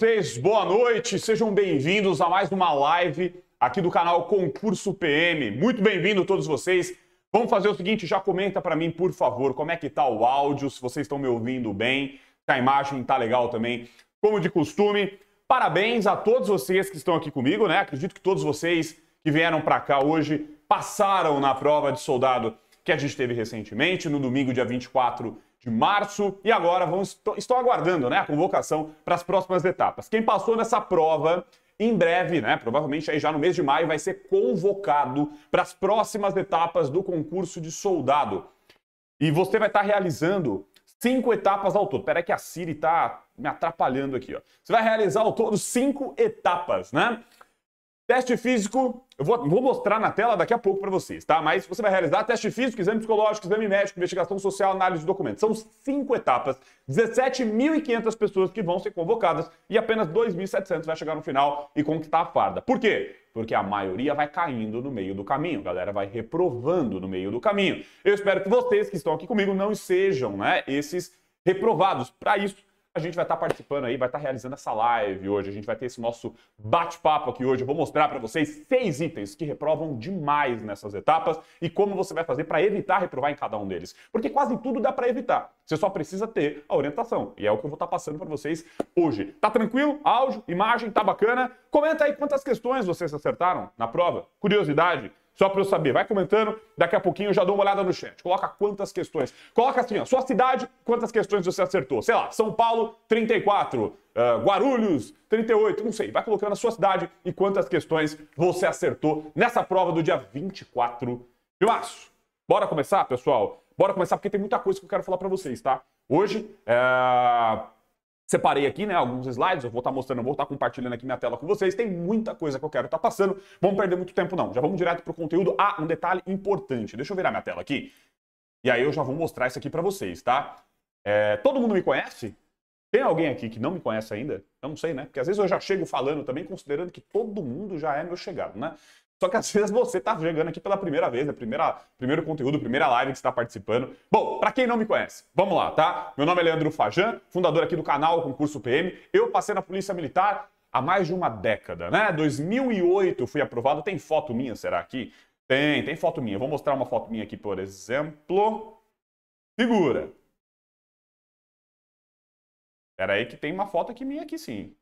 vocês? Boa noite, sejam bem-vindos a mais uma live aqui do canal Concurso PM. Muito bem-vindo todos vocês. Vamos fazer o seguinte, já comenta para mim, por favor, como é que tá o áudio, se vocês estão me ouvindo bem, se a imagem tá legal também, como de costume. Parabéns a todos vocês que estão aqui comigo, né? Acredito que todos vocês que vieram para cá hoje passaram na prova de soldado que a gente teve recentemente, no domingo, dia 24 de março. E agora vamos, estou aguardando né, a convocação para as próximas etapas. Quem passou nessa prova, em breve, né, provavelmente aí já no mês de maio, vai ser convocado para as próximas etapas do concurso de soldado. E você vai estar realizando cinco etapas ao todo. Peraí que a Siri está me atrapalhando aqui. Ó. Você vai realizar ao todo cinco etapas, né? Teste físico, eu vou, vou, mostrar na tela daqui a pouco para vocês, tá? Mas você vai realizar teste físico, exame psicológico, exame médico, investigação social, análise de documentos. São cinco etapas, 17.500 pessoas que vão ser convocadas e apenas 2.700 vai chegar no final e conquistar a farda. Por quê? Porque a maioria vai caindo no meio do caminho, a galera vai reprovando no meio do caminho. Eu espero que vocês que estão aqui comigo não sejam, né, esses reprovados. Para isso, a gente vai estar participando aí, vai estar realizando essa live hoje. A gente vai ter esse nosso bate-papo aqui hoje. Eu vou mostrar para vocês seis itens que reprovam demais nessas etapas e como você vai fazer para evitar reprovar em cada um deles. Porque quase tudo dá para evitar. Você só precisa ter a orientação. E é o que eu vou estar passando para vocês hoje. Tá tranquilo? Áudio, imagem, tá bacana? Comenta aí quantas questões vocês acertaram na prova. Curiosidade. Só para eu saber. Vai comentando, daqui a pouquinho eu já dou uma olhada no chat. Coloca quantas questões. Coloca assim, ó, sua cidade, quantas questões você acertou. Sei lá, São Paulo, 34. Uh, ah, Guarulhos, 38. Não sei. Vai colocando a sua cidade e quantas questões você acertou nessa prova do dia 24 de março. Bora começar, pessoal? Bora começar porque tem muita coisa que eu quero falar para vocês, tá? Hoje, é Separei aqui, né, alguns slides, eu vou estar tá mostrando, vou estar tá compartilhando aqui minha tela com vocês. Tem muita coisa que eu quero estar tá passando. Vamos perder muito tempo não. Já vamos direto para o conteúdo. Ah, um detalhe importante. Deixa eu virar minha tela aqui. E aí eu já vou mostrar isso aqui para vocês, tá? É, todo mundo me conhece? Tem alguém aqui que não me conhece ainda? Eu não sei, né? Porque às vezes eu já chego falando também, considerando que todo mundo já é meu chegado, né? Só que às vezes você está chegando aqui pela primeira vez, é primeira, primeiro conteúdo, primeira live que está participando. Bom, para quem não me conhece, vamos lá, tá? Meu nome é Leandro Fajan, fundador aqui do canal Concurso PM. Eu passei na Polícia Militar há mais de uma década, né? 2008 fui aprovado. Tem foto minha, será aqui? Tem, tem foto minha. Vou mostrar uma foto minha aqui, por exemplo. Segura. Espera aí que tem uma foto aqui minha aqui sim.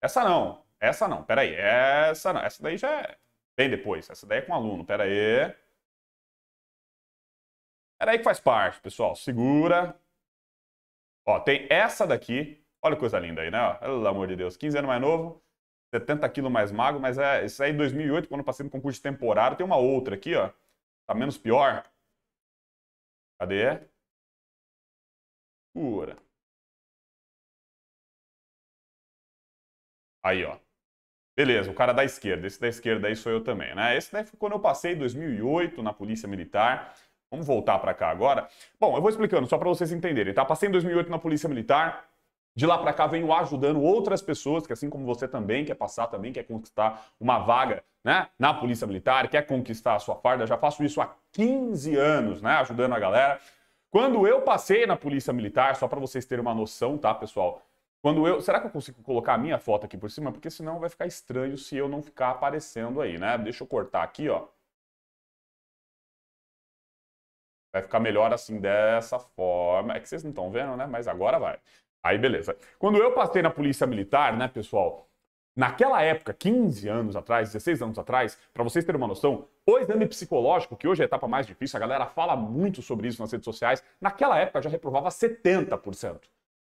Essa não. Essa não, peraí. Essa não. Essa daí já é. Vem depois. Essa daí é com aluno. Pera aí. Pera aí que faz parte, pessoal. Segura. Ó, tem essa daqui. Olha que coisa linda aí, né? Pelo amor de Deus. 15 anos mais novo. 70 quilos mais magro, mas é isso aí em 2008, quando eu passei no concurso temporário. Tem uma outra aqui, ó. Tá menos pior. Cadê? Pura. Aí, ó. Beleza, o cara da esquerda. Esse da esquerda aí sou eu também, né? Esse daí foi quando eu passei em 2008 na Polícia Militar. Vamos voltar para cá agora. Bom, eu vou explicando só para vocês entenderem, tá? Passei em 2008 na Polícia Militar. De lá para cá venho ajudando outras pessoas que assim como você também quer passar, também quer conquistar uma vaga, né, na Polícia Militar, quer conquistar a sua farda. Já faço isso há 15 anos, né, ajudando a galera. Quando eu passei na Polícia Militar, só para vocês terem uma noção, tá, pessoal? Quando eu, será que eu consigo colocar a minha foto aqui por cima? Porque senão vai ficar estranho se eu não ficar aparecendo aí, né? Deixa eu cortar aqui, ó. Vai ficar melhor assim, dessa forma. É que vocês não estão vendo, né? Mas agora vai. Aí, beleza. Quando eu passei na Polícia Militar, né, pessoal? Naquela época, 15 anos atrás, 16 anos atrás, para vocês terem uma noção, o exame psicológico, que hoje é a etapa mais difícil, a galera fala muito sobre isso nas redes sociais, naquela época já reprovava 70%.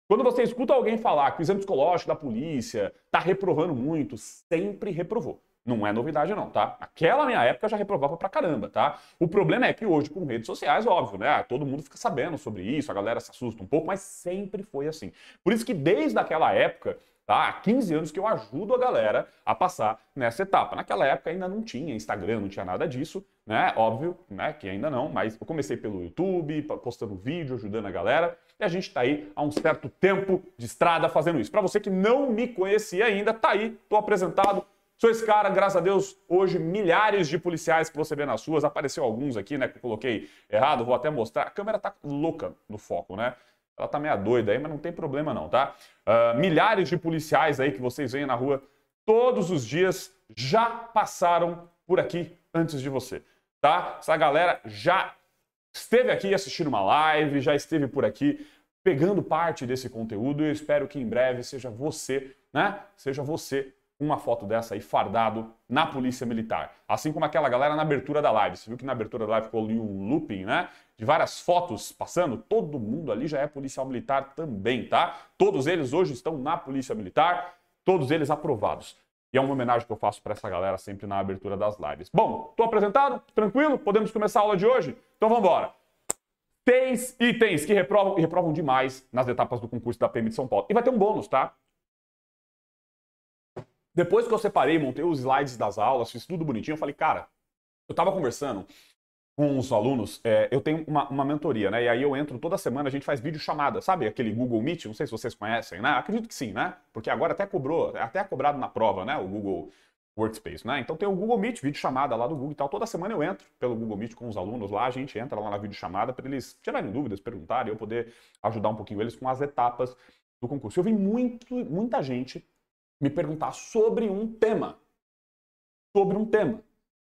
Quando você escuta alguém falar que o exame psicológico da polícia está reprovando muito, sempre reprovou. Não é novidade não, tá? Naquela minha época já reprovava pra caramba, tá? O problema é que hoje com redes sociais, óbvio, né? Todo mundo fica sabendo sobre isso, a galera se assusta um pouco, mas sempre foi assim. Por isso que desde aquela época, tá? Há 15 anos que eu ajudo a galera a passar nessa etapa. Naquela época ainda não tinha Instagram, não tinha nada disso, né? Óbvio, né? Que ainda não, mas eu comecei pelo YouTube, postando vídeo, ajudando a galera. E a gente está aí há um certo tempo de estrada fazendo isso. Para você que não me conhecia ainda, tá aí, tô apresentado. Sou esse cara, graças a Deus, hoje milhares de policiais que você vê nas ruas, apareceu alguns aqui, né, que eu coloquei errado, vou até mostrar. A câmera tá louca no foco, né? Ela tá meia doida aí, mas não tem problema não, tá? Uh, milhares de policiais aí que vocês veem na rua todos os dias já passaram por aqui antes de você, tá? Essa galera já esteve aqui assistindo uma live, já esteve por aqui pegando parte desse conteúdo e eu espero que em breve seja você, né? Seja você uma foto dessa aí fardado na polícia militar. Assim como aquela galera na abertura da live. Você viu que na abertura da live ficou ali um looping, né? De várias fotos passando. Todo mundo ali já é policial militar também, tá? Todos eles hoje estão na polícia militar, todos eles aprovados. E é uma homenagem que eu faço para essa galera sempre na abertura das lives. Bom, tô apresentado? Tranquilo? Podemos começar a aula de hoje? Então vamos embora. Seis itens que reprovam e reprovam demais nas etapas do concurso da PM de São Paulo. E vai ter um bônus, tá? Depois que eu separei, montei os slides das aulas, fiz tudo bonitinho, eu falei, cara, eu tava conversando com os alunos, é, eu tenho uma, uma, mentoria, né? E aí eu entro toda semana, a gente faz vídeo chamada, sabe? Aquele Google Meet, não sei se vocês conhecem, né? Acredito que sim, né? Porque agora até cobrou, até é cobrado na prova, né? O Google Workspace, né? Então tem o Google Meet, vídeo chamada lá do Google e tal. Toda semana eu entro pelo Google Meet com os alunos lá, a gente entra lá na vídeo chamada para eles tirarem dúvidas, perguntarem, eu poder ajudar um pouquinho eles com as etapas do concurso. Eu vi muito, muita gente me perguntar sobre um tema. Sobre um tema.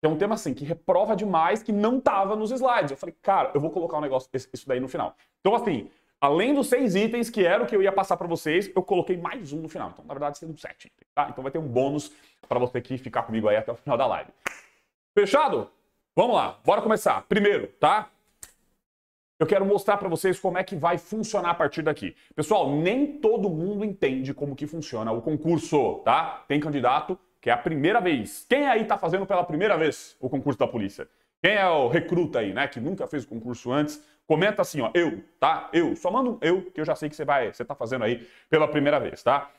É um tema assim, que reprova demais, que não estava nos slides. Eu falei, cara, eu vou colocar um negócio, isso daí no final. Então, assim, além dos seis itens, que era o que eu ia passar para vocês, eu coloquei mais um no final. Então, na verdade, seriam sete tá? Então vai ter um bônus para você que ficar comigo aí até o final da live. Fechado? Vamos lá, bora começar. Primeiro, tá? eu quero mostrar para vocês como é que vai funcionar a partir daqui. Pessoal, nem todo mundo entende como que funciona o concurso, tá? Tem candidato que é a primeira vez. Quem aí tá fazendo pela primeira vez o concurso da polícia? Quem é o recruta aí, né, que nunca fez o concurso antes? Comenta assim, ó, eu, tá? Eu, só manda um eu, que eu já sei que você vai, você tá fazendo aí pela primeira vez, tá?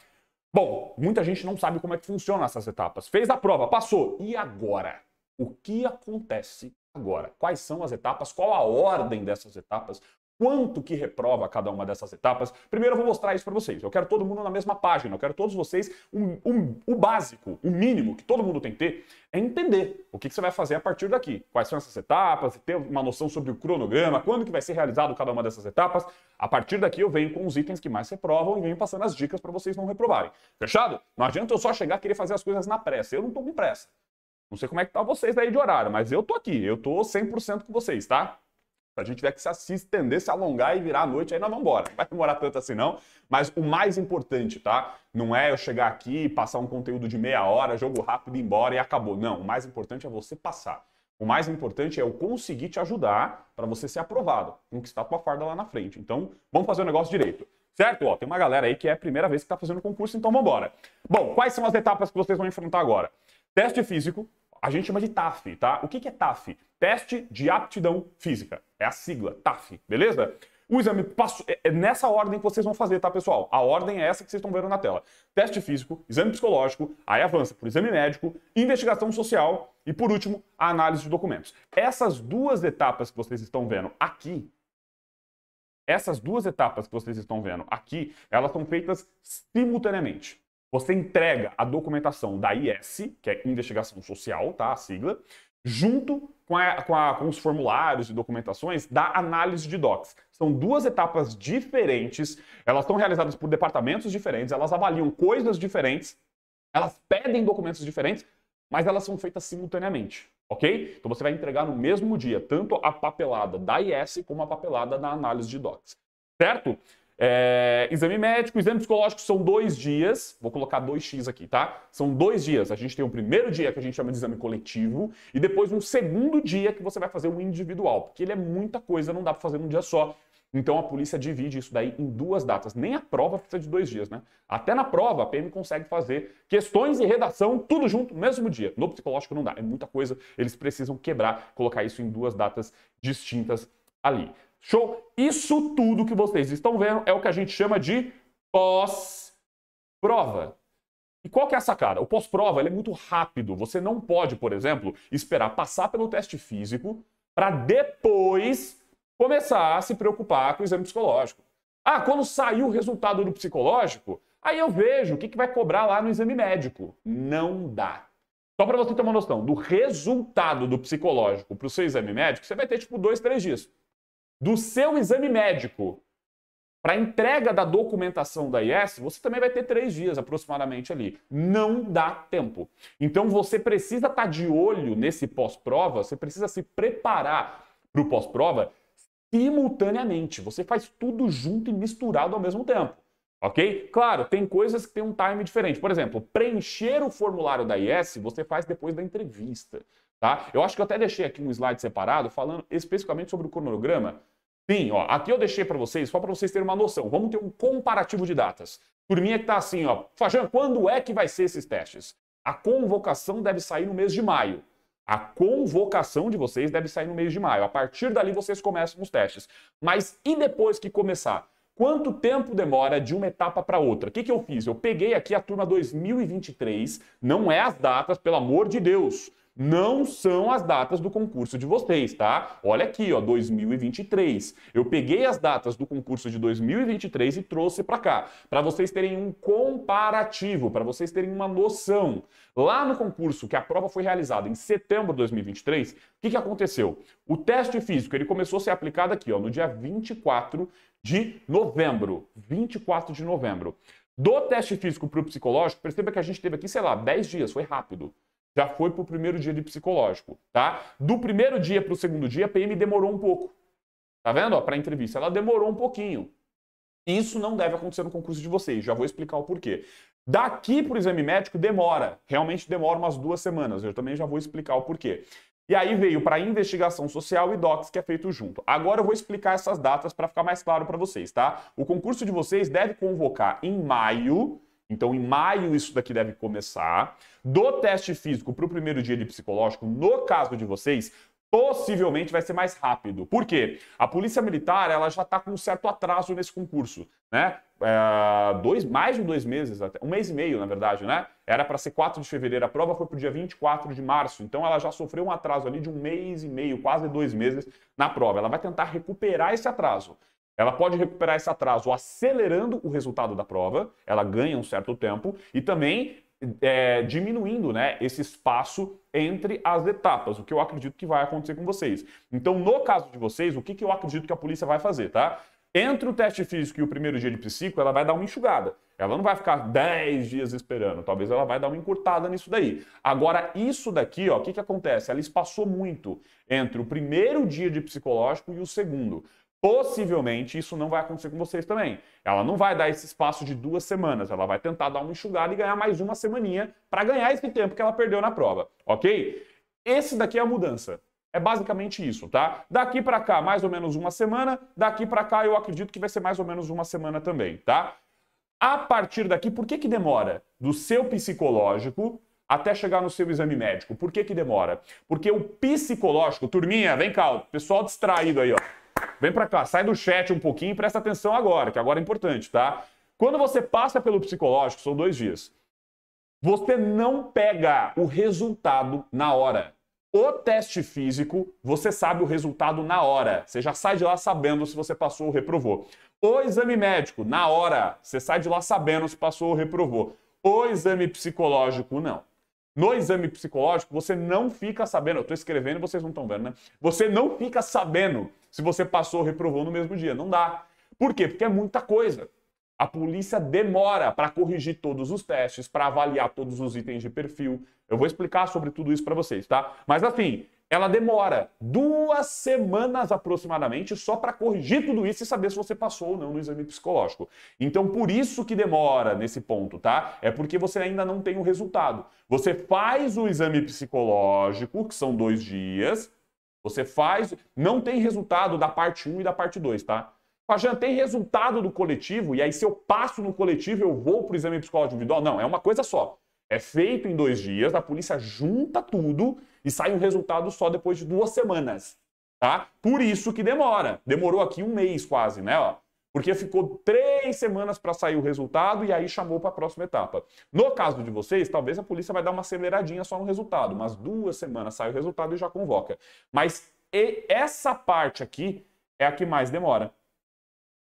Bom, muita gente não sabe como é que funciona essas etapas. Fez a prova, passou. E agora? O que acontece Agora, quais são as etapas? Qual a ordem dessas etapas? Quanto que reprova cada uma dessas etapas? Primeiro eu vou mostrar isso para vocês. Eu quero todo mundo na mesma página. Eu quero todos vocês um, um, o básico, o mínimo que todo mundo tem que ter é entender o que, que, você vai fazer a partir daqui. Quais são essas etapas? Ter uma noção sobre o cronograma, quando que vai ser realizado cada uma dessas etapas. A partir daqui eu venho com os itens que mais reprovam e venho passando as dicas para vocês não reprovarem. Fechado? Não adianta eu só chegar e querer fazer as coisas na pressa. Eu não estou com pressa. Não sei como é que tá vocês aí de horário, mas eu tô aqui, eu tô 100% com vocês, tá? Se a gente tiver que se estender, se alongar e virar a noite, aí nós vamos embora. Não vai demorar tanto assim não, mas o mais importante, tá? Não é eu chegar aqui, passar um conteúdo de meia hora, jogo rápido, embora e acabou. Não, o mais importante é você passar. O mais importante é eu conseguir te ajudar para você ser aprovado, conquistar tua farda lá na frente. Então, vamos fazer o negócio direito. Certo? Ó, tem uma galera aí que é a primeira vez que está fazendo concurso, então vamos embora. Bom, quais são as etapas que vocês vão enfrentar agora? Teste físico, a gente chama de TAF, tá? O que, é TAF? Teste de aptidão física. É a sigla, TAF, beleza? O exame passo, é, é nessa ordem que vocês vão fazer, tá, pessoal? A ordem é essa que vocês estão vendo na tela. Teste físico, exame psicológico, aí avança por exame médico, investigação social e, por último, a análise de documentos. Essas duas etapas que vocês estão vendo aqui, essas duas etapas que vocês estão vendo aqui, elas são feitas simultaneamente. Você entrega a documentação da IS, que é Investigação Social, tá? A sigla, junto com, a, com, a, com, os formulários e documentações da análise de docs. São duas etapas diferentes, elas estão realizadas por departamentos diferentes, elas avaliam coisas diferentes, elas pedem documentos diferentes, mas elas são feitas simultaneamente, ok? Então você vai entregar no mesmo dia tanto a papelada da IS como a papelada da análise de docs, certo? É, exame médico, exame psicológico são dois dias. Vou colocar 2x aqui, tá? São dois dias. A gente tem o primeiro dia que a gente chama de exame coletivo e depois um segundo dia que você vai fazer o individual, porque ele é muita coisa, não dá para fazer num dia só. Então a polícia divide isso daí em duas datas. Nem a prova precisa de dois dias, né? Até na prova a PM consegue fazer questões e redação tudo junto no mesmo dia. No psicológico não dá, é muita coisa. Eles precisam quebrar, colocar isso em duas datas distintas ali. Show? Isso tudo que vocês estão vendo é o que a gente chama de pós-prova. E qual que é a sacada? O pós-prova é muito rápido. Você não pode, por exemplo, esperar passar pelo teste físico para depois começar a se preocupar com o exame psicológico. Ah, quando saiu o resultado do psicológico, aí eu vejo o que, que vai cobrar lá no exame médico. Não dá. Só para você ter uma noção, do resultado do psicológico para o seu exame médico, você vai ter tipo dois, três dias do seu exame médico Para entrega da documentação da IS, você também vai ter três dias aproximadamente ali. Não dá tempo. Então você precisa estar tá de olho nesse pós-prova, você precisa se preparar para o pós-prova simultaneamente. Você faz tudo junto e misturado ao mesmo tempo. Ok? Claro, tem coisas que tem um time diferente. Por exemplo, preencher o formulário da IS você faz depois da entrevista. Tá? Eu acho que eu até deixei aqui um slide separado falando especificamente sobre o cronograma Sim, ó, aqui eu deixei para vocês, só para vocês terem uma noção. Vamos ter um comparativo de datas. Turminha que está assim, ó. Fajan, quando é que vai ser esses testes? A convocação deve sair no mês de maio. A convocação de vocês deve sair no mês de maio. A partir dali vocês começam os testes. Mas e depois que começar? Quanto tempo demora de uma etapa para outra? O que, que eu fiz? Eu peguei aqui a turma 2023, não é as datas, pelo amor de Deus não são as datas do concurso de vocês, tá? Olha aqui, ó, 2023. Eu peguei as datas do concurso de 2023 e trouxe para cá, para vocês terem um comparativo, para vocês terem uma noção. Lá no concurso, que a prova foi realizada em setembro de 2023, o que, que aconteceu? O teste físico ele começou a ser aplicado aqui, ó, no dia 24 de novembro. 24 de novembro. Do teste físico para o psicológico, perceba que a gente teve aqui, sei lá, 10 dias, foi rápido já foi para o primeiro dia de psicológico, tá? Do primeiro dia para o segundo dia, a PM demorou um pouco. Tá vendo? Para a entrevista, ela demorou um pouquinho. Isso não deve acontecer no concurso de vocês, já vou explicar o porquê. Daqui para o exame médico demora, realmente demora umas duas semanas, eu também já vou explicar o porquê. E aí veio para investigação social e docs que é feito junto. Agora eu vou explicar essas datas para ficar mais claro para vocês, tá? O concurso de vocês deve convocar em maio então, em maio, isso daqui deve começar. Do teste físico para o primeiro dia de psicológico, no caso de vocês, possivelmente vai ser mais rápido. Por quê? A Polícia Militar ela já está com um certo atraso nesse concurso. Né? É, dois, mais de dois meses, até, um mês e meio, na verdade, né? Era para ser 4 de fevereiro, a prova foi para o dia 24 de março, então ela já sofreu um atraso ali de um mês e meio, quase dois meses na prova. Ela vai tentar recuperar esse atraso. Ela pode recuperar esse atraso acelerando o resultado da prova, ela ganha um certo tempo, e também é, diminuindo né, esse espaço entre as etapas, o que eu acredito que vai acontecer com vocês. Então, no caso de vocês, o que, que eu acredito que a polícia vai fazer, tá? Entre o teste físico e o primeiro dia de psico, ela vai dar uma enxugada. Ela não vai ficar 10 dias esperando, talvez ela vai dar uma encurtada nisso daí. Agora, isso daqui, ó, o que, que acontece? Ela espaçou muito entre o primeiro dia de psicológico e o segundo. Possivelmente isso não vai acontecer com vocês também. Ela não vai dar esse espaço de duas semanas, ela vai tentar dar uma enxugada e ganhar mais uma semaninha para ganhar esse tempo que ela perdeu na prova, ok? Esse daqui é a mudança. É basicamente isso, tá? Daqui para cá, mais ou menos uma semana. Daqui para cá, eu acredito que vai ser mais ou menos uma semana também, tá? A partir daqui, por que que demora? Do seu psicológico até chegar no seu exame médico. Por que que demora? Porque o psicológico, turminha, vem cá, pessoal distraído aí, ó. Vem para cá, sai do chat um pouquinho e presta atenção agora, que agora é importante, tá? Quando você passa pelo psicológico, são dois dias. Você não pega o resultado na hora. O teste físico, você sabe o resultado na hora. Você já sai de lá sabendo se você passou ou reprovou. O exame médico, na hora, você sai de lá sabendo se passou ou reprovou. O exame psicológico, não. No exame psicológico, você não fica sabendo. Eu estou escrevendo e vocês não estão vendo, né? Você não fica sabendo se você passou ou reprovou no mesmo dia. Não dá. Por quê? Porque é muita coisa. A polícia demora para corrigir todos os testes, para avaliar todos os itens de perfil. Eu vou explicar sobre tudo isso para vocês, tá? Mas assim, ela demora duas semanas aproximadamente só para corrigir tudo isso e saber se você passou ou não no exame psicológico. Então, por isso que demora nesse ponto, tá? É porque você ainda não tem o resultado. Você faz o exame psicológico, que são dois dias, você faz, não tem resultado da parte 1 e da parte 2, tá? Fajan, tem resultado do coletivo, e aí se eu passo no coletivo, eu vou para o exame psicológico individual? Não, é uma coisa só. É feito em dois dias, a polícia junta tudo e sai um resultado só depois de duas semanas. Tá? Por isso que demora. Demorou aqui um mês quase, né? Ó, porque ficou três semanas para sair o resultado e aí chamou para a próxima etapa. No caso de vocês, talvez a polícia vai dar uma aceleradinha só no resultado, umas duas semanas sai o resultado e já convoca. Mas essa parte aqui é a que mais demora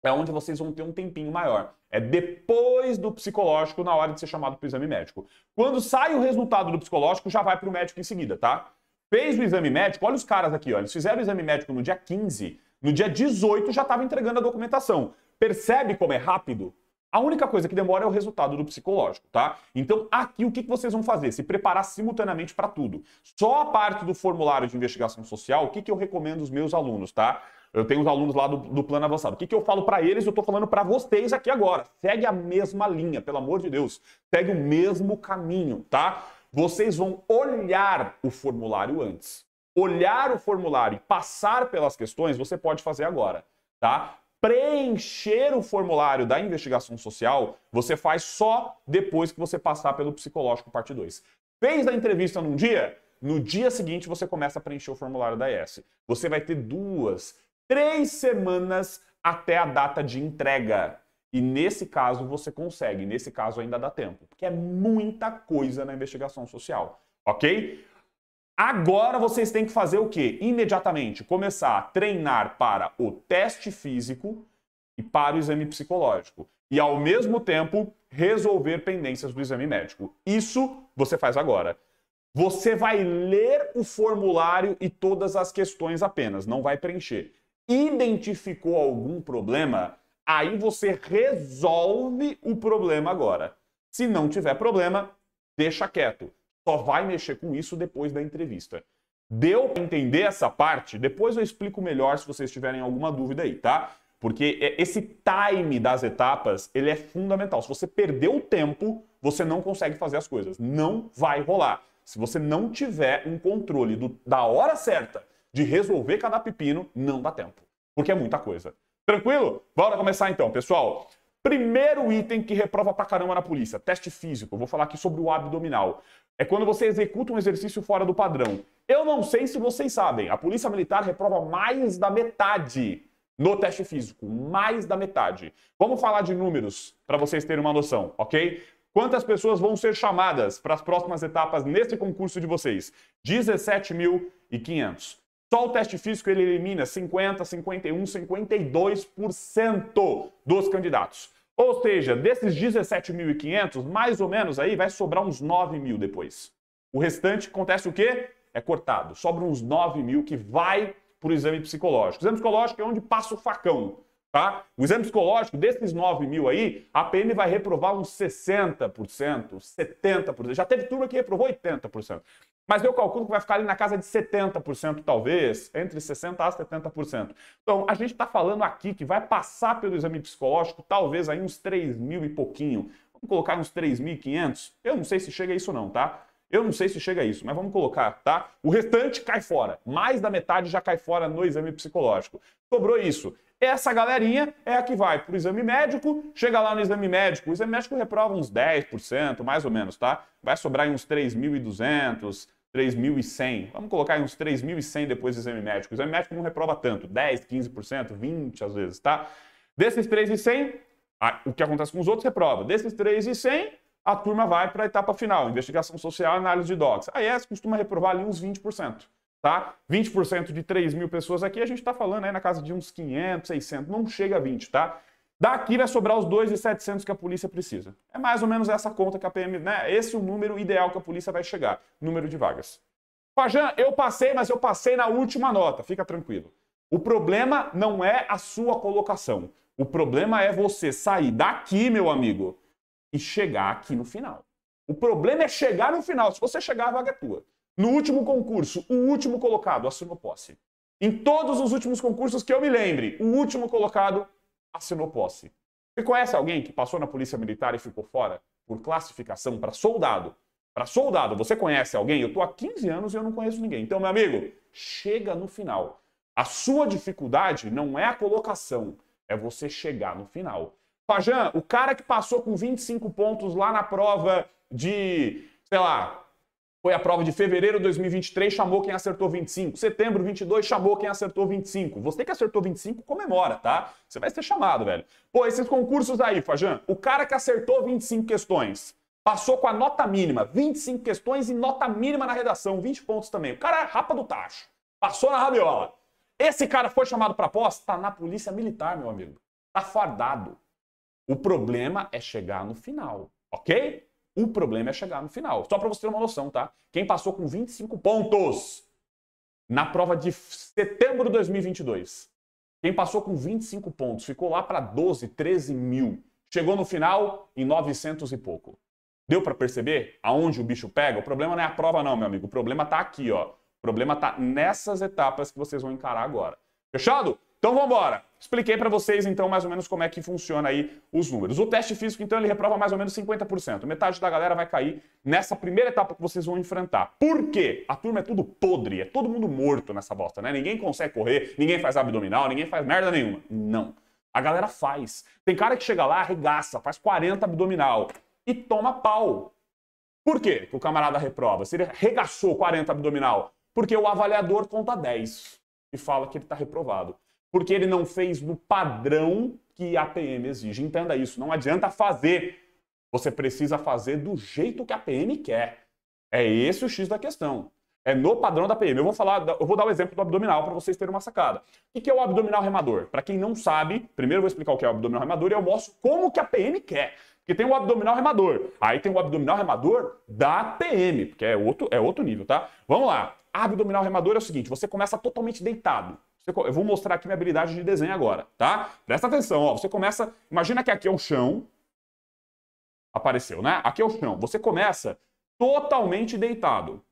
é onde vocês vão ter um tempinho maior. É depois do psicológico, na hora de ser chamado para o exame médico. Quando sai o resultado do psicológico, já vai para o médico em seguida, tá? Fez o exame médico, olha os caras aqui, ó, eles fizeram o exame médico no dia 15, no dia 18 já estava entregando a documentação. Percebe como é rápido? A única coisa que demora é o resultado do psicológico, tá? Então, aqui o que vocês vão fazer? Se preparar simultaneamente para tudo. Só a parte do formulário de investigação social, o que, que eu recomendo aos meus alunos, tá? Eu tenho os alunos lá do, do plano avançado. O que, que eu falo para eles? Eu estou falando para vocês aqui agora. Segue a mesma linha, pelo amor de Deus. Segue o mesmo caminho, tá? Vocês vão olhar o formulário antes. Olhar o formulário e passar pelas questões, você pode fazer agora, tá? preencher o formulário da investigação social, você faz só depois que você passar pelo psicológico parte 2. Fez a entrevista num dia? No dia seguinte você começa a preencher o formulário da ES. Você vai ter duas, três semanas até a data de entrega. E nesse caso você consegue, nesse caso ainda dá tempo, porque é muita coisa na investigação social, ok? Agora vocês têm que fazer o quê? Imediatamente começar a treinar para o teste físico e para o exame psicológico. E ao mesmo tempo resolver pendências do exame médico. Isso você faz agora. Você vai ler o formulário e todas as questões apenas, não vai preencher. Identificou algum problema? Aí você resolve o problema agora. Se não tiver problema, deixa quieto só vai mexer com isso depois da entrevista. Deu para entender essa parte? Depois eu explico melhor se vocês tiverem alguma dúvida aí, tá? Porque é, esse time das etapas, ele é fundamental. Se você perdeu o tempo, você não consegue fazer as coisas. Não vai rolar. Se você não tiver um controle do, da hora certa de resolver cada pepino, não dá tempo. Porque é muita coisa. Tranquilo? Bora começar então, pessoal. Primeiro item que reprova pra caramba na polícia, teste físico. Eu vou falar aqui sobre o abdominal. É quando você executa um exercício fora do padrão. Eu não sei se vocês sabem, a Polícia Militar reprova mais da metade no teste físico, mais da metade. Vamos falar de números para vocês terem uma noção, ok? Quantas pessoas vão ser chamadas para as próximas etapas nesse concurso de vocês? 17.500. Só o teste físico ele elimina 50, 51, 52% dos candidatos. Ou seja, desses 17.500, mais ou menos aí vai sobrar uns 9 mil depois. O restante acontece o quê? É cortado. Sobra uns 9 mil que vai para o exame psicológico. O exame psicológico é onde passa o facão. Tá? O exame psicológico, desses 9 mil aí, a PM vai reprovar uns 60%, 70%. Já teve turma que reprovou 80%. Mas eu calculo que vai ficar ali na casa de 70%, talvez, entre 60% a 70%. Então, a gente está falando aqui que vai passar pelo exame psicológico, talvez aí uns 3 mil e pouquinho. Vamos colocar uns 3.500? Eu não sei se chega a isso não, tá? Eu não sei se chega a isso, mas vamos colocar, tá? O restante cai fora. Mais da metade já cai fora no exame psicológico. Sobrou isso. Essa galerinha é a que vai para o exame médico, chega lá no exame médico, o exame médico reprova uns 10%, mais ou menos, tá? Vai sobrar uns 3.200, 3.100. Vamos colocar aí uns 3.100 depois do exame médico. O exame médico não reprova tanto, 10, 15%, 20% às vezes, tá? Desses 3.100, o que acontece com os outros reprova. Desses 3.100, a turma vai para a etapa final, investigação social análise de docs. A IES costuma reprovar ali uns 20%. Tá? 20% de 3 mil pessoas aqui, a gente está falando aí na casa de uns 500, 600, não chega a 20, tá? Daqui vai sobrar os 2.700 que a polícia precisa. É mais ou menos essa conta que a PM, né? Esse é o número ideal que a polícia vai chegar, número de vagas. Fajan, eu passei, mas eu passei na última nota, fica tranquilo. O problema não é a sua colocação. O problema é você sair daqui, meu amigo, e chegar aqui no final. O problema é chegar no final. Se você chegar, a vaga é tua. No último concurso, o último colocado assinou posse. Em todos os últimos concursos que eu me lembre, o último colocado assinou posse. Você conhece alguém que passou na Polícia Militar e ficou fora por classificação para soldado? Para soldado, você conhece alguém? Eu estou há 15 anos e eu não conheço ninguém. Então, meu amigo, chega no final. A sua dificuldade não é a colocação, é você chegar no final. Fajan, o cara que passou com 25 pontos lá na prova de, sei lá, foi a prova de fevereiro de 2023, chamou quem acertou 25. Setembro 22, chamou quem acertou 25. Você que acertou 25, comemora, tá? Você vai ser chamado, velho. Pô, esses concursos aí, Fajan, o cara que acertou 25 questões, passou com a nota mínima, 25 questões e nota mínima na redação, 20 pontos também. O cara é rapa do tacho. Passou na rabiola. Esse cara foi chamado para posse, tá na polícia militar, meu amigo. Tá fardado. O problema é chegar no final, ok? O problema é chegar no final. Só para você ter uma noção, tá? Quem passou com 25 pontos na prova de setembro de 2022 Quem passou com 25 pontos ficou lá para 12, 13 mil. Chegou no final em 900 e pouco. Deu para perceber aonde o bicho pega? O problema não é a prova, não, meu amigo. O problema está aqui, ó. O problema está nessas etapas que vocês vão encarar agora. Fechado? Então vamos embora. Expliquei para vocês então mais ou menos como é que funciona aí os números. O teste físico então ele reprova mais ou menos 50%. Metade da galera vai cair nessa primeira etapa que vocês vão enfrentar. Por quê? A turma é tudo podre, é todo mundo morto nessa bosta, né? Ninguém consegue correr, ninguém faz abdominal, ninguém faz merda nenhuma. Não. A galera faz. Tem cara que chega lá, arregaça, faz 40 abdominal e toma pau. Por quê que o camarada reprova? Se ele arregaçou 40 abdominal, porque o avaliador conta 10 e fala que ele está reprovado porque ele não fez no padrão que a PM exige. Entenda isso, não adianta fazer. Você precisa fazer do jeito que a PM quer. É esse o X da questão. É no padrão da PM. Eu vou falar, eu vou dar o exemplo do abdominal para vocês terem uma sacada. O que é o abdominal remador? Para quem não sabe, primeiro eu vou explicar o que é o abdominal remador e eu mostro como que a PM quer. Porque tem o abdominal remador. Aí tem o abdominal remador da PM, porque é outro, é outro nível, tá? Vamos lá. Abdominal remador é o seguinte: você começa totalmente deitado. Eu vou mostrar aqui minha habilidade de desenho agora, tá? Presta atenção, ó. Você começa. Imagina que aqui é o chão. Apareceu, né? Aqui é o chão. Você começa totalmente deitado.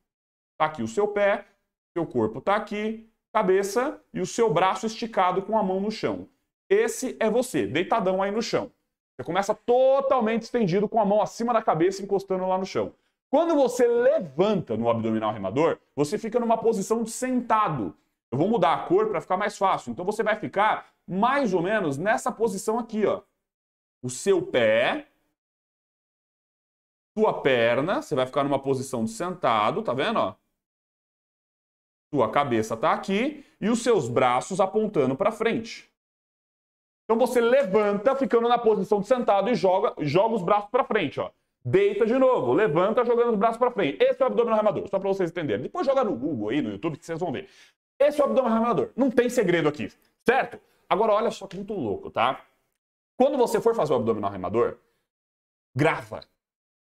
Tá aqui o seu pé, seu corpo tá aqui, cabeça e o seu braço esticado com a mão no chão. Esse é você, deitadão aí no chão. Você começa totalmente estendido com a mão acima da cabeça, encostando lá no chão. Quando você levanta no abdominal remador, você fica numa posição de sentado. Eu vou mudar a cor para ficar mais fácil. Então você vai ficar mais ou menos nessa posição aqui, ó. O seu pé, sua perna, você vai ficar numa posição de sentado, tá vendo, ó? Sua cabeça está aqui e os seus braços apontando para frente. Então você levanta, ficando na posição de sentado e joga, joga os braços para frente, ó. Deita de novo, levanta jogando os braços para frente. Esse é o abdominal remador, só para vocês entenderem. Depois joga no Google aí, no YouTube, que vocês vão ver. Esse é o abdômen remador. Não tem segredo aqui, certo? Agora, olha só que muito louco, tá? Quando você for fazer o abdominal remador, grava.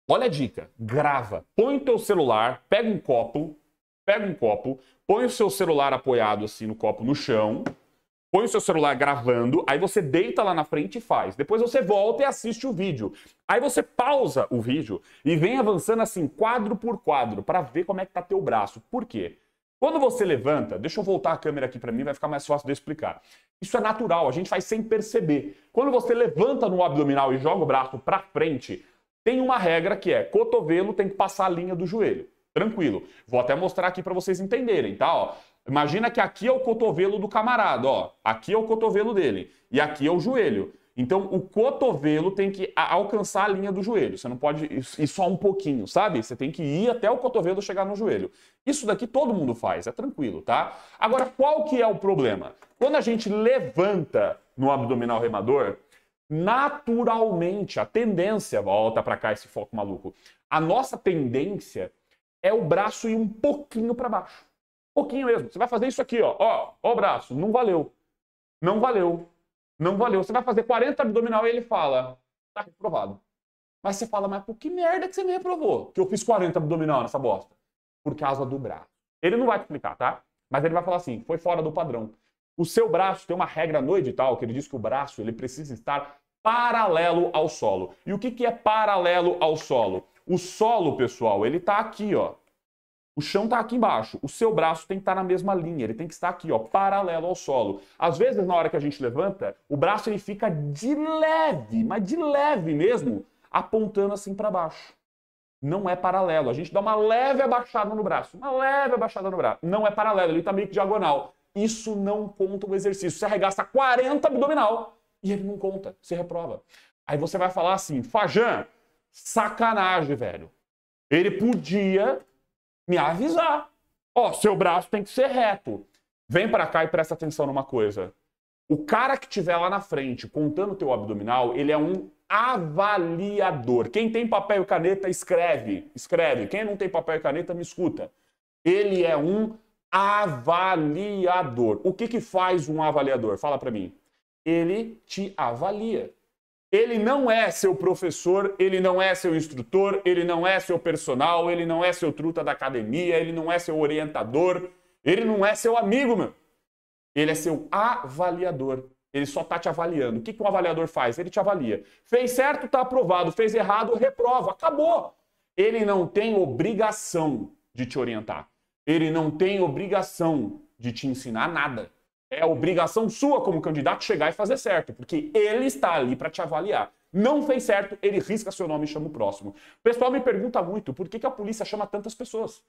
Olha a dica, grava. Põe o teu celular, pega um copo, pega um copo, põe o seu celular apoiado assim no copo no chão, põe o seu celular gravando, aí você deita lá na frente e faz. Depois você volta e assiste o vídeo. Aí você pausa o vídeo e vem avançando assim, quadro por quadro, para ver como é que tá teu braço. Por quê? Quando você levanta, deixa eu voltar a câmera aqui para mim, vai ficar mais fácil de explicar. Isso é natural, a gente faz sem perceber. Quando você levanta no abdominal e joga o braço para frente, tem uma regra que é cotovelo tem que passar a linha do joelho. Tranquilo. Vou até mostrar aqui para vocês entenderem, tá? Ó, imagina que aqui é o cotovelo do camarada, ó. Aqui é o cotovelo dele e aqui é o joelho. Então, o cotovelo tem que alcançar a linha do joelho. Você não pode ir só um pouquinho, sabe? Você tem que ir até o cotovelo chegar no joelho. Isso daqui todo mundo faz, é tranquilo, tá? Agora, qual que é o problema? Quando a gente levanta no abdominal remador, naturalmente, a tendência, volta para cá esse foco maluco, a nossa tendência é o braço ir um pouquinho para baixo. Um pouquinho mesmo. Você vai fazer isso aqui, ó. Ó, ó o braço. Não valeu. Não valeu. Não valeu. Você vai fazer 40 abdominal e ele fala, tá reprovado. Mas você fala, mas por que merda que você me reprovou? Que eu fiz 40 abdominal nessa bosta. Por causa do braço. Ele não vai te explicar, tá? Mas ele vai falar assim, foi fora do padrão. O seu braço tem uma regra no edital que ele diz que o braço ele precisa estar paralelo ao solo. E o que, que é paralelo ao solo? O solo, pessoal, ele está aqui, ó. O chão está aqui embaixo. O seu braço tem que estar tá na mesma linha. Ele tem que estar aqui, ó, paralelo ao solo. Às vezes, na hora que a gente levanta, o braço ele fica de leve, mas de leve mesmo, apontando assim para baixo. Não é paralelo. A gente dá uma leve abaixada no braço. Uma leve abaixada no braço. Não é paralelo. Ele está meio que diagonal. Isso não conta o exercício. Você arregaça 40 abdominal e ele não conta. Você reprova. Aí você vai falar assim, Fajan, sacanagem, velho. Ele podia me avisar. Ó, seu braço tem que ser reto. Vem para cá e presta atenção numa coisa. O cara que tiver lá na frente contando o teu abdominal, ele é um avaliador. Quem tem papel e caneta, escreve. Escreve. Quem não tem papel e caneta, me escuta. Ele é um avaliador. O que, que faz um avaliador? Fala para mim. Ele te avalia. Ele não é seu professor, ele não é seu instrutor, ele não é seu personal, ele não é seu truta da academia, ele não é seu orientador, ele não é seu amigo, meu. Ele é seu avaliador. Ele só está te avaliando. O que, que um avaliador faz? Ele te avalia. Fez certo, está aprovado. Fez errado, reprova. Acabou. Ele não tem obrigação de te orientar. Ele não tem obrigação de te ensinar nada. É obrigação sua como candidato chegar e fazer certo, porque ele está ali para te avaliar. Não fez certo, ele risca seu nome e chama o próximo. O pessoal me pergunta muito por que, que a polícia chama tantas pessoas.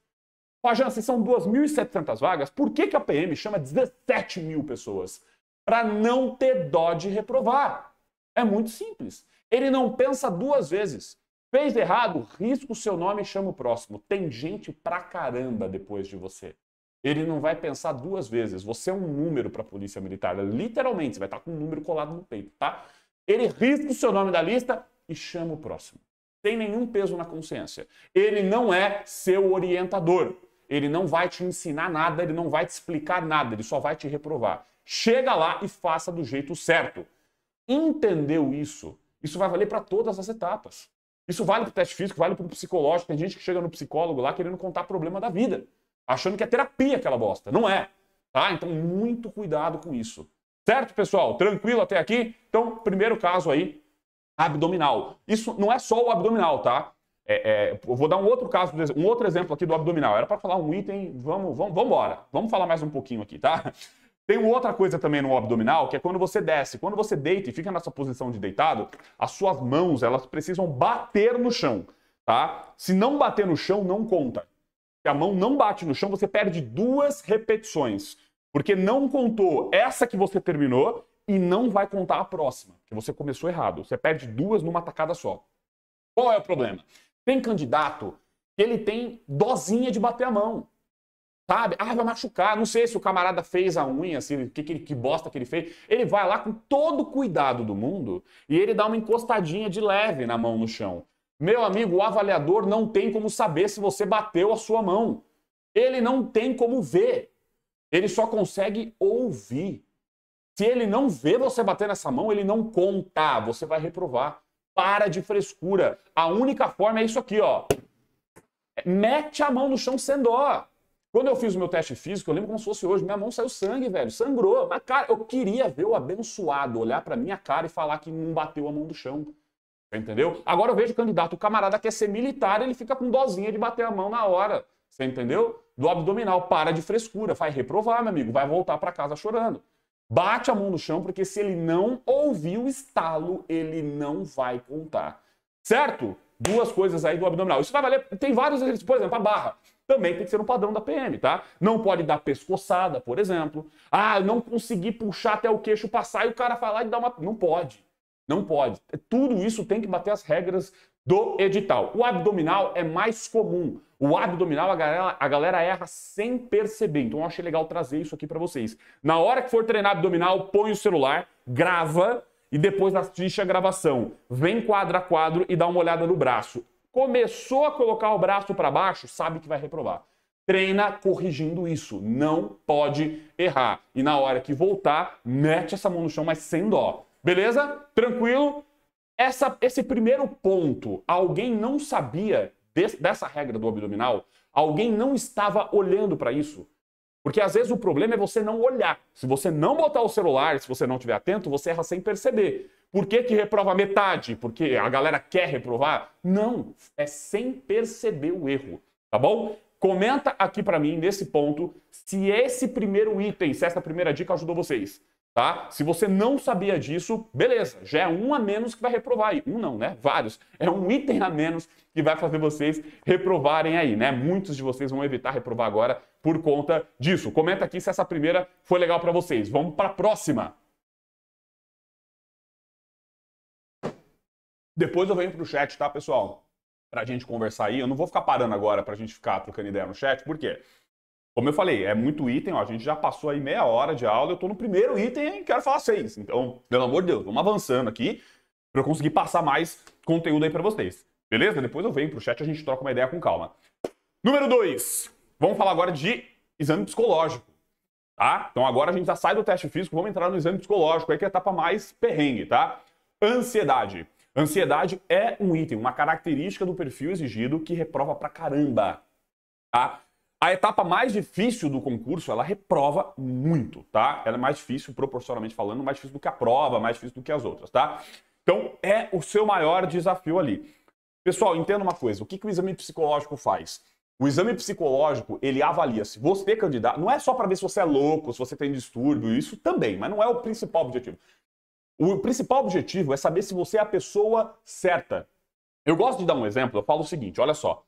Fajan, se são 2.700 vagas, por que, que a PM chama 17 mil pessoas? Para não ter dó de reprovar. É muito simples. Ele não pensa duas vezes. Fez errado, risca o seu nome e chama o próximo. Tem gente pra caramba depois de você. Ele não vai pensar duas vezes. Você é um número para a polícia militar. Literalmente, você vai estar com um número colado no peito, tá? Ele risca o seu nome da lista e chama o próximo. Tem nenhum peso na consciência. Ele não é seu orientador. Ele não vai te ensinar nada, ele não vai te explicar nada, ele só vai te reprovar. Chega lá e faça do jeito certo. Entendeu isso? Isso vai valer para todas as etapas. Isso vale para o teste físico, vale para o psicológico. Tem gente que chega no psicólogo lá querendo contar problema da vida, achando que é terapia aquela bosta. Não é. Tá? Então, muito cuidado com isso. Certo, pessoal? Tranquilo até aqui? Então, primeiro caso aí, abdominal. Isso não é só o abdominal, tá? É, é, eu vou dar um outro caso, um outro exemplo aqui do abdominal. Era para falar um item, vamos, vamos, vamos embora. Vamos falar mais um pouquinho aqui, tá? Tem outra coisa também no abdominal, que é quando você desce. Quando você deita e fica nessa posição de deitado, as suas mãos, elas precisam bater no chão, tá? Se não bater no chão, não conta. A mão não bate no chão, você perde duas repetições. Porque não contou essa que você terminou e não vai contar a próxima, que você começou errado. Você perde duas numa tacada só. Qual é o problema? Tem candidato que ele tem dozinha de bater a mão. Sabe? Ah, vai machucar. Não sei se o camarada fez a unha, assim, que, que, que bosta que ele fez. Ele vai lá com todo o cuidado do mundo e ele dá uma encostadinha de leve na mão no chão. Meu amigo, o avaliador não tem como saber se você bateu a sua mão. Ele não tem como ver. Ele só consegue ouvir. Se ele não vê você bater nessa mão, ele não conta. Você vai reprovar. Para de frescura. A única forma é isso aqui, ó. Mete a mão no chão sem dó. Quando eu fiz o meu teste físico, eu lembro como se fosse hoje, minha mão saiu sangue, velho, sangrou. Mas, cara, eu queria ver o abençoado olhar pra minha cara e falar que não bateu a mão do chão. Entendeu? Agora eu vejo o candidato, o camarada quer ser militar, ele fica com dozinha de bater a mão na hora. Você entendeu? Do abdominal. Para de frescura. Vai reprovar, meu amigo. Vai voltar para casa chorando. Bate a mão no chão, porque se ele não ouvir o estalo, ele não vai contar. Certo? Duas coisas aí do abdominal. Isso vai valer. Tem vários exercícios. Por exemplo, a barra. Também tem que ser um padrão da PM, tá? Não pode dar pescoçada, por exemplo. Ah, não consegui puxar até o queixo passar e o cara falar e dar uma. Não pode. Não pode. Tudo isso tem que bater as regras do edital. O abdominal é mais comum. O abdominal a galera, a galera erra sem perceber. Então eu achei legal trazer isso aqui para vocês. Na hora que for treinar abdominal, põe o celular, grava e depois assiste a gravação. Vem quadro a quadro e dá uma olhada no braço. Começou a colocar o braço para baixo, sabe que vai reprovar. Treina corrigindo isso. Não pode errar. E na hora que voltar, mete essa mão no chão, mas sem dó. Beleza? Tranquilo? Essa, esse primeiro ponto, alguém não sabia dessa regra do abdominal? Alguém não estava olhando para isso? Porque às vezes o problema é você não olhar. Se você não botar o celular, se você não estiver atento, você erra sem perceber. Por que, que reprova metade? Porque a galera quer reprovar? Não, é sem perceber o erro, tá bom? Comenta aqui para mim, nesse ponto, se esse primeiro item, se essa primeira dica ajudou vocês. Tá? Se você não sabia disso, beleza, já é um a menos que vai reprovar aí. Um não, né? Vários. É um item a menos que vai fazer vocês reprovarem aí, né? Muitos de vocês vão evitar reprovar agora por conta disso. Comenta aqui se essa primeira foi legal para vocês. Vamos para a próxima. Depois eu venho pro chat, tá, pessoal? Pra gente conversar aí. Eu não vou ficar parando agora pra gente ficar trocando ideia no chat, por quê? Como eu falei, é muito item, ó, a gente já passou aí meia hora de aula, eu estou no primeiro item e quero falar seis. Então, pelo amor de Deus, vamos avançando aqui para eu conseguir passar mais conteúdo aí para vocês. Beleza? Depois eu venho pro chat e a gente troca uma ideia com calma. Número dois, vamos falar agora de exame psicológico. Tá? Então agora a gente já sai do teste físico, vamos entrar no exame psicológico, aí que é a etapa mais perrengue, tá? Ansiedade. Ansiedade é um item, uma característica do perfil exigido que reprova pra caramba, tá? A etapa mais difícil do concurso, ela reprova muito, tá? Ela é mais difícil, proporcionalmente falando, mais difícil do que a prova, mais difícil do que as outras, tá? Então, é o seu maior desafio ali. Pessoal, entenda uma coisa, o que, que o exame psicológico faz? O exame psicológico, ele avalia se você é candidato, não é só para ver se você é louco, se você tem distúrbio, isso também, mas não é o principal objetivo. O principal objetivo é saber se você é a pessoa certa. Eu gosto de dar um exemplo, eu falo o seguinte, olha só.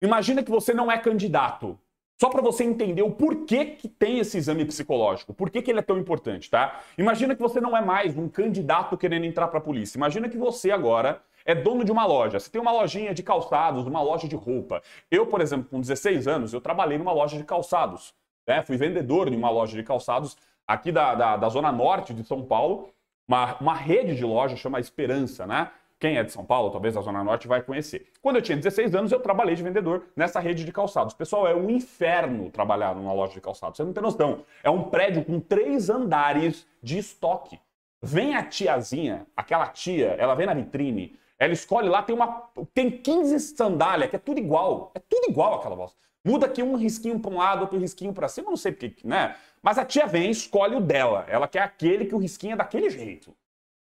Imagina que você não é candidato. Só para você entender o porquê que tem esse exame psicológico, por que, que ele é tão importante, tá? Imagina que você não é mais um candidato querendo entrar para a polícia. Imagina que você agora é dono de uma loja. Você tem uma lojinha de calçados, uma loja de roupa. Eu, por exemplo, com 16 anos, eu trabalhei numa loja de calçados. Né? Fui vendedor de uma loja de calçados aqui da, da, da zona norte de São Paulo. Uma, uma rede de lojas chama Esperança, né? Quem é de São Paulo, talvez da Zona Norte, vai conhecer. Quando eu tinha 16 anos, eu trabalhei de vendedor nessa rede de calçados. Pessoal, é um inferno trabalhar numa loja de calçados. Você não tem noção. É um prédio com três andares de estoque. Vem a tiazinha, aquela tia, ela vem na vitrine, ela escolhe lá, tem uma. Tem 15 sandálias, que é tudo igual. É tudo igual aquela bosta. Muda aqui um risquinho para um lado, outro risquinho para cima, não sei porque, né? Mas a tia vem, escolhe o dela. Ela quer aquele que o risquinho é daquele jeito.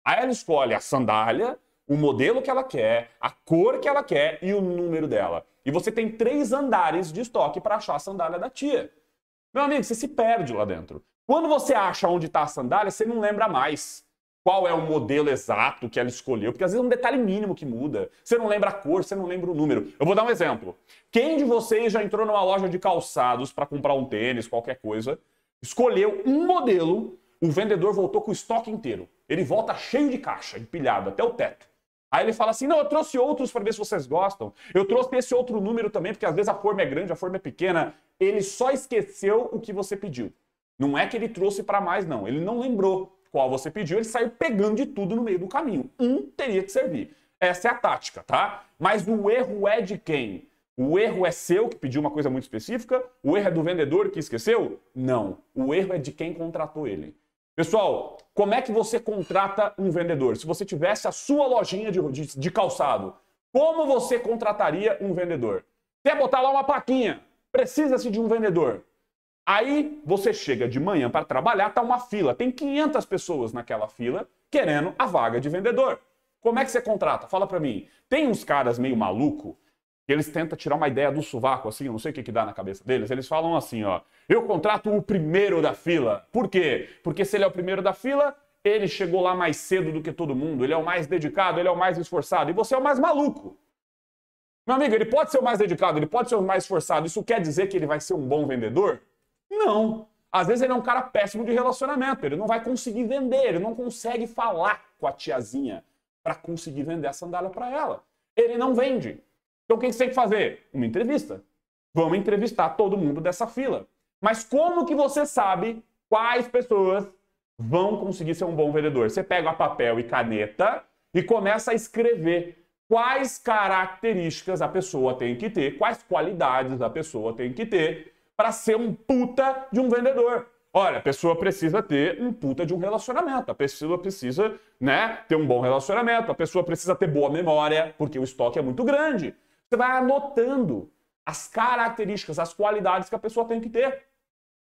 Aí ela escolhe a sandália, o modelo que ela quer, a cor que ela quer e o número dela. E você tem três andares de estoque para achar a sandália da tia. Meu amigo, você se perde lá dentro. Quando você acha onde está a sandália, você não lembra mais qual é o modelo exato que ela escolheu, porque às vezes é um detalhe mínimo que muda. Você não lembra a cor, você não lembra o número. Eu vou dar um exemplo. Quem de vocês já entrou numa loja de calçados para comprar um tênis, qualquer coisa, escolheu um modelo, o vendedor voltou com o estoque inteiro. Ele volta cheio de caixa, empilhado até o teto. Aí ele fala assim: não, eu trouxe outros para ver se vocês gostam. Eu trouxe esse outro número também, porque às vezes a forma é grande, a forma é pequena. Ele só esqueceu o que você pediu. Não é que ele trouxe para mais, não. Ele não lembrou qual você pediu, ele saiu pegando de tudo no meio do caminho. Um teria que servir. Essa é a tática, tá? Mas o erro é de quem? O erro é seu, que pediu uma coisa muito específica? O erro é do vendedor que esqueceu? Não. O erro é de quem contratou ele. Pessoal, como é que você contrata um vendedor? Se você tivesse a sua lojinha de, de, de calçado, como você contrataria um vendedor? Quer botar lá uma plaquinha? Precisa-se de um vendedor. Aí você chega de manhã para trabalhar, tá uma fila, tem 500 pessoas naquela fila querendo a vaga de vendedor. Como é que você contrata? Fala para mim. Tem uns caras meio maluco que eles tentam tirar uma ideia do sovaco, assim, não sei o que, que dá na cabeça deles. Eles falam assim, ó, eu contrato o primeiro da fila. Por quê? Porque se ele é o primeiro da fila, ele chegou lá mais cedo do que todo mundo, ele é o mais dedicado, ele é o mais esforçado, e você é o mais maluco. Meu amigo, ele pode ser o mais dedicado, ele pode ser o mais esforçado. Isso quer dizer que ele vai ser um bom vendedor? Não. Às vezes ele é um cara péssimo de relacionamento, ele não vai conseguir vender, ele não consegue falar com a tiazinha para conseguir vender a sandália para ela. Ele não vende. Então o que você tem que fazer? Uma entrevista. Vamos entrevistar todo mundo dessa fila. Mas como que você sabe quais pessoas vão conseguir ser um bom vendedor? Você pega papel e caneta e começa a escrever quais características a pessoa tem que ter, quais qualidades a pessoa tem que ter para ser um puta de um vendedor. Olha, a pessoa precisa ter um puta de um relacionamento, a pessoa precisa, né, ter um bom relacionamento, a pessoa precisa ter boa memória, porque o estoque é muito grande. Você vai anotando as características, as qualidades que a pessoa tem que ter.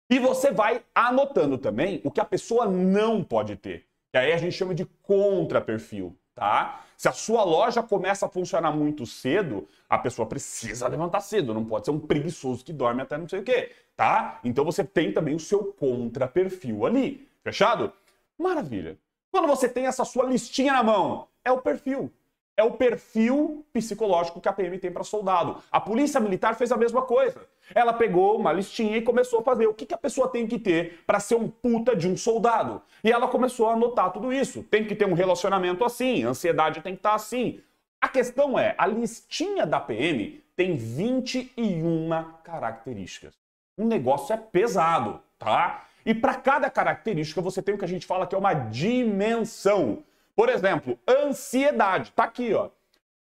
E você vai anotando também o que a pessoa não pode ter. E aí a gente chama de contraperfil, tá? Se a sua loja começa a funcionar muito cedo, a pessoa precisa levantar cedo, não pode ser um preguiçoso que dorme até não sei o quê, tá? Então você tem também o seu contraperfil ali. Fechado? Maravilha. Quando você tem essa sua listinha na mão, é o perfil é o perfil psicológico que a PM tem para soldado. A polícia militar fez a mesma coisa. Ela pegou uma listinha e começou a fazer o que, que a pessoa tem que ter para ser um puta de um soldado. E ela começou a anotar tudo isso. Tem que ter um relacionamento assim, ansiedade tem que estar tá assim. A questão é, a listinha da PM tem 21 características. O negócio é pesado, tá? E para cada característica você tem o que a gente fala que é uma dimensão. Por exemplo, ansiedade. Tá aqui, ó.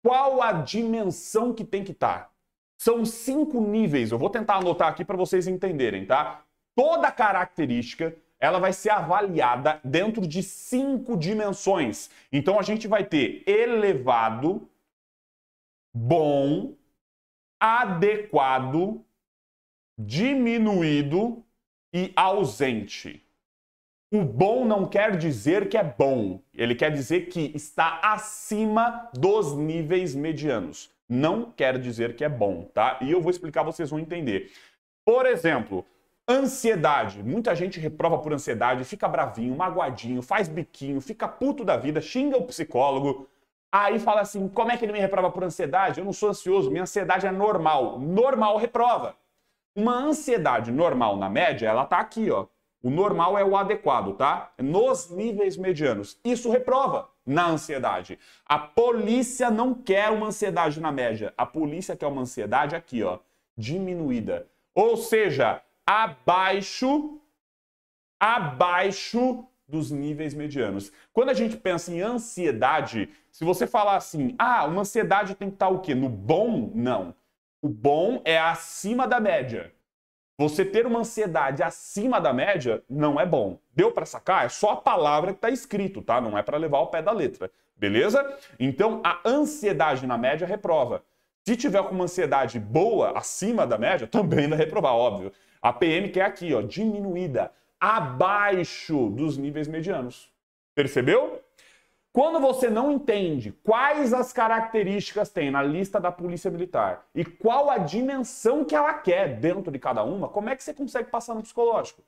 Qual a dimensão que tem que estar? Tá? São cinco níveis. Eu vou tentar anotar aqui para vocês entenderem, tá? Toda característica ela vai ser avaliada dentro de cinco dimensões. Então a gente vai ter elevado, bom, adequado, diminuído e ausente. O bom não quer dizer que é bom, ele quer dizer que está acima dos níveis medianos. Não quer dizer que é bom, tá? E eu vou explicar, vocês vão entender. Por exemplo, ansiedade. Muita gente reprova por ansiedade, fica bravinho, magoadinho, faz biquinho, fica puto da vida, xinga o psicólogo. Aí fala assim: como é que ele me reprova por ansiedade? Eu não sou ansioso, minha ansiedade é normal. Normal reprova. Uma ansiedade normal na média, ela tá aqui, ó. O normal é o adequado, tá? Nos níveis medianos. Isso reprova na ansiedade. A polícia não quer uma ansiedade na média. A polícia quer uma ansiedade aqui, ó, diminuída. Ou seja, abaixo abaixo dos níveis medianos. Quando a gente pensa em ansiedade, se você falar assim, ah, uma ansiedade tem que estar o quê? No bom? Não. O bom é acima da média. Você ter uma ansiedade acima da média não é bom. Deu para sacar? É só a palavra que está escrito, tá? Não é para levar ao pé da letra. Beleza? Então, a ansiedade na média reprova. Se tiver com uma ansiedade boa, acima da média, também vai reprovar, óbvio. A PM que é aqui, ó, diminuída, abaixo dos níveis medianos. Percebeu? Quando você não entende quais as características tem na lista da Polícia Militar e qual a dimensão que ela quer dentro de cada uma, como é que você consegue passar no psicológico?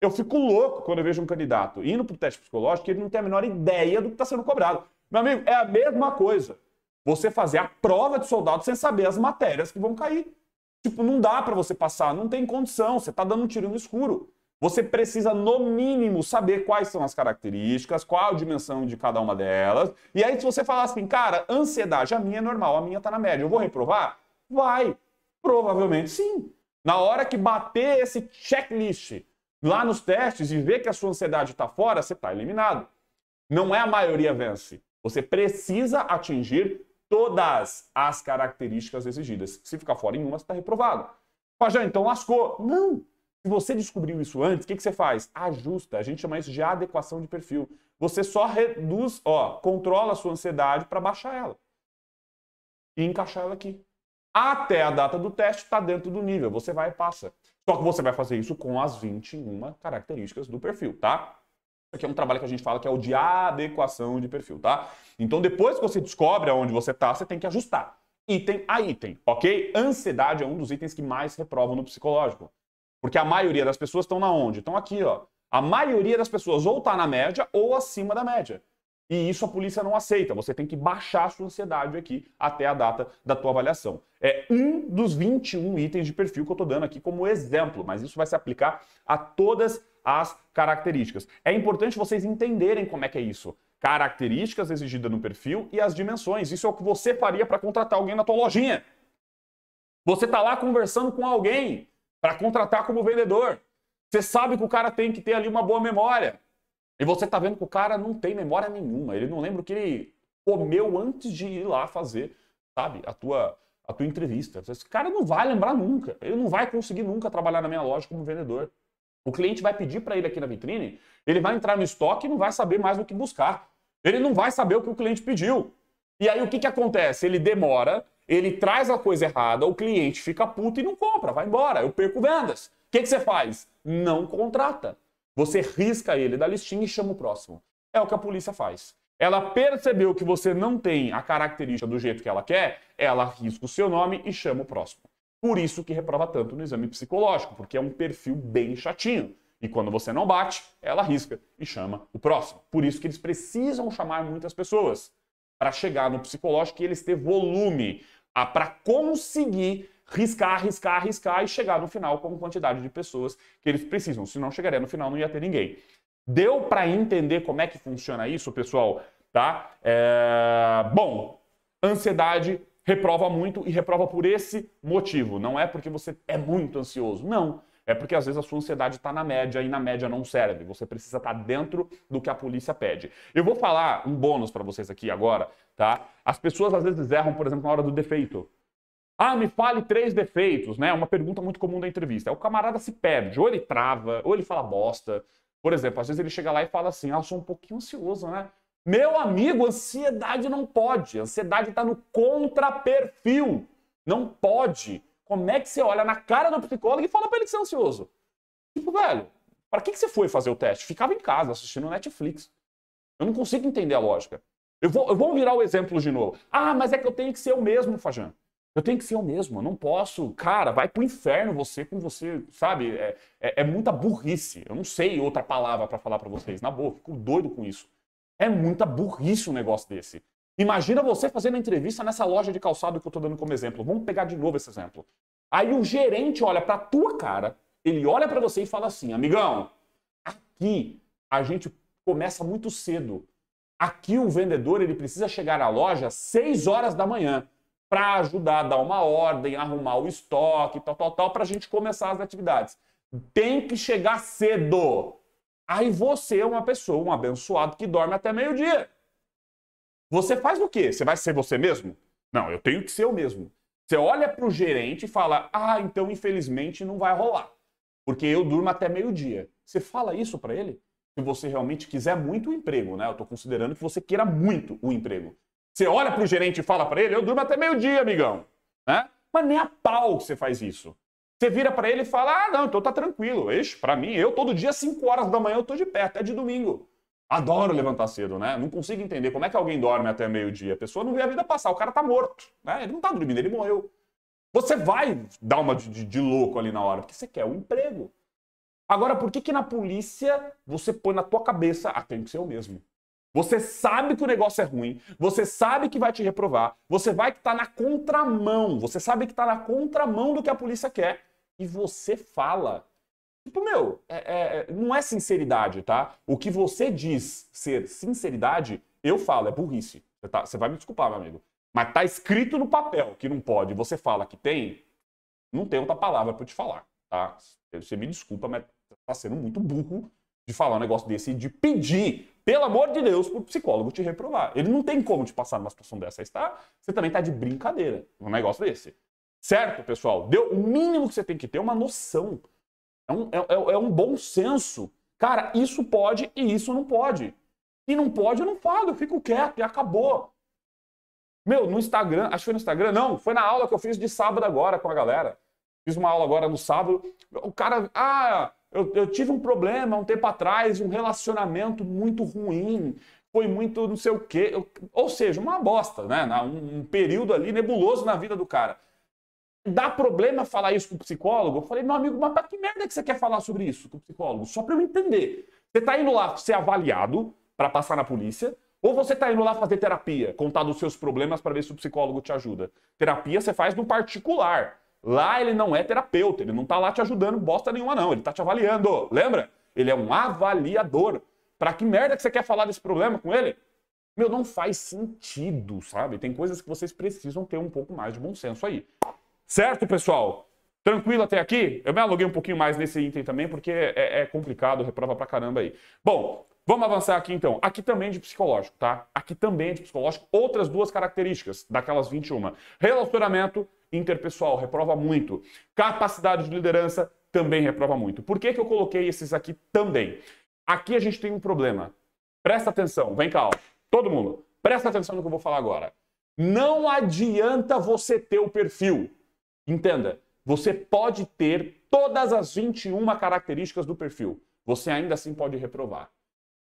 Eu fico louco quando eu vejo um candidato indo para o teste psicológico e ele não tem a menor ideia do que está sendo cobrado. Meu amigo, é a mesma coisa. Você fazer a prova de soldado sem saber as matérias que vão cair. Tipo, não dá para você passar, não tem condição, você está dando um tiro no escuro. Você precisa, no mínimo, saber quais são as características, qual a dimensão de cada uma delas. E aí, se você falar assim, cara, ansiedade, a minha é normal, a minha está na média, eu vou reprovar? Vai. Provavelmente sim. Na hora que bater esse checklist lá nos testes e ver que a sua ansiedade está fora, você está eliminado. Não é a maioria vence. Você precisa atingir todas as características exigidas. Se ficar fora em uma, você está reprovado. Pajé, então lascou. Não. Se você descobriu isso antes, o que, que você faz? Ajusta. A gente chama isso de adequação de perfil. Você só reduz, ó, controla a sua ansiedade para baixar ela. E encaixar ela aqui. Até a data do teste está dentro do nível. Você vai e passa. Só que você vai fazer isso com as 21 características do perfil, tá? Aqui é um trabalho que a gente fala que é o de adequação de perfil, tá? Então, depois que você descobre aonde você está, você tem que ajustar. Item a item, ok? Ansiedade é um dos itens que mais reprovam no psicológico. Porque a maioria das pessoas estão na onde? Estão aqui, ó. A maioria das pessoas ou está na média ou acima da média. E isso a polícia não aceita. Você tem que baixar a sua ansiedade aqui até a data da tua avaliação. É um dos 21 itens de perfil que eu estou dando aqui como exemplo, mas isso vai se aplicar a todas as características. É importante vocês entenderem como é que é isso. Características exigidas no perfil e as dimensões. Isso é o que você faria para contratar alguém na tua lojinha. Você está lá conversando com alguém para contratar como vendedor. Você sabe que o cara tem que ter ali uma boa memória. E você está vendo que o cara não tem memória nenhuma. Ele não lembra o que ele comeu antes de ir lá fazer, sabe, a tua, a tua entrevista. Esse cara não vai lembrar nunca. Ele não vai conseguir nunca trabalhar na minha loja como vendedor. O cliente vai pedir para ele aqui na vitrine, ele vai entrar no estoque e não vai saber mais o que buscar. Ele não vai saber o que o cliente pediu. E aí o que, que acontece? Ele demora, ele traz a coisa errada, o cliente fica puto e não compra, vai embora, eu perco vendas. O que, que você faz? Não contrata. Você risca ele da listinha e chama o próximo. É o que a polícia faz. Ela percebeu que você não tem a característica do jeito que ela quer, ela risca o seu nome e chama o próximo. Por isso que reprova tanto no exame psicológico, porque é um perfil bem chatinho. E quando você não bate, ela risca e chama o próximo. Por isso que eles precisam chamar muitas pessoas para chegar no psicológico e eles ter volume para conseguir riscar, riscar, riscar e chegar no final com a quantidade de pessoas que eles precisam. Se não chegaria no final, não ia ter ninguém. Deu para entender como é que funciona isso, pessoal? Tá? É... Bom, ansiedade reprova muito e reprova por esse motivo. Não é porque você é muito ansioso. Não. É porque às vezes a sua ansiedade está na média e na média não serve. Você precisa estar tá dentro do que a polícia pede. Eu vou falar um bônus para vocês aqui agora, tá? As pessoas às vezes erram, por exemplo, na hora do defeito. Ah, me fale três defeitos, né? Uma pergunta muito comum da entrevista. O camarada se perde, ou ele trava, ou ele fala bosta. Por exemplo, às vezes ele chega lá e fala assim: Ah, eu sou um pouquinho ansioso, né? Meu amigo, ansiedade não pode. Ansiedade está no contraperfil. Não pode. Como é que você olha na cara do psicólogo e fala pra ele que você é ansioso? Tipo, velho, para que, que você foi fazer o teste? Ficava em casa assistindo Netflix. Eu não consigo entender a lógica. Eu vou, eu vou virar o exemplo de novo. Ah, mas é que eu tenho que ser o mesmo, Fajan. Eu tenho que ser o mesmo, eu não posso. Cara, vai pro inferno você com você, sabe? É, é, é muita burrice. Eu não sei outra palavra para falar para vocês. Na boa, fico doido com isso. É muita burrice um negócio desse. Imagina você fazendo entrevista nessa loja de calçado que eu tô dando como exemplo. Vamos pegar de novo esse exemplo. Aí o gerente olha pra tua cara, ele olha para você e fala assim: amigão, aqui a gente começa muito cedo. Aqui o vendedor ele precisa chegar à loja às 6 horas da manhã para ajudar a dar uma ordem, arrumar o estoque, tal, tal, tal, para a gente começar as atividades. Tem que chegar cedo. Aí você é uma pessoa, um abençoado que dorme até meio-dia. Você faz o quê? Você vai ser você mesmo? Não, eu tenho que ser eu mesmo. Você olha para o gerente e fala: Ah, então infelizmente não vai rolar, porque eu durmo até meio-dia. Você fala isso para ele? Se você realmente quiser muito o emprego, né? Eu estou considerando que você queira muito o emprego. Você olha para o gerente e fala para ele, eu durmo até meio-dia, amigão. Né? Mas nem a pau que você faz isso. Você vira para ele e fala, ah, não, então tá tranquilo. Ixi, para mim, eu todo dia, 5 horas da manhã, eu tô de pé, até de domingo. Adoro levantar cedo, né? Não consigo entender como é que alguém dorme até meio-dia. A pessoa não vê a vida passar, o cara tá morto, né? Ele não tá dormindo, ele morreu. Você vai dar uma de, de, de louco ali na hora, porque você quer um emprego. Agora, por que que na polícia você põe na tua cabeça, ah, tem que ser o mesmo? Você sabe que o negócio é ruim, você sabe que vai te reprovar, você vai que tá na contramão, você sabe que tá na contramão do que a polícia quer e você fala. Tipo, meu, é, é, é, não é sinceridade, tá? O que você diz ser sinceridade, eu falo, é burrice. Você, tá, você vai me desculpar, meu amigo. Mas tá escrito no papel que não pode, você fala que tem, não tem outra palavra para te falar, tá? Você me desculpa, mas tá sendo muito burro de falar um negócio desse e de pedir pelo amor de Deus, para o psicólogo te reprovar. Ele não tem como te passar numa situação dessa. Está, você também está de brincadeira um negócio desse. Certo, pessoal? Deu, o mínimo que você tem que ter uma noção. É um, é, é, é um bom senso. Cara, isso pode e isso não pode. E não pode, eu não falo, eu fico quieto e acabou. Meu, no Instagram, acho que foi no Instagram, não, foi na aula que eu fiz de sábado agora com a galera. Fiz uma aula agora no sábado. O cara, ah, eu, eu tive um problema um tempo atrás, um relacionamento muito ruim, foi muito não sei o quê. Ou seja, uma bosta, né? Um, período ali nebuloso na vida do cara. Dá problema falar isso com o psicólogo? Eu falei, meu amigo, mas pra que merda que você quer falar sobre isso com o psicólogo? Só pra eu entender. Você tá indo lá ser avaliado para passar na polícia, ou você tá indo lá fazer terapia, contar dos seus problemas para ver se o psicólogo te ajuda? Terapia você faz no particular. Lá ele não é terapeuta, ele não está lá te ajudando bosta nenhuma, não. Ele está te avaliando. Lembra? Ele é um avaliador. Para que merda que você quer falar desse problema com ele? Meu, não faz sentido, sabe? Tem coisas que vocês precisam ter um pouco mais de bom senso aí. Certo, pessoal? Tranquilo até aqui? Eu me aluguei um pouquinho mais nesse item também, porque é, é complicado, reprova pra caramba aí. Bom, vamos avançar aqui então. Aqui também de psicológico, tá? Aqui também de psicológico. Outras duas características daquelas 21. Relacionamento interpessoal, reprova muito. Capacidade de liderança também reprova muito. Por que, que eu coloquei esses aqui também? Aqui a gente tem um problema. Presta atenção, vem cá, ó. todo mundo. Presta atenção no que eu vou falar agora. Não adianta você ter o perfil. Entenda, você pode ter todas as 21 características do perfil. Você ainda assim pode reprovar.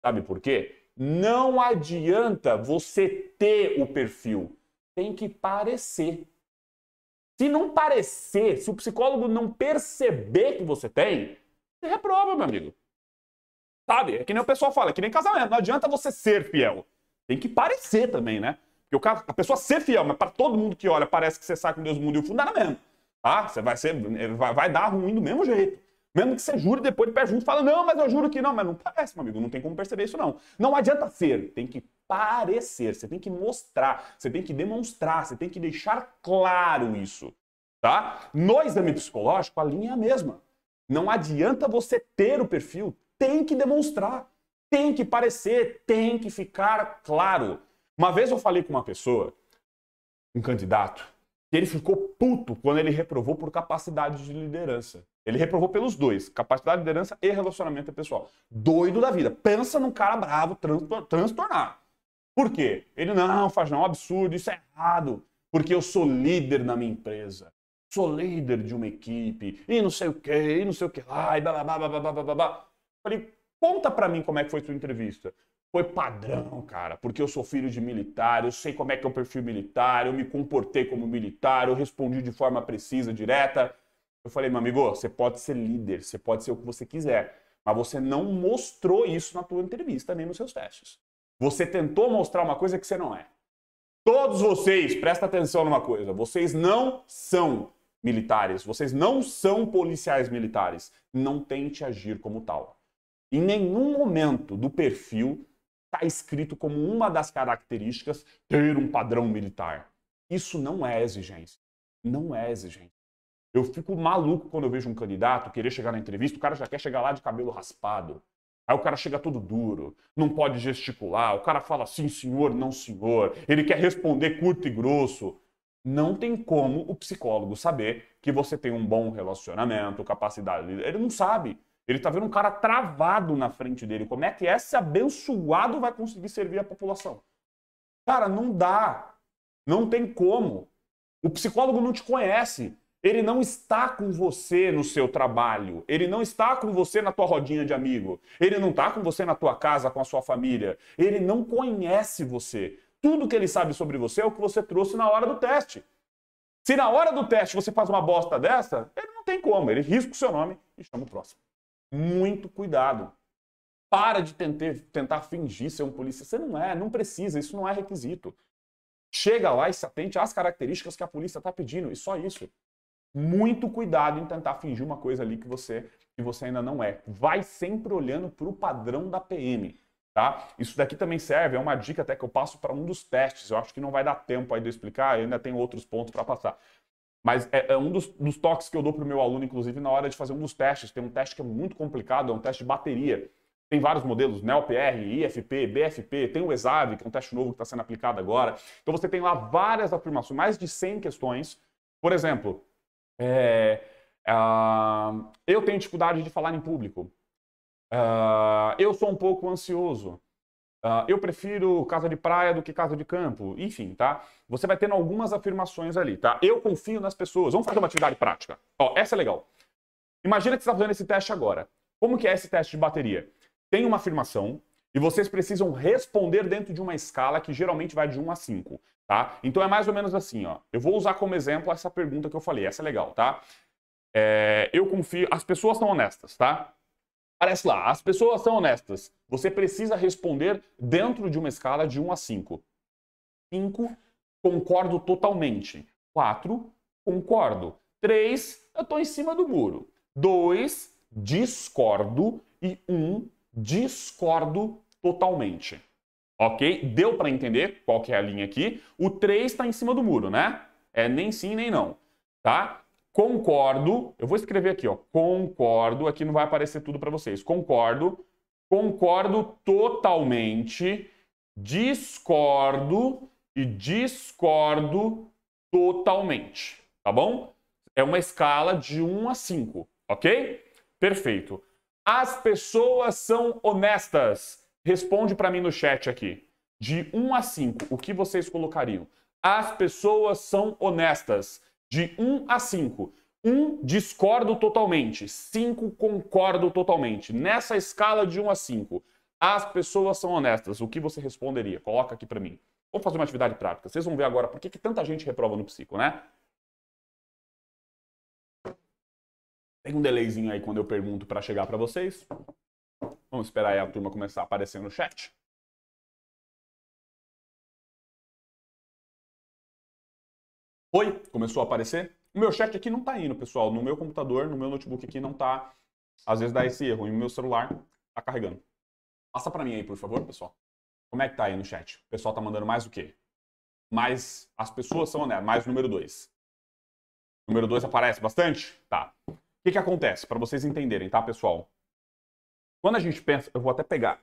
Sabe por quê? Não adianta você ter o perfil. Tem que parecer. Se não parecer, se o psicólogo não perceber que você tem, você reprova, meu amigo. Sabe? É que nem o pessoal fala, é que nem casamento. Não adianta você ser fiel. Tem que parecer também, né? Porque a pessoa ser fiel, mas para todo mundo que olha, parece que você sai com Deus, mundo e o fundo. Tá? Você vai ser, vai, vai dar ruim do mesmo jeito. Mesmo que você jure depois de pé junto, fala, não, mas eu juro que não. Mas não parece, meu amigo, não tem como perceber isso, não. Não adianta ser, tem que parecer, você tem que mostrar, você tem que demonstrar, você tem que deixar claro isso, tá? No exame psicológico, a linha é a mesma. Não adianta você ter o perfil, tem que demonstrar, tem que parecer, tem que ficar claro. Uma vez eu falei com uma pessoa, um candidato, que ele ficou puto quando ele reprovou por capacidade de liderança. Ele reprovou pelos dois, capacidade de liderança e relacionamento pessoal. Doido da vida. Pensa num cara bravo, transtornar. Por quê? Ele, não, faz não, é absurdo, isso é errado, porque eu sou líder na minha empresa. sou líder de uma equipe, e não sei o que, e não sei o que lá, e blá, blá, blá, blá, blá, blá, blá. Falei, conta pra mim como é que foi sua entrevista. Foi padrão, cara, porque eu sou filho de militar, eu sei como é que é o perfil militar, eu me comportei como militar, eu respondi de forma precisa, direta. Eu falei, meu amigo, você pode ser líder, você pode ser o que você quiser, mas você não mostrou isso na tua entrevista nem nos seus testes. Você tentou mostrar uma coisa que você não é. Todos vocês, presta atenção numa coisa, vocês não são militares, vocês não são policiais militares. Não tente agir como tal. Em nenhum momento do perfil está escrito como uma das características ter um padrão militar. Isso não é exigência. Não é exigência. Eu fico maluco quando eu vejo um candidato querer chegar na entrevista, o cara já quer chegar lá de cabelo raspado. Aí o cara chega todo duro, não pode gesticular, o cara fala sim, senhor, não, senhor. Ele quer responder curto e grosso. Não tem como o psicólogo saber que você tem um bom relacionamento, capacidade. Ele não sabe. Ele está vendo um cara travado na frente dele. Como é que esse abençoado vai conseguir servir a população? Cara, não dá. Não tem como. O psicólogo não te conhece. Ele não está com você no seu trabalho. Ele não está com você na tua rodinha de amigo. Ele não está com você na tua casa, com a sua família. Ele não conhece você. Tudo que ele sabe sobre você é o que você trouxe na hora do teste. Se na hora do teste você faz uma bosta dessa, ele não tem como. Ele risca o seu nome e chama o próximo muito cuidado. Para de tentar, tentar fingir ser um polícia. Você não é, não precisa, isso não é requisito. Chega lá e se atente às características que a polícia está pedindo, e só isso. Muito cuidado em tentar fingir uma coisa ali que você, que você ainda não é. Vai sempre olhando para o padrão da PM. Tá? Isso daqui também serve, é uma dica até que eu passo para um dos testes. Eu acho que não vai dar tempo aí de eu explicar, eu ainda tenho outros pontos para passar. Mas é, é um dos, dos, toques que eu dou para o meu aluno, inclusive, na hora de fazer um dos testes. Tem um teste que é muito complicado, é um teste de bateria. Tem vários modelos, NEOPR, IFP, BFP, tem o ESAV, que é um teste novo que está sendo aplicado agora. Então você tem lá várias afirmações, mais de 100 questões. Por exemplo, é, uh, eu tenho dificuldade de falar em público. Uh, eu sou um pouco ansioso. Uh, eu prefiro casa de praia do que casa de campo. Enfim, tá? Você vai tendo algumas afirmações ali, tá? Eu confio nas pessoas. Vamos fazer uma atividade prática. Ó, essa é legal. Imagina que você está fazendo esse teste agora. Como que é esse teste de bateria? Tem uma afirmação e vocês precisam responder dentro de uma escala que geralmente vai de 1 a 5, tá? Então é mais ou menos assim, ó. Eu vou usar como exemplo essa pergunta que eu falei. Essa é legal, tá? É, eu confio... As pessoas são honestas, tá? Parece lá, as pessoas são honestas. Você precisa responder dentro de uma escala de 1 a 5. 5, concordo totalmente. 4, concordo. 3, eu estou em cima do muro. 2, discordo. E 1, discordo totalmente. Ok? Deu para entender qual que é a linha aqui? O 3 está em cima do muro, né? É nem sim nem não. Tá? Concordo, eu vou escrever aqui, ó, concordo, aqui não vai aparecer tudo para vocês. Concordo, concordo totalmente, discordo e discordo totalmente, tá bom? É uma escala de 1 a 5, ok? Perfeito. As pessoas são honestas. Responde para mim no chat aqui. De 1 a 5, o que vocês colocariam? As pessoas são honestas de 1 a 5. 1 discordo totalmente, 5 concordo totalmente. Nessa escala de 1 a 5, as pessoas são honestas. O que você responderia? Coloca aqui para mim. Vamos fazer uma atividade prática. Vocês vão ver agora por que, que tanta gente reprova no psico, né? Tem um delayzinho aí quando eu pergunto para chegar para vocês. Vamos esperar aí a turma começar a aparecer no chat. Oi, começou a aparecer? O meu chat aqui não está indo, pessoal. No meu computador, no meu notebook aqui não está. Às vezes dá esse erro. E o meu celular está carregando. Passa para mim aí, por favor, pessoal. Como é que tá aí no chat? O pessoal tá mandando mais o quê? Mais as pessoas são, né? Mais número 2. Número 2 aparece bastante? Tá. O que que acontece? Para vocês entenderem, tá, pessoal? Quando a gente pensa, eu vou até pegar.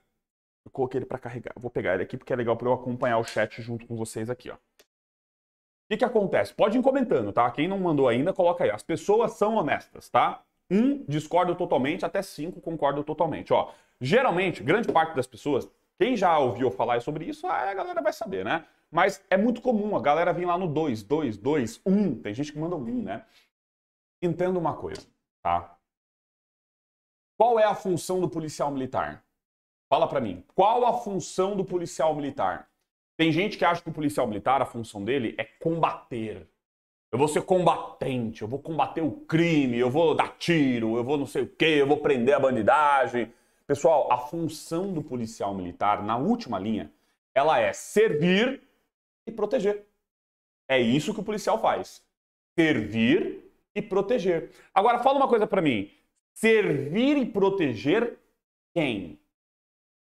Eu coloquei ele para carregar. Eu vou pegar ele aqui porque é legal para eu acompanhar o chat junto com vocês aqui, ó que, que acontece? Pode ir comentando, tá? Quem não mandou ainda, coloca aí. As pessoas são honestas, tá? Um, discordo totalmente, até cinco, concordo totalmente. Ó, geralmente, grande parte das pessoas, quem já ouviu falar sobre isso, a galera vai saber, né? Mas é muito comum a galera vir lá no 2, 2, 2, 1. Tem gente que manda um, né? Entenda uma coisa, tá? Qual é a função do policial militar? Fala para mim. Qual a função do policial militar? Tem gente que acha que o policial militar, a função dele é combater. Eu vou ser combatente, eu vou combater o crime, eu vou dar tiro, eu vou não sei o quê, eu vou prender a bandidagem. Pessoal, a função do policial militar, na última linha, ela é servir e proteger. É isso que o policial faz. Servir e proteger. Agora, fala uma coisa para mim. Servir e proteger quem?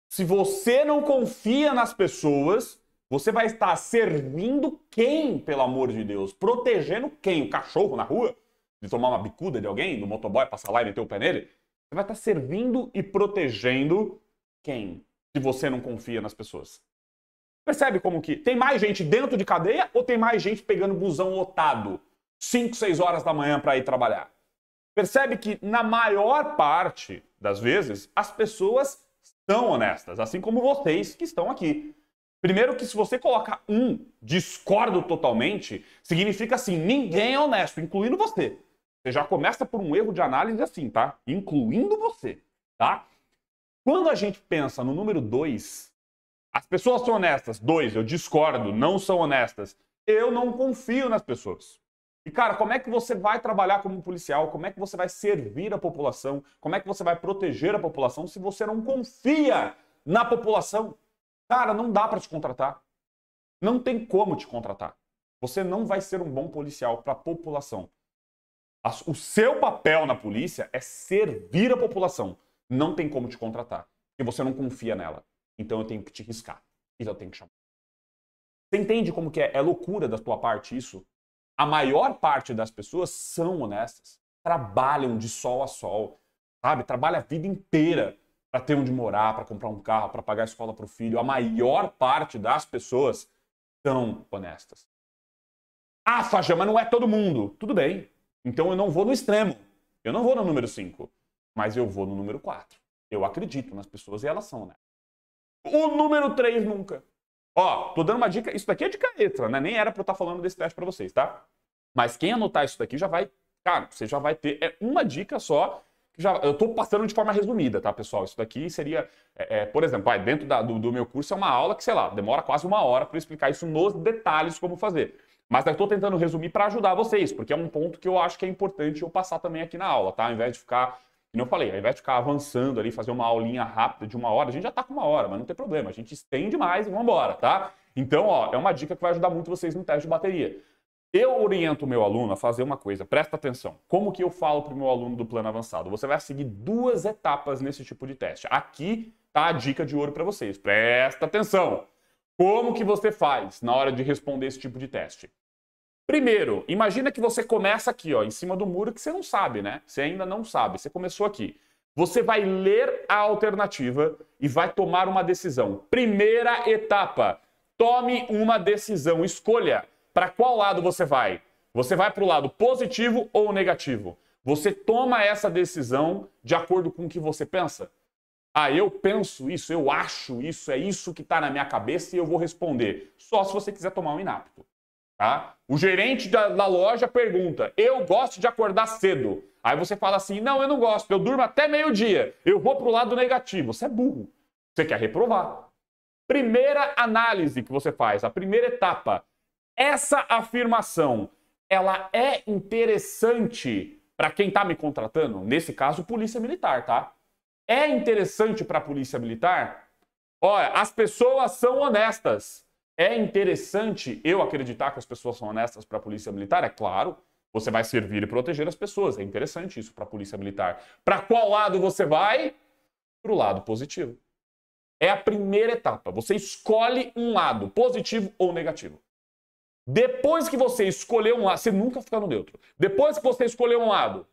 Se você não confia nas pessoas, você vai estar servindo quem, pelo amor de Deus? Protegendo quem? O cachorro na rua? De tomar uma bicuda de alguém? Do motoboy passar lá e meter o pé nele? Você vai estar servindo e protegendo quem? Se você não confia nas pessoas. Percebe como que tem mais gente dentro de cadeia ou tem mais gente pegando busão lotado 5, 6 horas da manhã para ir trabalhar? Percebe que na maior parte das vezes as pessoas são honestas, assim como vocês que estão aqui. Primeiro que se você coloca um discordo totalmente, significa assim, ninguém é honesto, incluindo você. Você já começa por um erro de análise assim, tá? Incluindo você, tá? Quando a gente pensa no número 2, as pessoas são honestas. Dois, eu discordo, não são honestas. Eu não confio nas pessoas. E, cara, como é que você vai trabalhar como policial? Como é que você vai servir a população? Como é que você vai proteger a população se você não confia na população? Cara, não dá para te contratar. Não tem como te contratar. Você não vai ser um bom policial para a população. O seu papel na polícia é servir a população. Não tem como te contratar, porque você não confia nela. Então eu tenho que te riscar. E eu tenho que chamar. Você entende como que é? É loucura da tua parte isso? A maior parte das pessoas são honestas. Trabalham de sol a sol, sabe? Trabalha a vida inteira para ter onde morar, para comprar um carro, para pagar a escola para o filho. A maior parte das pessoas são honestas. Ah, Faja, mas não é todo mundo. Tudo bem. Então eu não vou no extremo. Eu não vou no número 5, mas eu vou no número 4. Eu acredito nas pessoas e elas são honestas. O número 3 nunca. Ó, tô dando uma dica. Isso daqui é dica extra, né? Nem era pra eu estar tá falando desse teste pra vocês, tá? Mas quem anotar isso daqui já vai. Cara, você já vai ter. É uma dica só. Já, eu tô passando de forma resumida, tá, pessoal? Isso daqui seria. É, é, por exemplo, dentro da, do, do, meu curso é uma aula que, sei lá, demora quase uma hora para explicar isso nos detalhes como fazer. Mas eu tô tentando resumir para ajudar vocês, porque é um ponto que eu acho que é importante eu passar também aqui na aula, tá? Ao invés de ficar como eu falei, ao invés de ficar avançando ali, fazer uma aulinha rápida de uma hora, a gente já está com uma hora, mas não tem problema, a gente estende mais e vamos embora, tá? Então, ó, é uma dica que vai ajudar muito vocês no teste de bateria. Eu oriento o meu aluno a fazer uma coisa, presta atenção. Como que eu falo para o meu aluno do plano avançado? Você vai seguir duas etapas nesse tipo de teste. Aqui tá a dica de ouro para vocês. Presta atenção. Como que você faz na hora de responder esse tipo de teste? Primeiro, imagina que você começa aqui, ó, em cima do muro que você não sabe, né? Você ainda não sabe, você começou aqui. Você vai ler a alternativa e vai tomar uma decisão. Primeira etapa: tome uma decisão, escolha para qual lado você vai. Você vai para o lado positivo ou negativo? Você toma essa decisão de acordo com o que você pensa? Ah, eu penso isso, eu acho isso, é isso que está na minha cabeça e eu vou responder. Só se você quiser tomar um inapto. Tá? O gerente da, da, loja pergunta: Eu gosto de acordar cedo. Aí você fala assim: Não, eu não gosto, eu durmo até meio-dia. Eu vou para o lado negativo. Você é burro. Você quer reprovar. Primeira análise que você faz, a primeira etapa. Essa afirmação, ela é interessante para quem está me contratando? Nesse caso, polícia militar, tá? É interessante para a polícia militar? Olha, as pessoas são honestas. É interessante eu acreditar que as pessoas são honestas para a polícia militar? É claro. Você vai servir e proteger as pessoas. É interessante isso para a polícia militar. Para qual lado você vai? Para o lado positivo. É a primeira etapa. Você escolhe um lado, positivo ou negativo. Depois que você escolher um lado, você nunca fica no neutro. Depois que você escolher um lado,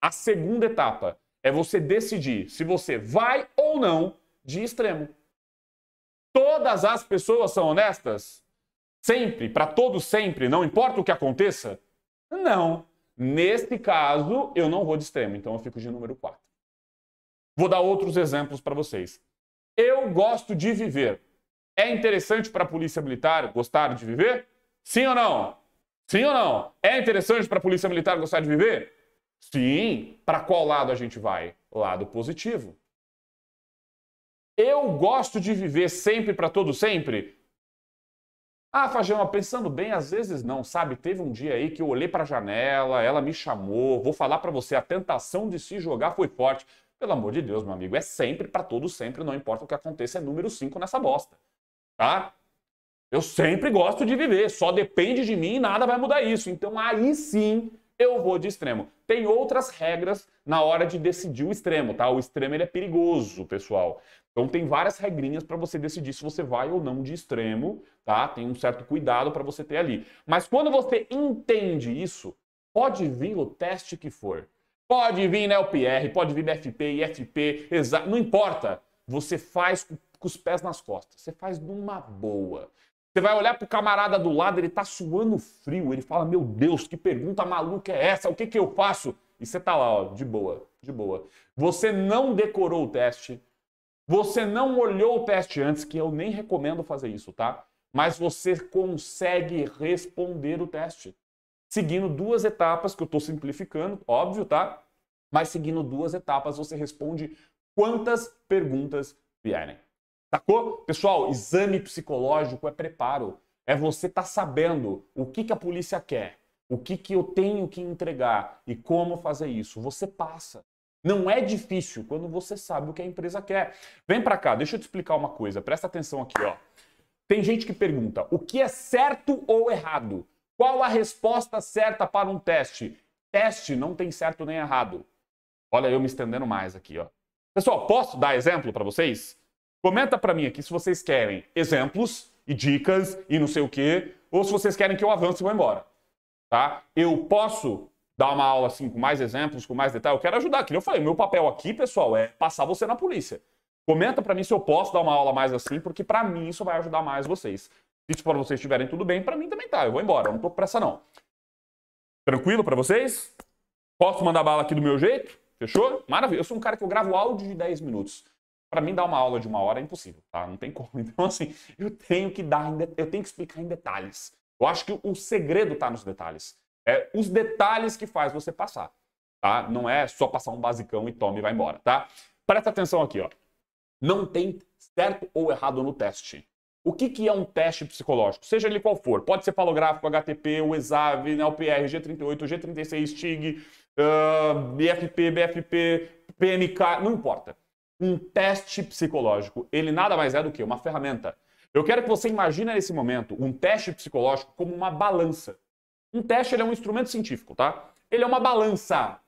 a segunda etapa é você decidir se você vai ou não de extremo. Todas as pessoas são honestas? Sempre? Para todos sempre? Não importa o que aconteça? Não. Neste caso, eu não vou de extremo, então eu fico de número 4. Vou dar outros exemplos para vocês. Eu gosto de viver. É interessante para a polícia militar gostar de viver? Sim ou não? Sim ou não? É interessante para a polícia militar gostar de viver? Sim, para qual lado a gente vai? Lado positivo. Eu gosto de viver sempre para todo sempre? Ah, Fajama, pensando bem, às vezes não, sabe? Teve um dia aí que eu olhei para a janela, ela me chamou, vou falar para você, a tentação de se jogar foi forte. Pelo amor de Deus, meu amigo, é sempre para todo sempre, não importa o que aconteça, é número 5 nessa bosta. Tá? Eu sempre gosto de viver, só depende de mim e nada vai mudar isso. Então aí sim eu vou de extremo. Tem outras regras na hora de decidir o extremo, tá? O extremo ele é perigoso, pessoal. Então tem várias regrinhas para você decidir se você vai ou não de extremo, tá? Tem um certo cuidado para você ter ali. Mas quando você entende isso, pode vir o teste que for. Pode vir na LPR, pode vir FP, IFP, exa... não importa. Você faz com os pés nas costas. Você faz numa boa. Você vai olhar pro camarada do lado, ele tá suando frio. Ele fala: Meu Deus, que pergunta maluca é essa? O que, que eu faço? E você tá lá, ó, de boa, de boa. Você não decorou o teste. Você não olhou o teste antes, que eu nem recomendo fazer isso, tá? Mas você consegue responder o teste. Seguindo duas etapas, que eu estou simplificando, óbvio, tá? Mas seguindo duas etapas, você responde quantas perguntas vierem. Sacou? Pessoal, exame psicológico é preparo. É você estar tá sabendo o que, que a polícia quer, o que, que eu tenho que entregar e como fazer isso. Você passa. Não é difícil quando você sabe o que a empresa quer. Vem para cá, deixa eu te explicar uma coisa. Presta atenção aqui, ó. Tem gente que pergunta: o que é certo ou errado? Qual a resposta certa para um teste? Teste não tem certo nem errado. Olha eu me estendendo mais aqui, ó. Pessoal, posso dar exemplo para vocês? Comenta para mim aqui se vocês querem exemplos e dicas e não sei o quê, ou se vocês querem que eu avance e vou embora. Tá? Eu posso dar uma aula assim com mais exemplos, com mais detalhes. Eu quero ajudar. Que eu falei, meu papel aqui, pessoal, é passar você na polícia. Comenta para mim se eu posso dar uma aula mais assim, porque para mim isso vai ajudar mais vocês. Se para vocês estiverem tudo bem, para mim também tá. Eu vou embora, eu não tô com pressa não. Tranquilo para vocês? Posso mandar bala aqui do meu jeito? Fechou? Maravilha. Eu sou um cara que eu gravo áudio de 10 minutos. Para mim, dar uma aula de uma hora é impossível, tá? Não tem como. Então, assim, eu tenho que dar, eu tenho que explicar em detalhes. Eu acho que o segredo está nos detalhes. É os detalhes que faz você passar, tá? Não é só passar um basicão e tome e vai embora, tá? Presta atenção aqui, ó. Não tem certo ou errado no teste. O que, que é um teste psicológico? Seja ele qual for. Pode ser palográfico, HTP, o ESAV, NELPR, G38, G36, TIG, uh, BFP, BFP, PMK, não importa um teste psicológico. Ele nada mais é do que uma ferramenta. Eu quero que você imagine nesse momento um teste psicológico como uma balança. Um teste é um instrumento científico, tá? Ele é uma balança.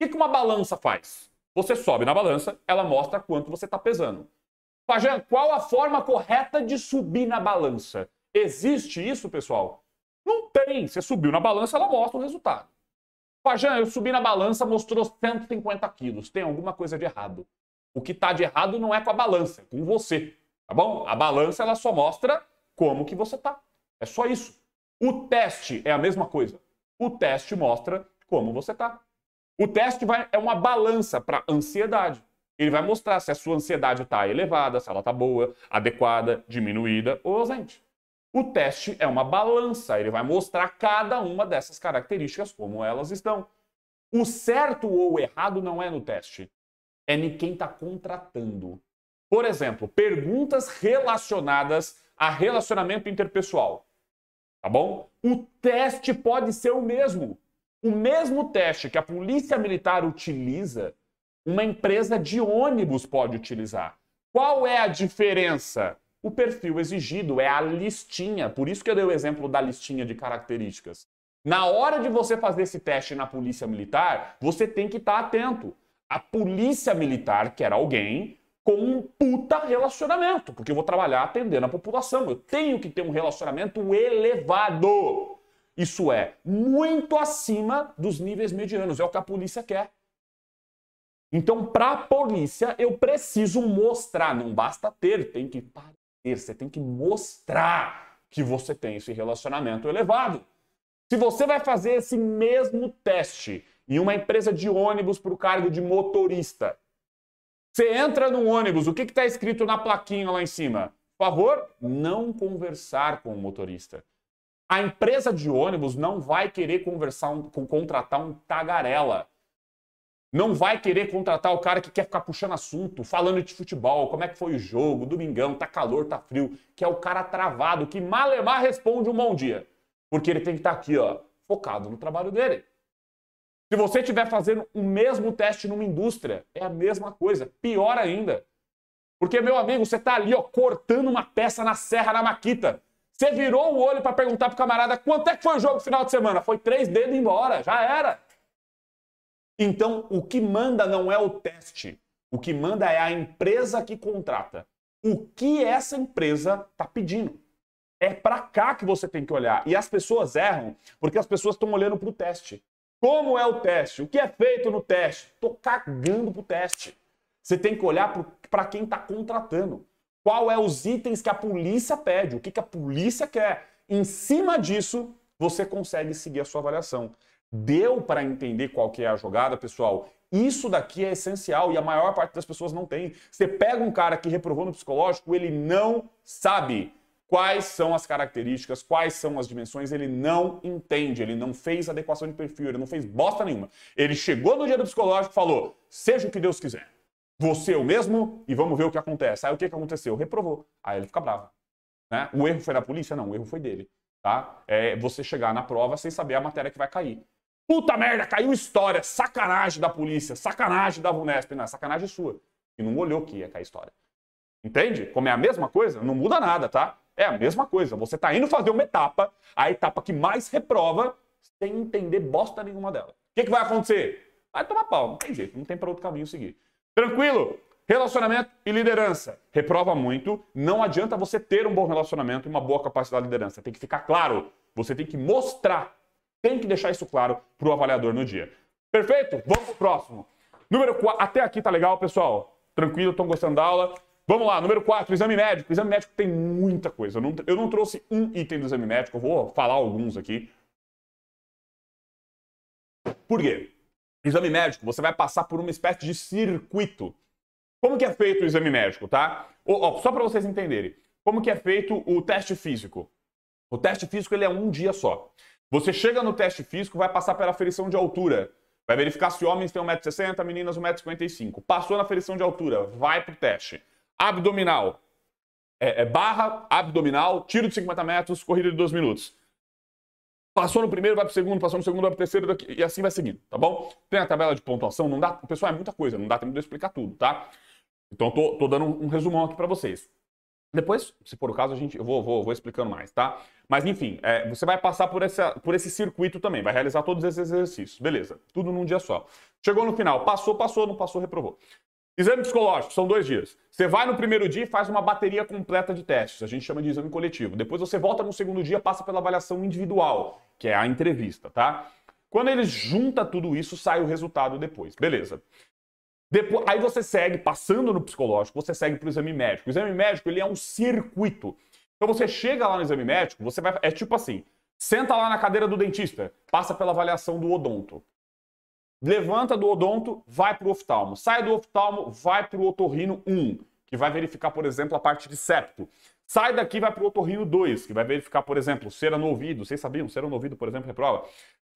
O que uma balança faz? Você sobe na balança, ela mostra quanto você está pesando. Fajan, qual a forma correta de subir na balança? Existe isso, pessoal? Não tem. Você subiu na balança, ela mostra o resultado. Fajan, eu subi na balança, mostrou 150 quilos. Tem alguma coisa de errado. O que está de errado não é com a balança, é com você. Tá bom? A balança ela só mostra como que você está. É só isso. O teste é a mesma coisa. O teste mostra como você está. O teste vai, é uma balança para ansiedade. Ele vai mostrar se a sua ansiedade está elevada, se ela está boa, adequada, diminuída ou ausente. O teste é uma balança, ele vai mostrar cada uma dessas características como elas estão. O certo ou errado não é no teste é em quem está contratando. Por exemplo, perguntas relacionadas a relacionamento interpessoal. Tá bom? O teste pode ser o mesmo. O mesmo teste que a polícia militar utiliza, uma empresa de ônibus pode utilizar. Qual é a diferença? O perfil exigido é a listinha. Por isso que eu dei o exemplo da listinha de características. Na hora de você fazer esse teste na polícia militar, você tem que estar tá atento a polícia militar quer alguém com um puta relacionamento, porque eu vou trabalhar atendendo a população. Eu tenho que ter um relacionamento elevado. Isso é muito acima dos níveis medianos, é o que a polícia quer. Então, para a polícia, eu preciso mostrar, não basta ter, tem que parecer, você tem que mostrar que você tem esse relacionamento elevado. Se você vai fazer esse mesmo teste em uma empresa de ônibus para o cargo de motorista. Você entra no ônibus, o que está escrito na plaquinha lá em cima? Por favor, não conversar com o motorista. A empresa de ônibus não vai querer conversar um, contratar um tagarela. Não vai querer contratar o cara que quer ficar puxando assunto, falando de futebol, como é que foi o jogo, domingão, tá calor, tá frio, que é o cara travado, que malemar responde um bom dia. Porque ele tem que estar tá aqui, ó, focado no trabalho dele. Se você estiver fazendo o mesmo teste numa indústria, é a mesma coisa, pior ainda. Porque, meu amigo, você está ali, ó, cortando uma peça na serra, na maquita. Você virou o olho para perguntar pro camarada quanto é que foi o jogo final de semana? Foi três dedos embora, já era. Então, o que manda não é o teste. O que manda é a empresa que contrata. O que essa empresa está pedindo. É para cá que você tem que olhar. E as pessoas erram porque as pessoas estão olhando para o teste. Como é o teste? O que é feito no teste? Estou cagando para o teste. Você tem que olhar para quem está contratando. Qual é os itens que a polícia pede? O que, que a polícia quer? Em cima disso, você consegue seguir a sua avaliação. Deu para entender qual que é a jogada, pessoal? Isso daqui é essencial e a maior parte das pessoas não tem. Você pega um cara que reprovou no psicológico, ele não sabe quais são as características, quais são as dimensões, ele não entende, ele não fez adequação de perfil, ele não fez bosta nenhuma. Ele chegou no dia do psicológico e falou: seja o que Deus quiser. Você é o mesmo e vamos ver o que acontece. Aí o que, que aconteceu? Reprovou. Aí ele fica bravo. Né? O erro foi da polícia? Não, o erro foi dele. Tá? É você chegar na prova sem saber a matéria que vai cair. Puta merda, caiu história. Sacanagem da polícia, sacanagem da VUNESP. Não, é sacanagem sua. E não olhou que ia cair história. Entende? Como é a mesma coisa, não muda nada, tá? É a mesma coisa. Você tá indo fazer uma etapa, a etapa que mais reprova, sem entender bosta nenhuma dela. O que, que vai acontecer? Vai tomar pau, não tem jeito, não tem para outro caminho seguir. Tranquilo? Relacionamento e liderança. Reprova muito. Não adianta você ter um bom relacionamento e uma boa capacidade de liderança. Tem que ficar claro. Você tem que mostrar tem que deixar isso claro para o avaliador no dia. Perfeito? Vamos pro próximo. Número 4. Até aqui tá legal, pessoal? Tranquilo, estão gostando da aula? Vamos lá, número 4, exame médico. Exame médico tem muita coisa. Eu não, eu não trouxe um item do exame médico, eu vou falar alguns aqui. Por quê? Exame médico, você vai passar por uma espécie de circuito. Como que é feito o exame médico, tá? só para vocês entenderem. Como que é feito o teste físico? O teste físico ele é um dia só. Você chega no teste físico, vai passar pela aferição de altura. Vai verificar se homens têm 1,60m, meninas 1,55m. Passou na aferição de altura, vai pro teste. Abdominal. É, é barra, abdominal, tiro de 50 metros, corrida de 2 minutos. Passou no primeiro, vai pro segundo, passou no segundo, vai pro terceiro, e assim vai seguindo, tá bom? Tem a tabela de pontuação, não dá. Pessoal, é muita coisa, não dá tempo de eu explicar tudo, tá? Então, tô, tô dando um, um resumão aqui para vocês. Depois, se for o caso, a gente, eu vou, vou, vou explicando mais, tá? Mas enfim, é, você vai passar por, essa, por esse circuito também, vai realizar todos esses exercícios. Beleza, tudo num dia só. Chegou no final, passou, passou, não passou, reprovou. Exame psicológico, são dois dias. Você vai no primeiro dia e faz uma bateria completa de testes, a gente chama de exame coletivo. Depois você volta no segundo dia, passa pela avaliação individual, que é a entrevista, tá? Quando eles junta tudo isso, sai o resultado depois. Beleza. Depois, aí você segue, passando no psicológico, você segue para o exame médico. O exame médico ele é um circuito. Então você chega lá no exame médico, você vai. É tipo assim: senta lá na cadeira do dentista, passa pela avaliação do odonto. Levanta do odonto, vai para o oftalmo. Sai do oftalmo, vai para o otorrino 1, que vai verificar, por exemplo, a parte de septo. Sai daqui, vai para o otorrino 2, que vai verificar, por exemplo, cera no ouvido. Vocês sabiam? Cera no ouvido, por exemplo, reprova.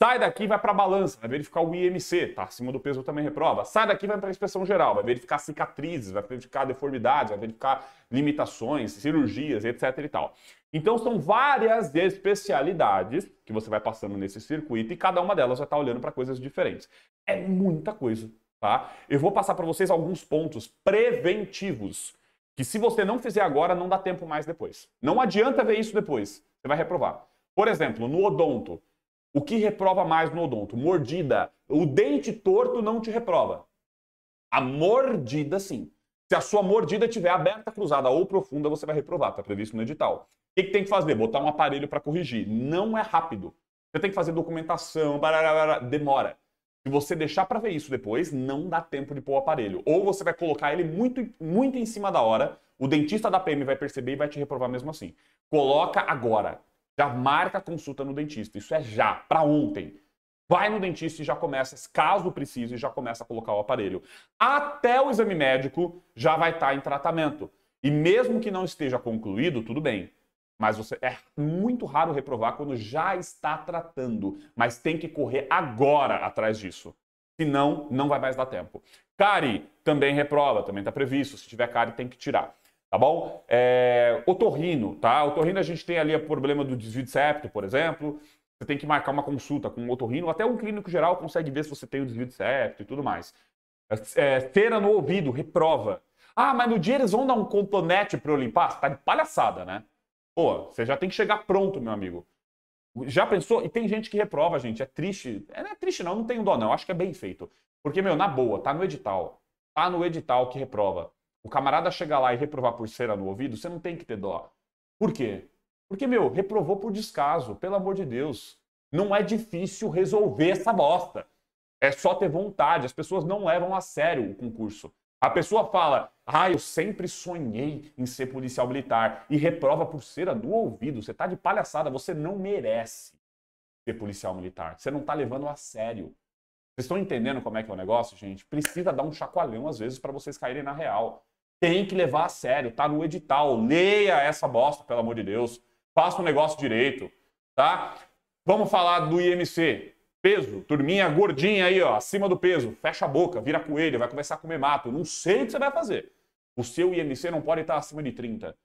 Sai daqui vai para a balança, vai verificar o IMC, tá acima do peso também reprova. Sai daqui vai para a inspeção geral, vai verificar cicatrizes, vai verificar deformidades, vai verificar limitações, cirurgias, etc e tal. Então são várias especialidades que você vai passando nesse circuito e cada uma delas vai estar olhando para coisas diferentes. É muita coisa, tá? Eu vou passar para vocês alguns pontos preventivos que se você não fizer agora não dá tempo mais depois. Não adianta ver isso depois, você vai reprovar. Por exemplo, no odonto, o que reprova mais no odonto? Mordida. O dente torto não te reprova. A mordida, sim. Se a sua mordida estiver aberta, cruzada ou profunda, você vai reprovar. Está previsto no edital. O que, que tem que fazer? Botar um aparelho para corrigir. Não é rápido. Você tem que fazer documentação, bararara, demora. Se você deixar para ver isso depois, não dá tempo de pôr o aparelho. Ou você vai colocar ele muito, muito em cima da hora, o dentista da PM vai perceber e vai te reprovar mesmo assim. Coloca agora. Já marca a consulta no dentista. Isso é já, para ontem. Vai no dentista e já começa, caso precise, já começa a colocar o aparelho. Até o exame médico já vai estar tá em tratamento. E mesmo que não esteja concluído, tudo bem. Mas você é muito raro reprovar quando já está tratando, mas tem que correr agora atrás disso. Senão, não vai mais dar tempo. Cari também reprova, também está previsto. Se tiver cari, tem que tirar. Tá bom? É, otorrino, tá? Otorrino a gente tem ali o problema do desvio de septo, por exemplo. Você tem que marcar uma consulta com um otorrino, até um clínico geral consegue ver se você tem o desvio de septo e tudo mais. É, cera no ouvido, reprova. Ah, mas no dia eles vão dar um componente para eu limpar? Você tá de palhaçada, né? Pô, você já tem que chegar pronto, meu amigo. Já pensou? E tem gente que reprova, gente. É triste. É, não é triste, não, não tem dó, não. Acho que é bem feito. Porque, meu, na boa, tá no edital. Tá no edital que reprova. O camarada chegar lá e reprovar por cera no ouvido, você não tem que ter dó. Por quê? Porque, meu, reprovou por descaso, pelo amor de Deus. Não é difícil resolver essa bosta. É só ter vontade. As pessoas não levam a sério o concurso. A pessoa fala, ah, eu sempre sonhei em ser policial militar e reprova por cera do ouvido. Você tá de palhaçada, você não merece ser policial militar. Você não tá levando a sério. Vocês estão entendendo como é que é o negócio, gente? Precisa dar um chacoalhão às vezes para vocês caírem na real. Tem que levar a sério, tá no edital. Leia essa bosta, pelo amor de Deus. Faça o um negócio direito, tá? Vamos falar do IMC. Peso, turminha gordinha aí, ó, acima do peso. Fecha a boca, vira coelho, vai começar a comer mato. Não sei o que você vai fazer. O seu IMC não pode estar acima de 30.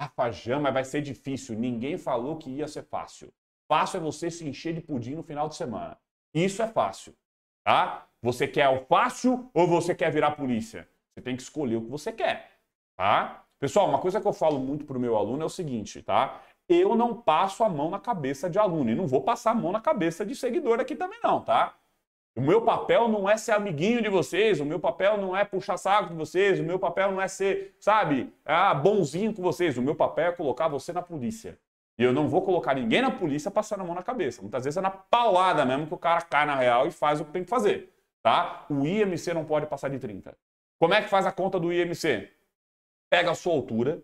A fajama vai ser difícil. Ninguém falou que ia ser fácil. Fácil é você se encher de pudim no final de semana. Isso é fácil, tá? Você quer o fácil ou você quer virar polícia? Você tem que escolher o que você quer, tá? Pessoal, uma coisa que eu falo muito pro meu aluno é o seguinte, tá? Eu não passo a mão na cabeça de aluno e não vou passar a mão na cabeça de seguidor aqui também não, tá? O meu papel não é ser amiguinho de vocês, o meu papel não é puxar saco de vocês, o meu papel não é ser, sabe, ah, bonzinho com vocês. O meu papel é colocar você na polícia. E eu não vou colocar ninguém na polícia passando a mão na cabeça. Muitas vezes é na paulada mesmo que o cara cai na real e faz o que tem que fazer, tá? O IMC não pode passar de 30. Como é que faz a conta do IMC? Pega a sua altura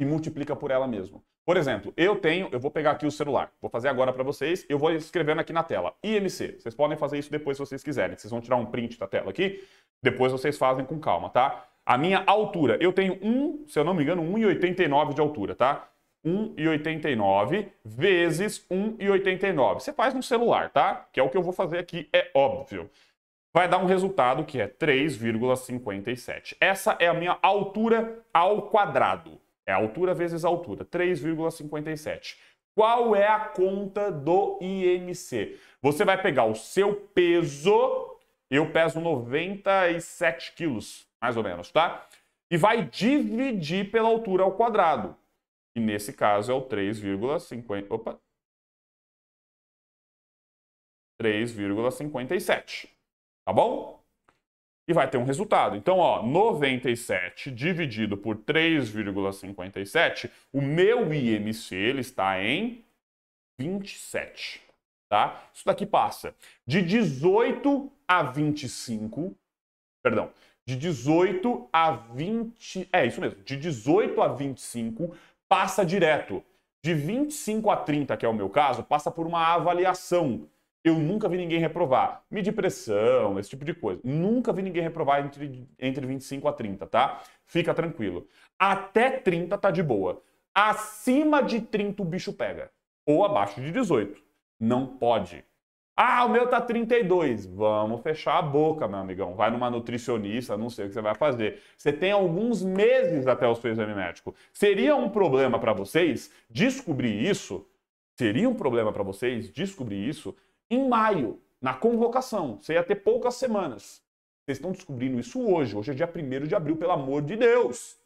e multiplica por ela mesmo. Por exemplo, eu tenho, eu vou pegar aqui o celular, vou fazer agora para vocês, eu vou escrevendo aqui na tela, IMC. Vocês podem fazer isso depois se vocês quiserem. Vocês vão tirar um print da tela aqui, depois vocês fazem com calma, tá? A minha altura, eu tenho 1, se eu não me engano, 1,89 de altura, tá? 1,89 vezes 1,89. Você faz no celular, tá? Que é o que eu vou fazer aqui, é óbvio vai dar um resultado que é 3,57. Essa é a minha altura ao quadrado. É altura vezes altura, 3,57. Qual é a conta do IMC? Você vai pegar o seu peso, eu peso 97 quilos, mais ou menos, tá? E vai dividir pela altura ao quadrado. E nesse caso é o 3,50. Opa! 3,57. Tá bom? E vai ter um resultado. Então, ó, 97 dividido por 3,57, o meu IMC ele está em 27. Tá? Isso daqui passa de 18 a 25, perdão, de 18 a 20, é isso mesmo, de 18 a 25 passa direto. De 25 a 30, que é o meu caso, passa por uma avaliação eu nunca vi ninguém reprovar. Medir pressão, esse tipo de coisa. Nunca vi ninguém reprovar entre, entre 25 a 30, tá? Fica tranquilo. Até 30 tá de boa. Acima de 30 o bicho pega. Ou abaixo de 18. Não pode. Ah, o meu tá 32. Vamos fechar a boca, meu amigão. Vai numa nutricionista, não sei o que você vai fazer. Você tem alguns meses até o seu exame médico. Seria um problema para vocês descobrir isso? Seria um problema para vocês descobrir isso em maio, na convocação. Você ia ter poucas semanas. Vocês estão descobrindo isso hoje. Hoje é dia 1 de abril, pelo amor de Deus.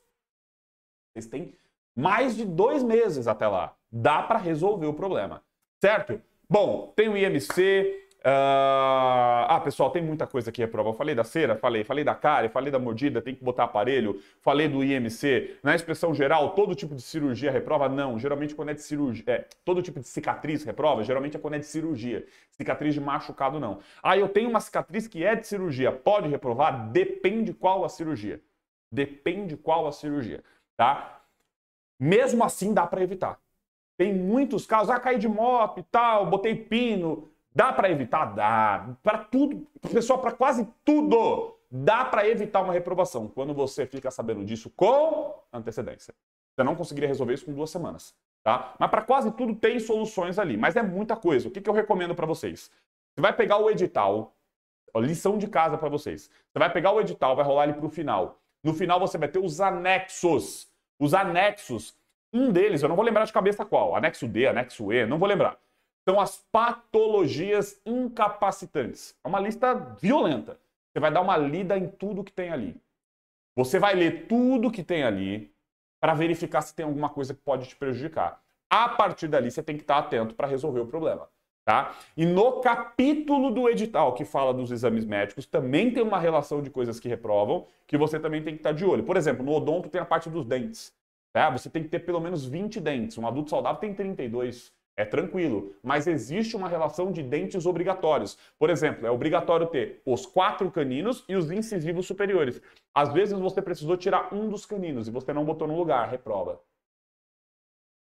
Vocês têm mais de dois meses até lá. Dá para resolver o problema. Certo? Bom, tem o IMC. Ah, pessoal, tem muita coisa aqui a prova. Eu falei da cera, falei, falei da cara, falei da mordida, tem que botar aparelho, falei do IMC. Na expressão geral, todo tipo de cirurgia reprova? Não. Geralmente quando é de cirurgia. É, todo tipo de cicatriz reprova? Geralmente é quando é de cirurgia. Cicatriz de machucado, não. Ah, eu tenho uma cicatriz que é de cirurgia. Pode reprovar? Depende qual a cirurgia. Depende qual a cirurgia, tá? Mesmo assim, dá para evitar. Tem muitos casos, ah, caí de moto e tal, botei pino, Dá para evitar? Dá. Para tudo, pessoal, para quase tudo, dá para evitar uma reprovação. Quando você fica sabendo disso com antecedência. Você não conseguiria resolver isso com duas semanas. Tá? Mas para quase tudo tem soluções ali. Mas é muita coisa. O que, que eu recomendo para vocês? Você vai pegar o edital. Lição de casa para vocês. Você vai pegar o edital, vai rolar ele para o final. No final você vai ter os anexos. Os anexos. Um deles, eu não vou lembrar de cabeça qual. Anexo D, anexo E, não vou lembrar. São as patologias incapacitantes. É uma lista violenta. Você vai dar uma lida em tudo que tem ali. Você vai ler tudo que tem ali para verificar se tem alguma coisa que pode te prejudicar. A partir dali, você tem que estar atento para resolver o problema. Tá? E no capítulo do edital que fala dos exames médicos, também tem uma relação de coisas que reprovam, que você também tem que estar de olho. Por exemplo, no odonto tem a parte dos dentes. Tá? Você tem que ter pelo menos 20 dentes. Um adulto saudável tem 32. É tranquilo, mas existe uma relação de dentes obrigatórios. Por exemplo, é obrigatório ter os quatro caninos e os incisivos superiores. Às vezes você precisou tirar um dos caninos e você não botou no lugar, reprova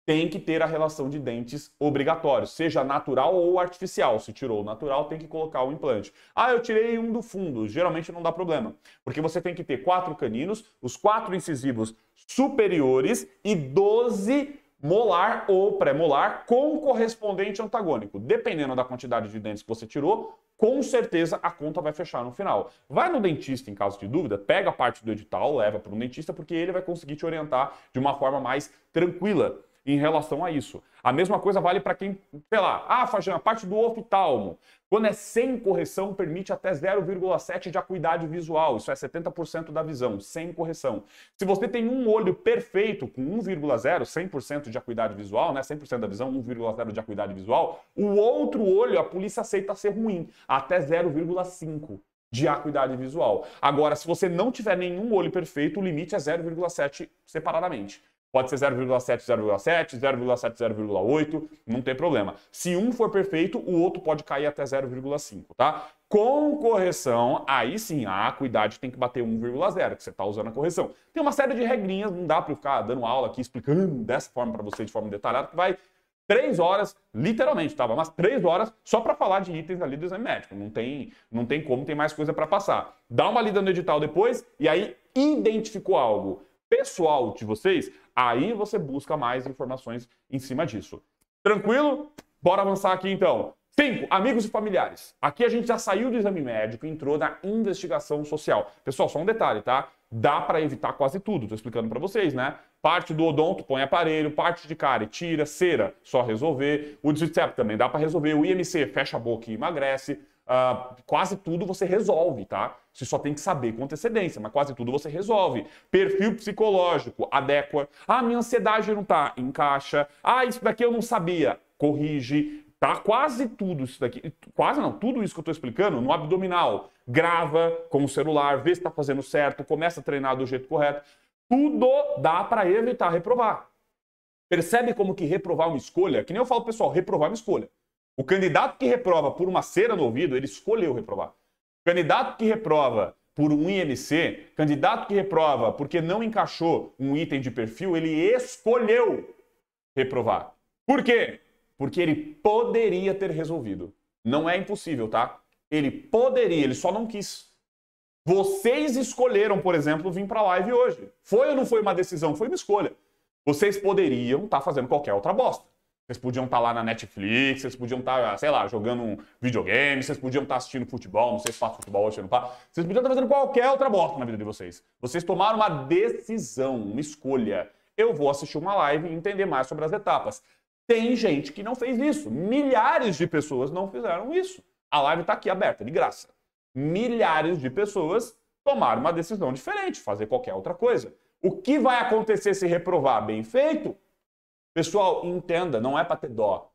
tem que ter a relação de dentes obrigatório, seja natural ou artificial. Se tirou o natural, tem que colocar o implante. Ah, eu tirei um do fundo. Geralmente não dá problema, porque você tem que ter quatro caninos, os quatro incisivos superiores e 12 molar ou pré-molar com correspondente antagônico. Dependendo da quantidade de dentes que você tirou, com certeza a conta vai fechar no final. Vai no dentista em caso de dúvida, pega a parte do edital, leva para um dentista, porque ele vai conseguir te orientar de uma forma mais tranquila em relação a isso. A mesma coisa vale para quem, sei lá, ah, Fajana, a parte do oftalmo. Quando é sem correção, permite até 0,7 de acuidade visual. Isso é 70% da visão, sem correção. Se você tem um olho perfeito, com 1,0, 100% de acuidade visual, né? 100% da visão, 1,0 de acuidade visual, o outro olho a polícia aceita ser ruim, até 0,5 de acuidade visual. Agora, se você não tiver nenhum olho perfeito, o limite é 0,7 separadamente. Pode ser 0,7, 0,7, 0,7, 0,8, não tem problema. Se um for perfeito, o outro pode cair até 0,5, tá? Com correção, aí sim a acuidade tem que bater 1,0, que você está usando a correção. Tem uma série de regrinhas, não dá para eu ficar dando aula aqui explicando dessa forma para você de forma detalhada, que vai três horas, literalmente, tava umas três horas só para falar de itens ali do exame médico. Não tem, não tem como, tem mais coisa para passar. Dá uma lida no edital depois e aí identificou algo pessoal de vocês, aí você busca mais informações em cima disso. Tranquilo? Bora avançar aqui então. 5. Amigos e familiares. Aqui a gente já saiu do exame médico e entrou na investigação social. Pessoal, só um detalhe, tá? Dá para evitar quase tudo, tô explicando para vocês, né? Parte do odonto, põe aparelho, parte de cárie, tira, cera, só resolver. O desvitep também dá para resolver. O IMC, fecha a boca e emagrece. Uh, quase tudo você resolve, tá? Você só tem que saber com antecedência, mas quase tudo você resolve. Perfil psicológico, adequa. Ah, minha ansiedade não tá, encaixa. Ah, isso daqui eu não sabia, corrige. Tá quase tudo isso daqui, quase não, tudo isso que eu estou explicando no abdominal. Grava com o celular, vê se está fazendo certo, começa a treinar do jeito correto. Tudo dá para evitar reprovar. Percebe como que reprovar uma escolha? Que nem eu falo, pessoal, reprovar uma escolha. O candidato que reprova por uma cera no ouvido, ele escolheu reprovar. O candidato que reprova por um IMC, candidato que reprova porque não encaixou um item de perfil, ele escolheu reprovar. Por quê? Porque ele poderia ter resolvido. Não é impossível, tá? Ele poderia, ele só não quis. Vocês escolheram, por exemplo, vir para a live hoje. Foi ou não foi uma decisão? Foi uma escolha. Vocês poderiam estar tá fazendo qualquer outra bosta. Vocês podiam estar tá lá na Netflix, vocês podiam estar, tá, sei lá, jogando um videogame, vocês podiam estar tá assistindo futebol, não sei se faz futebol hoje, não faz. Vocês podiam estar fazendo qualquer outra bosta na vida de vocês. Vocês tomaram uma decisão, uma escolha. Eu vou assistir uma live e entender mais sobre as etapas. Tem gente que não fez isso. Milhares de pessoas não fizeram isso. A live está aqui aberta, de graça. Milhares de pessoas tomaram uma decisão diferente, fazer qualquer outra coisa. O que vai acontecer se reprovar bem feito? Pessoal, entenda, não é para ter dó.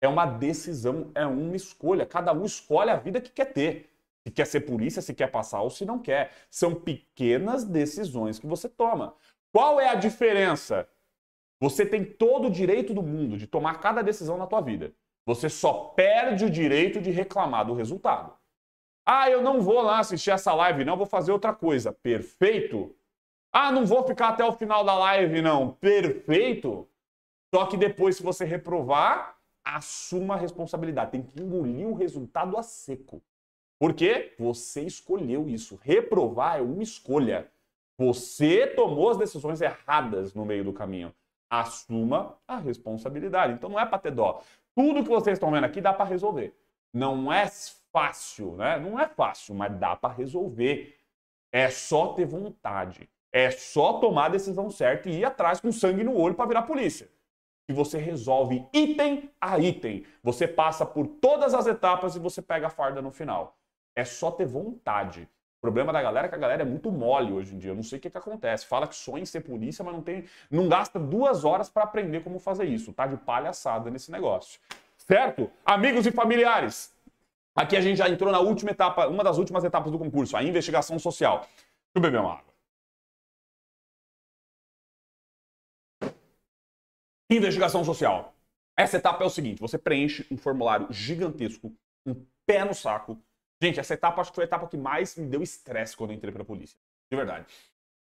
É uma decisão, é uma escolha. Cada um escolhe a vida que quer ter. Se quer ser polícia, se quer passar ou se não quer. São pequenas decisões que você toma. Qual é a diferença? Você tem todo o direito do mundo de tomar cada decisão na tua vida. Você só perde o direito de reclamar do resultado. Ah, eu não vou lá assistir essa live, não, vou fazer outra coisa. Perfeito? Ah, não vou ficar até o final da live, não. Perfeito? Só que depois, se você reprovar, assuma a responsabilidade. Tem que engolir o resultado a seco. Por quê? Você escolheu isso. Reprovar é uma escolha. Você tomou as decisões erradas no meio do caminho. Assuma a responsabilidade. Então não é para ter dó. Tudo que vocês estão vendo aqui dá para resolver. Não é fácil, né? Não é fácil, mas dá para resolver. É só ter vontade. É só tomar a decisão certa e ir atrás com sangue no olho para virar polícia. E você resolve item a item. Você passa por todas as etapas e você pega a farda no final. É só ter vontade. O problema da galera é que a galera é muito mole hoje em dia. Eu não sei o que, que acontece. Fala que sonha em ser polícia, mas não tem, não gasta duas horas para aprender como fazer isso. Tá de palhaçada nesse negócio. Certo? Amigos e familiares, aqui a gente já entrou na última etapa, uma das últimas etapas do concurso, a investigação social. Deixa eu beber uma água. Investigação social. Essa etapa é o seguinte: você preenche um formulário gigantesco, um pé no saco. Gente, essa etapa acho que foi a etapa que mais me deu estresse quando eu entrei para a polícia. De verdade.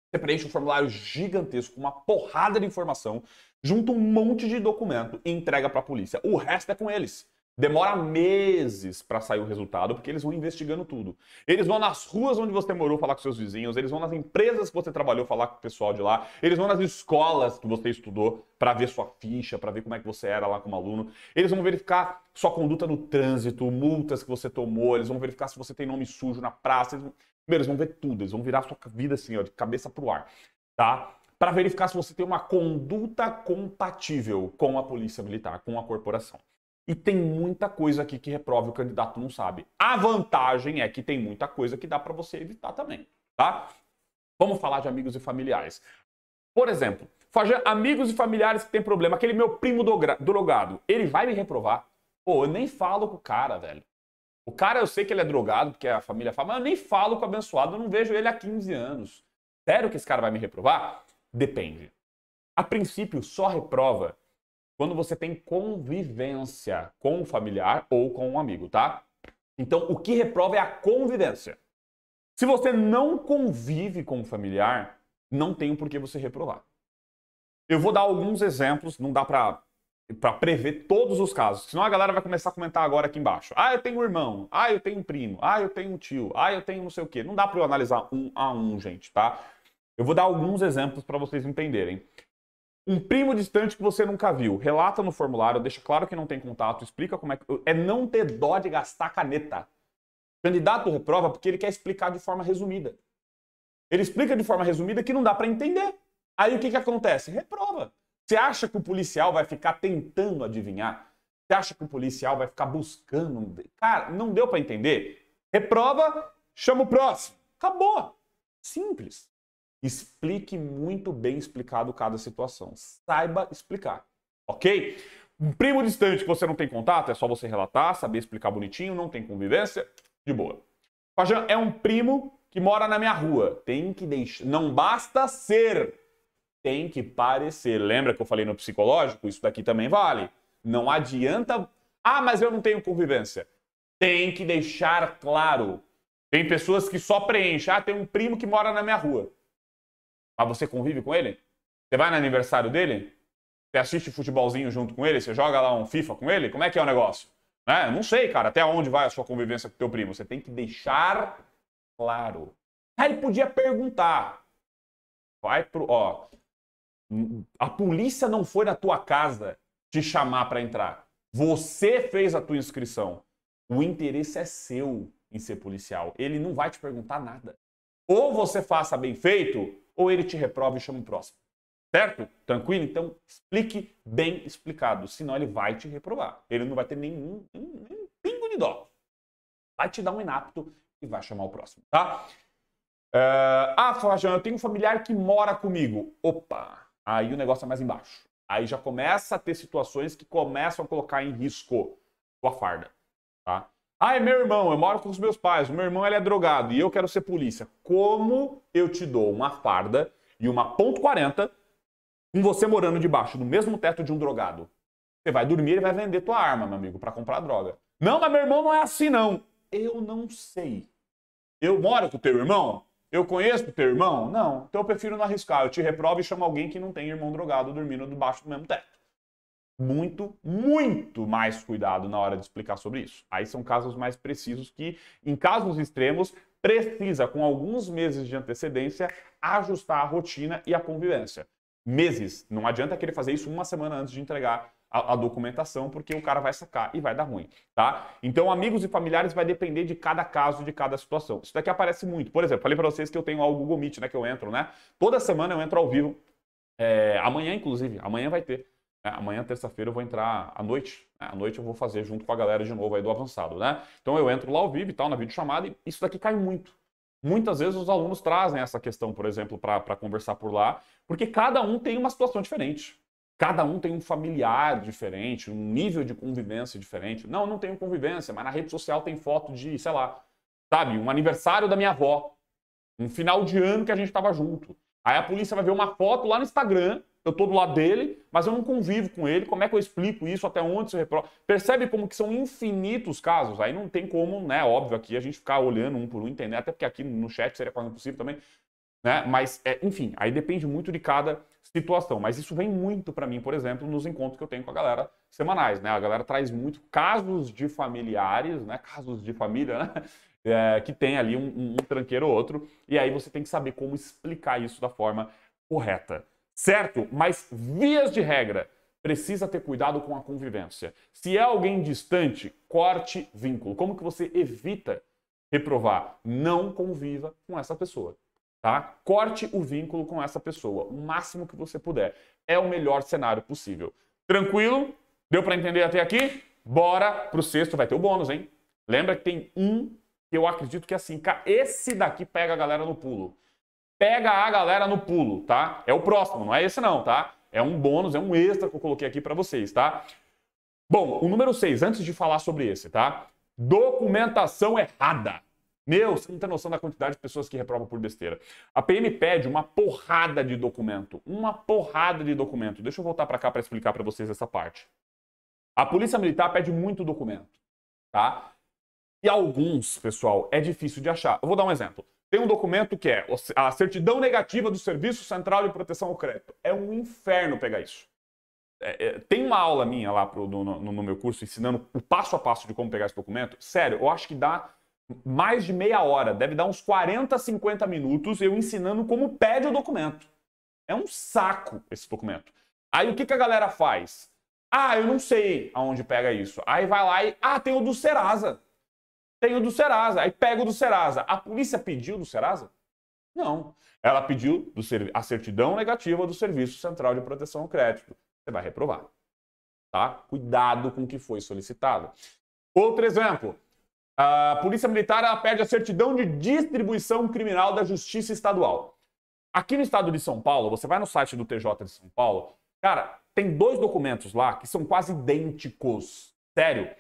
Você preenche um formulário gigantesco uma porrada de informação, junta um monte de documento e entrega para a polícia. O resto é com eles. Demora meses para sair o resultado, porque eles vão investigando tudo. Eles vão nas ruas onde você morou falar com seus vizinhos, eles vão nas empresas que você trabalhou falar com o pessoal de lá, eles vão nas escolas que você estudou para ver sua ficha, para ver como é que você era lá como aluno. Eles vão verificar sua conduta no trânsito, multas que você tomou, eles vão verificar se você tem nome sujo na praça. Eles vão, eles vão ver tudo, eles vão virar sua vida assim, ó, de cabeça pro ar, tá? Para verificar se você tem uma conduta compatível com a polícia militar, com a corporação. E tem muita coisa aqui que reprova o candidato não sabe. A vantagem é que tem muita coisa que dá para você evitar também, tá? Vamos falar de amigos e familiares. Por exemplo, amigos e familiares que tem problema, aquele meu primo drogado, ele vai me reprovar? Pô, eu nem falo com o cara, velho. O cara, eu sei que ele é drogado, porque a família fala, mas eu nem falo com o abençoado, eu não vejo ele há 15 anos. Sério que esse cara vai me reprovar? Depende. A princípio, só reprova quando você tem convivência com um familiar ou com um amigo, tá? Então, o que reprova é a convivência. Se você não convive com um familiar, não tem por que você reprovar. Eu vou dar alguns exemplos, não dá para para prever todos os casos. Senão a galera vai começar a comentar agora aqui embaixo. Ah, eu tenho um irmão. Ah, eu tenho um primo. Ah, eu tenho um tio. Ah, eu tenho não sei o quê. Não dá para eu analisar um a um, gente, tá? Eu vou dar alguns exemplos para vocês entenderem. Um primo distante que você nunca viu. Relata no formulário, deixa claro que não tem contato, explica como é que. É não ter dó de gastar caneta. O candidato reprova porque ele quer explicar de forma resumida. Ele explica de forma resumida que não dá para entender. Aí o que, que acontece? Reprova. Você acha que o policial vai ficar tentando adivinhar? Você acha que o policial vai ficar buscando? Cara, não deu para entender? Reprova, chama o próximo. Acabou. Simples. Explique muito bem explicado cada situação. Saiba explicar, ok? Um primo distante que você não tem contato, é só você relatar, saber explicar bonitinho, não tem convivência, de boa. Fajan é um primo que mora na minha rua. Tem que deixar. Não basta ser, tem que parecer. Lembra que eu falei no psicológico? Isso daqui também vale. Não adianta. Ah, mas eu não tenho convivência. Tem que deixar claro. Tem pessoas que só preenchem. Ah, tem um primo que mora na minha rua. Mas você convive com ele? Você vai no aniversário dele? Você assiste futebolzinho junto com ele? Você joga lá um FIFA com ele? Como é que é o negócio? Né? Não sei, cara, até onde vai a sua convivência com teu primo. Você tem que deixar claro. Aí ele podia perguntar. Vai pro. Ó, a polícia não foi na tua casa te chamar para entrar. Você fez a tua inscrição. O interesse é seu em ser policial. Ele não vai te perguntar nada. Ou você faça bem feito, ou ele te reprova e chama o próximo. Certo? Tranquilo? Então, explique bem explicado, senão ele vai te reprovar. Ele não vai ter nenhum, nenhum, pingo de dó. Vai te dar um inapto e vai chamar o próximo, tá? Uh, ah, Flávio, eu tenho um familiar que mora comigo. Opa, aí o negócio é mais embaixo. Aí já começa a ter situações que começam a colocar em risco a farda, tá? Ah, é meu irmão, eu moro com os meus pais, o meu irmão ele é drogado e eu quero ser polícia. Como eu te dou uma farda e uma ponto .40 com você morando debaixo do mesmo teto de um drogado? Você vai dormir e vai vender tua arma, meu amigo, para comprar droga. Não, mas meu irmão não é assim não. Eu não sei. Eu moro com o teu irmão? Eu conheço o teu irmão? Não. Então eu prefiro não arriscar. Eu te reprovo e chamo alguém que não tem irmão drogado dormindo debaixo do mesmo teto muito, muito mais cuidado na hora de explicar sobre isso. Aí são casos mais precisos que, em casos extremos, precisa, com alguns meses de antecedência, ajustar a rotina e a convivência. Meses. Não adianta querer fazer isso uma semana antes de entregar a, a, documentação, porque o cara vai sacar e vai dar ruim, tá? Então, amigos e familiares vai depender de cada caso, de cada situação. Isso daqui aparece muito. Por exemplo, falei para vocês que eu tenho o Google Meet, né, que eu entro, né? Toda semana eu entro ao vivo. É, amanhã, inclusive, amanhã vai ter. Né? Amanhã, terça-feira, eu vou entrar à noite. Né? À noite eu vou fazer junto com a galera de novo aí do avançado, né? Então eu entro lá ao vivo e tal, na videochamada, e isso daqui cai muito. Muitas vezes os alunos trazem essa questão, por exemplo, para conversar por lá, porque cada um tem uma situação diferente. Cada um tem um familiar diferente, um nível de convivência diferente. Não, não tenho convivência, mas na rede social tem foto de, sei lá, sabe, um aniversário da minha avó, um final de ano que a gente estava junto. Aí a polícia vai ver uma foto lá no Instagram, eu estou do lado dele, mas eu não convivo com ele. Como é que eu explico isso? Até onde se reprova? Percebe como que são infinitos casos? Aí não tem como, né? Óbvio, aqui a gente ficar olhando um por um, entender, até porque aqui no chat seria quase impossível também. Né? Mas, é, enfim, aí depende muito de cada situação. Mas isso vem muito para mim, por exemplo, nos encontros que eu tenho com a galera semanais, né? A galera traz muito casos de familiares, né? Casos de família, né? É, que tem ali um, um, um tranqueiro ou outro. E aí você tem que saber como explicar isso da forma correta. Certo? Mas, vias de regra, precisa ter cuidado com a convivência. Se é alguém distante, corte vínculo. Como que você evita reprovar? Não conviva com essa pessoa tá? Corte o vínculo com essa pessoa, o máximo que você puder. É o melhor cenário possível. Tranquilo? Deu para entender até aqui? Bora pro sexto, vai ter o bônus, hein? Lembra que tem um que eu acredito que é assim, esse daqui pega a galera no pulo. Pega a galera no pulo, tá? É o próximo, não é esse não, tá? É um bônus, é um extra que eu coloquei aqui para vocês, tá? Bom, o número 6, antes de falar sobre esse, tá? Documentação errada. Meu, você não tem noção da quantidade de pessoas que reprovam por besteira. A PM pede uma porrada de documento. Uma porrada de documento. Deixa eu voltar para cá para explicar para vocês essa parte. A Polícia Militar pede muito documento, tá? E alguns, pessoal, é difícil de achar. Eu vou dar um exemplo. Tem um documento que é a certidão negativa do Serviço Central de Proteção ao Crédito. É um inferno pegar isso. É, é, tem uma aula minha lá pro, no, no, no meu curso ensinando o passo a passo de como pegar esse documento. Sério, eu acho que dá mais de meia hora, deve dar uns 40, 50 minutos eu ensinando como pede o documento. É um saco esse documento. Aí o que, que a galera faz? Ah, eu não sei aonde pega isso. Aí vai lá e. Ah, tem o do Serasa. Tem o do Serasa. Aí pega o do Serasa. A polícia pediu do Serasa? Não. Ela pediu a certidão negativa do Serviço Central de Proteção ao Crédito. Você vai reprovar. Tá? Cuidado com o que foi solicitado. Outro exemplo. A Polícia Militar ela perde a certidão de distribuição criminal da Justiça Estadual. Aqui no estado de São Paulo, você vai no site do TJ de São Paulo, cara, tem dois documentos lá que são quase idênticos. Sério.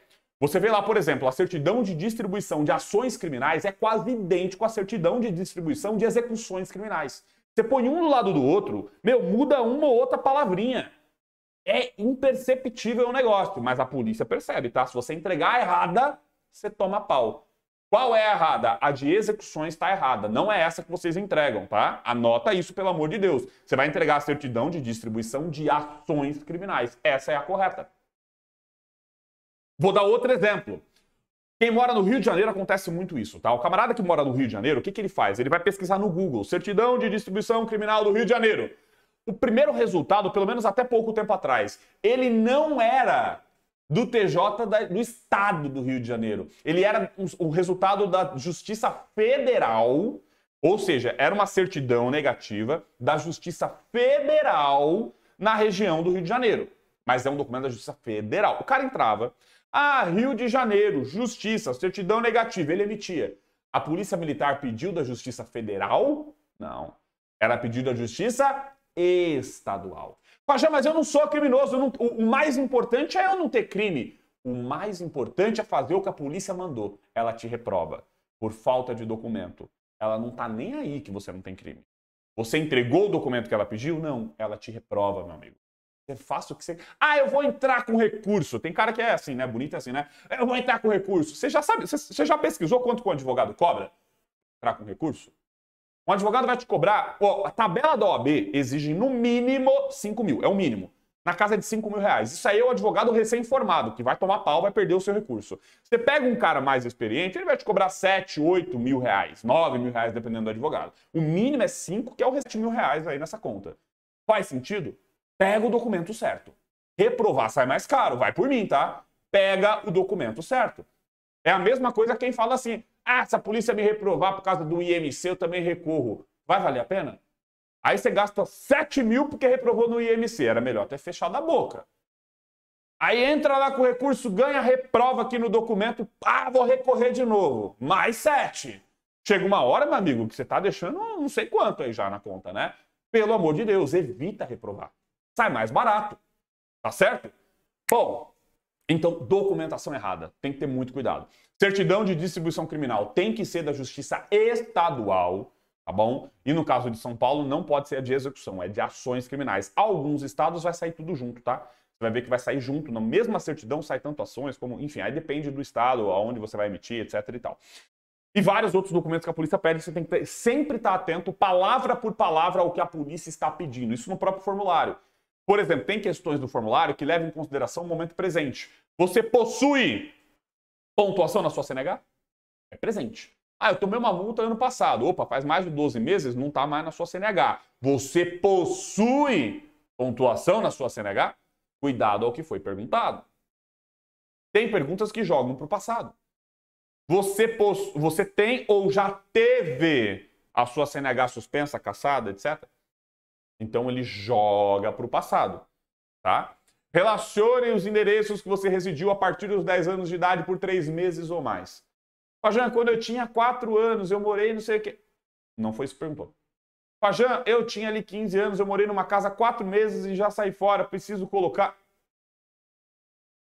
Você vê lá, por exemplo, a certidão de distribuição de ações criminais é quase idêntico à certidão de distribuição de execuções criminais. Você põe um do lado do outro, meu, muda uma ou outra palavrinha. É imperceptível o negócio, mas a polícia percebe, tá? Se você entregar errada, você toma pau. Qual é a errada? A de execuções está errada. Não é essa que vocês entregam, tá? Anota isso, pelo amor de Deus. Você vai entregar a certidão de distribuição de ações criminais. Essa é a correta. Vou dar outro exemplo. Quem mora no Rio de Janeiro acontece muito isso, tá? O camarada que mora no Rio de Janeiro, o que, que ele faz? Ele vai pesquisar no Google, certidão de distribuição criminal do Rio de Janeiro. O primeiro resultado, pelo menos até pouco tempo atrás, ele não era do TJ da, do Estado do Rio de Janeiro. Ele era o, resultado da Justiça Federal, ou seja, era uma certidão negativa da Justiça Federal na região do Rio de Janeiro. Mas é um documento da Justiça Federal. O cara entrava, ah, Rio de Janeiro, Justiça, certidão negativa, ele emitia. A Polícia Militar pediu da Justiça Federal? Não. Era pedido da Justiça Estadual. Pajé, mas eu não sou criminoso. Não... O, mais importante é eu não ter crime. O mais importante é fazer o que a polícia mandou. Ela te reprova por falta de documento. Ela não tá nem aí que você não tem crime. Você entregou o documento que ela pediu? Não. Ela te reprova, meu amigo. Você faça o que você. Ah, eu vou entrar com recurso. Tem cara que é assim, né? Bonito é assim, né? Eu vou entrar com recurso. Você já sabe, você já pesquisou quanto que o advogado cobra? Entrar com recurso? Um advogado vai te cobrar, ó, a tabela da OAB exige no mínimo 5 mil, é o mínimo. Na casa de 5 mil reais. Isso aí é o advogado recém-formado, que vai tomar pau, vai perder o seu recurso. Você pega um cara mais experiente, ele vai te cobrar 7, 8 mil reais, 9 mil reais, dependendo do advogado. O mínimo é 5, que é o resto de mil reais aí nessa conta. Faz sentido? Pega o documento certo. reprovar sai mais caro, vai por mim, tá? Pega o documento certo. É a mesma coisa quem fala assim: ah, se a polícia me reprovar por causa do IMC, eu também recorro. Vai valer a pena? Aí você gasta 7 mil porque reprovou no IMC. Era melhor ter fechado a boca. Aí entra lá com o recurso, ganha, reprova aqui no documento, ah, vou recorrer de novo. Mais 7. Chega uma hora, meu amigo, que você está deixando não sei quanto aí já na conta, né? Pelo amor de Deus, evita reprovar. Sai mais barato. Tá certo? Bom, então, documentação errada. Tem que ter muito cuidado. Certidão de distribuição criminal tem que ser da Justiça Estadual, tá bom? E no caso de São Paulo, não pode ser a de execução, é de ações criminais. Alguns estados vai sair tudo junto, tá? Você vai ver que vai sair junto, na mesma certidão sai tanto ações como, enfim, aí depende do estado, aonde você vai emitir, etc e tal. E vários outros documentos que a polícia pede, você tem que sempre estar atento, palavra por palavra, ao que a polícia está pedindo. Isso no próprio formulário. Por exemplo, tem questões do formulário que levam em consideração o momento presente. Você possui pontuação na sua CNH? É presente. Ah, eu tomei uma multa ano passado. Opa, faz mais de 12 meses, não está mais na sua CNH. Você possui pontuação na sua CNH? Cuidado ao que foi perguntado. Tem perguntas que jogam para o passado. Você, você tem ou já teve a sua CNH suspensa, caçada, etc? Então ele joga para o passado, tá? Relacione os endereços que você residiu a partir dos 10 anos de idade por 3 meses ou mais. Fajan, quando eu tinha 4 anos, eu morei não sei o quê. Não foi isso que perguntou. Fajan, eu tinha ali 15 anos, eu morei numa casa 4 meses e já saí fora, preciso colocar.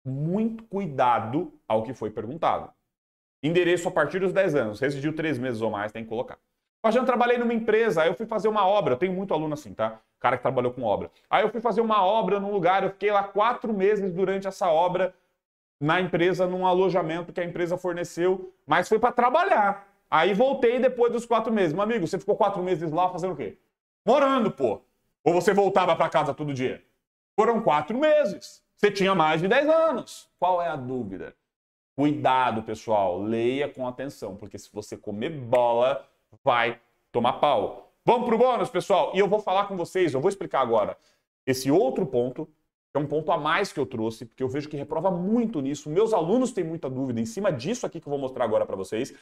Muito cuidado ao que foi perguntado. Endereço a partir dos 10 anos, residiu 3 meses ou mais, tem que colocar. Mas eu trabalhei numa empresa, aí eu fui fazer uma obra. Eu tenho muito aluno assim, tá? Cara que trabalhou com obra. Aí eu fui fazer uma obra num lugar, eu fiquei lá quatro meses durante essa obra na empresa, num alojamento que a empresa forneceu, mas foi para trabalhar. Aí voltei depois dos quatro meses. Meu amigo, você ficou quatro meses lá fazendo o quê? Morando, pô. Ou você voltava para casa todo dia? Foram quatro meses. Você tinha mais de dez anos. Qual é a dúvida? Cuidado, pessoal. Leia com atenção, porque se você comer bola, vai tomar pau. Vamos pro bônus, pessoal? E eu vou falar com vocês, eu vou explicar agora esse outro ponto, que é um ponto a mais que eu trouxe, porque eu vejo que reprova muito nisso. Meus alunos têm muita dúvida em cima disso aqui que eu vou mostrar agora para vocês.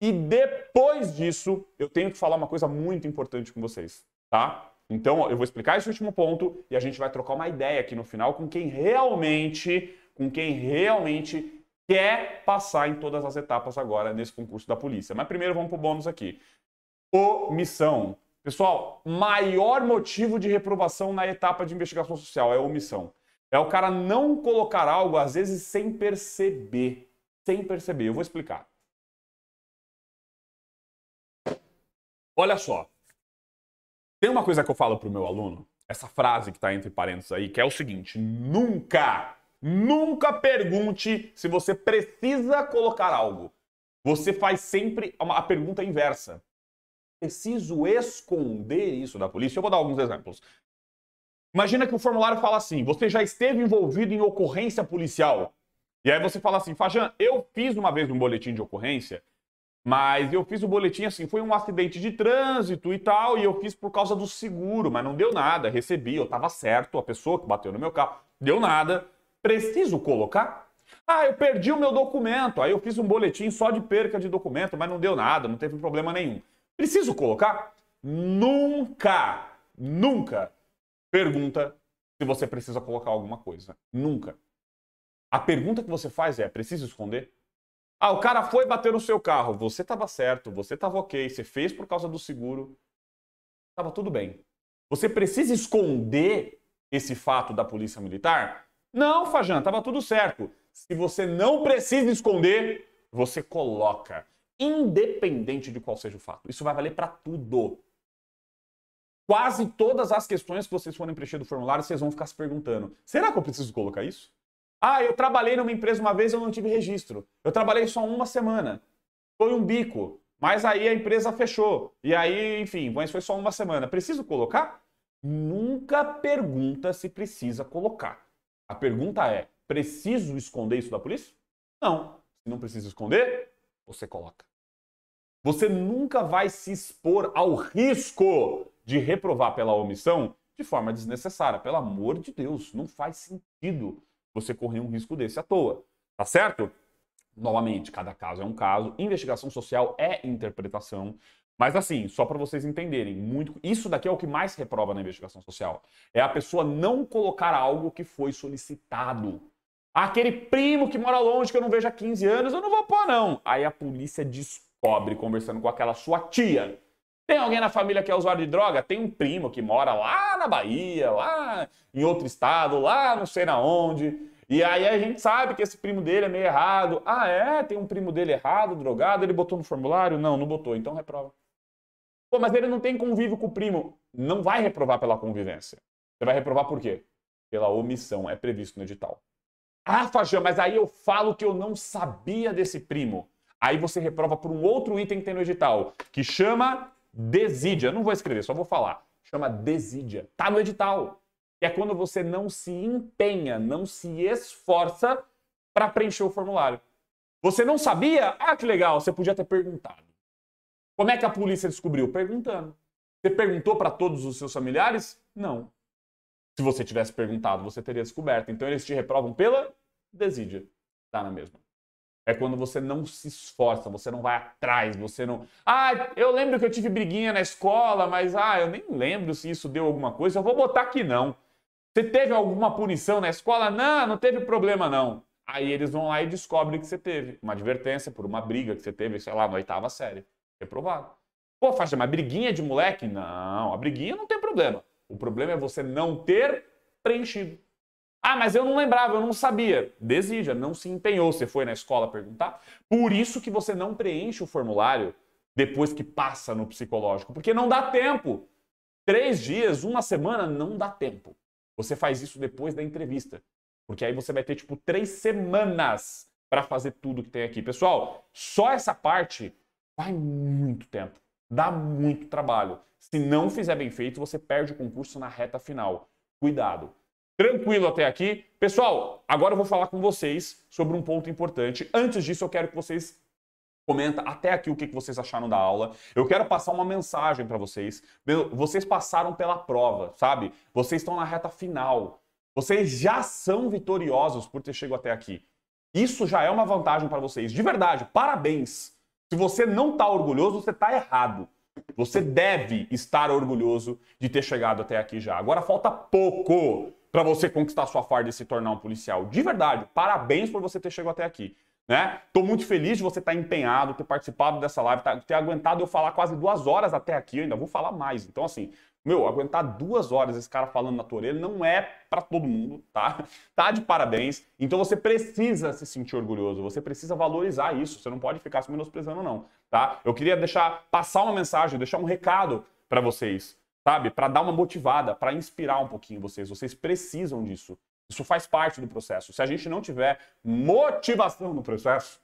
E depois disso, eu tenho que falar uma coisa muito importante com vocês, tá? Então, eu vou explicar esse último ponto e a gente vai trocar uma ideia aqui no final com quem realmente, com quem realmente quer passar em todas as etapas agora nesse concurso da polícia. Mas primeiro vamos para o bônus aqui. Omissão. Pessoal, maior motivo de reprovação na etapa de investigação social é omissão. É o cara não colocar algo, às vezes, sem perceber. Sem perceber. Eu vou explicar. Olha só. Tem uma coisa que eu falo para o meu aluno, essa frase que está entre parênteses aí, que é o seguinte: nunca Nunca pergunte se você precisa colocar algo. Você faz sempre a pergunta inversa. Preciso esconder isso da polícia? Eu vou dar alguns exemplos. Imagina que o formulário fala assim: você já esteve envolvido em ocorrência policial. E aí você fala assim: Fajan, eu fiz uma vez um boletim de ocorrência, mas eu fiz o boletim assim: foi um acidente de trânsito e tal, e eu fiz por causa do seguro, mas não deu nada. Recebi, eu estava certo, a pessoa que bateu no meu carro, deu nada. Preciso colocar? Ah, eu perdi o meu documento. Aí eu fiz um boletim só de perca de documento, mas não deu nada, não teve problema nenhum. Preciso colocar? Nunca, nunca pergunta se você precisa colocar alguma coisa. Nunca. A pergunta que você faz é: preciso esconder? Ah, o cara foi bater no seu carro. Você estava certo, você estava ok, você fez por causa do seguro. Estava tudo bem. Você precisa esconder esse fato da polícia militar? Não, Fajan, estava tudo certo. Se você não precisa esconder, você coloca, independente de qual seja o fato. Isso vai valer para tudo. Quase todas as questões que vocês forem preencher do formulário, vocês vão ficar se perguntando: será que eu preciso colocar isso? Ah, eu trabalhei numa empresa uma vez e eu não tive registro. Eu trabalhei só uma semana. Foi um bico. Mas aí a empresa fechou. E aí, enfim, mas foi só uma semana. Preciso colocar? Nunca pergunta se precisa colocar. A pergunta é: preciso esconder isso da polícia? Não. Se não precisa esconder, você coloca. Você nunca vai se expor ao risco de reprovar pela omissão de forma desnecessária. Pelo amor de Deus, não faz sentido você correr um risco desse à toa. Tá certo? Novamente, cada caso é um caso. Investigação social é interpretação. Mas assim, só para vocês entenderem, muito isso daqui é o que mais reprova na investigação social. É a pessoa não colocar algo que foi solicitado. Aquele primo que mora longe que eu não vejo há 15 anos, eu não vou pôr não. Aí a polícia descobre conversando com aquela sua tia. Tem alguém na família que é usuário de droga? Tem um primo que mora lá na Bahia, lá em outro estado, lá não sei na onde. E aí a gente sabe que esse primo dele é meio errado. Ah, é? Tem um primo dele errado, drogado, ele botou no formulário? Não, não botou, então reprova. Pô, mas ele não tem convívio com o primo. Não vai reprovar pela convivência. Você vai reprovar por quê? Pela omissão, é previsto no edital. Ah, Fajã, mas aí eu falo que eu não sabia desse primo. Aí você reprova por um outro item que tem no edital, que chama desídia. Não vou escrever, só vou falar. Chama desídia. Tá no edital que é quando você não se empenha, não se esforça para preencher o formulário. Você não sabia? Ah, que legal, você podia ter perguntado. Como é que a polícia descobriu? Perguntando. Você perguntou para todos os seus familiares? Não. Se você tivesse perguntado, você teria descoberto. Então eles te reprovam pela desídia. Tá na mesma. É quando você não se esforça, você não vai atrás, você não. Ah, eu lembro que eu tive briguinha na escola, mas ah, eu nem lembro se isso deu alguma coisa. Eu vou botar que não. Você teve alguma punição na escola? Não, não teve problema não. Aí eles vão lá e descobrem que você teve uma advertência por uma briga que você teve, sei lá, na oitava série. Reprovado. Pô, faixa, mas briguinha de moleque? Não, a briguinha não tem problema. O problema é você não ter preenchido. Ah, mas eu não lembrava, eu não sabia. Desija, não se empenhou. Você foi na escola perguntar. Por isso que você não preenche o formulário depois que passa no psicológico, porque não dá tempo. Três dias, uma semana, não dá tempo. Você faz isso depois da entrevista. Porque aí você vai ter, tipo, três semanas para fazer tudo que tem aqui. Pessoal, só essa parte vai muito tempo. Dá muito trabalho. Se não fizer bem feito, você perde o concurso na reta final. Cuidado. Tranquilo até aqui? Pessoal, agora eu vou falar com vocês sobre um ponto importante. Antes disso, eu quero que vocês Comenta até aqui o que vocês acharam da aula. Eu quero passar uma mensagem para vocês. Vocês passaram pela prova, sabe? Vocês estão na reta final. Vocês já são vitoriosos por ter chegado até aqui. Isso já é uma vantagem para vocês. De verdade, parabéns. Se você não está orgulhoso, você está errado. Você deve estar orgulhoso de ter chegado até aqui já. Agora falta pouco para você conquistar sua farda e se tornar um policial. De verdade, parabéns por você ter chegado até aqui. Né? Tô muito feliz de você estar tá empenhado, ter participado dessa live, tá, ter aguentado eu falar quase duas horas até aqui, eu ainda vou falar mais. Então, assim, meu, aguentar duas horas esse cara falando na tua orelha não é para todo mundo, tá? Tá de parabéns. Então você precisa se sentir orgulhoso, você precisa valorizar isso, você não pode ficar se menosprezando, não, tá? Eu queria deixar, passar uma mensagem, deixar um recado para vocês, sabe? Para dar uma motivada, para inspirar um pouquinho vocês. Vocês precisam disso. Isso faz parte do processo. Se a gente não tiver motivação no processo,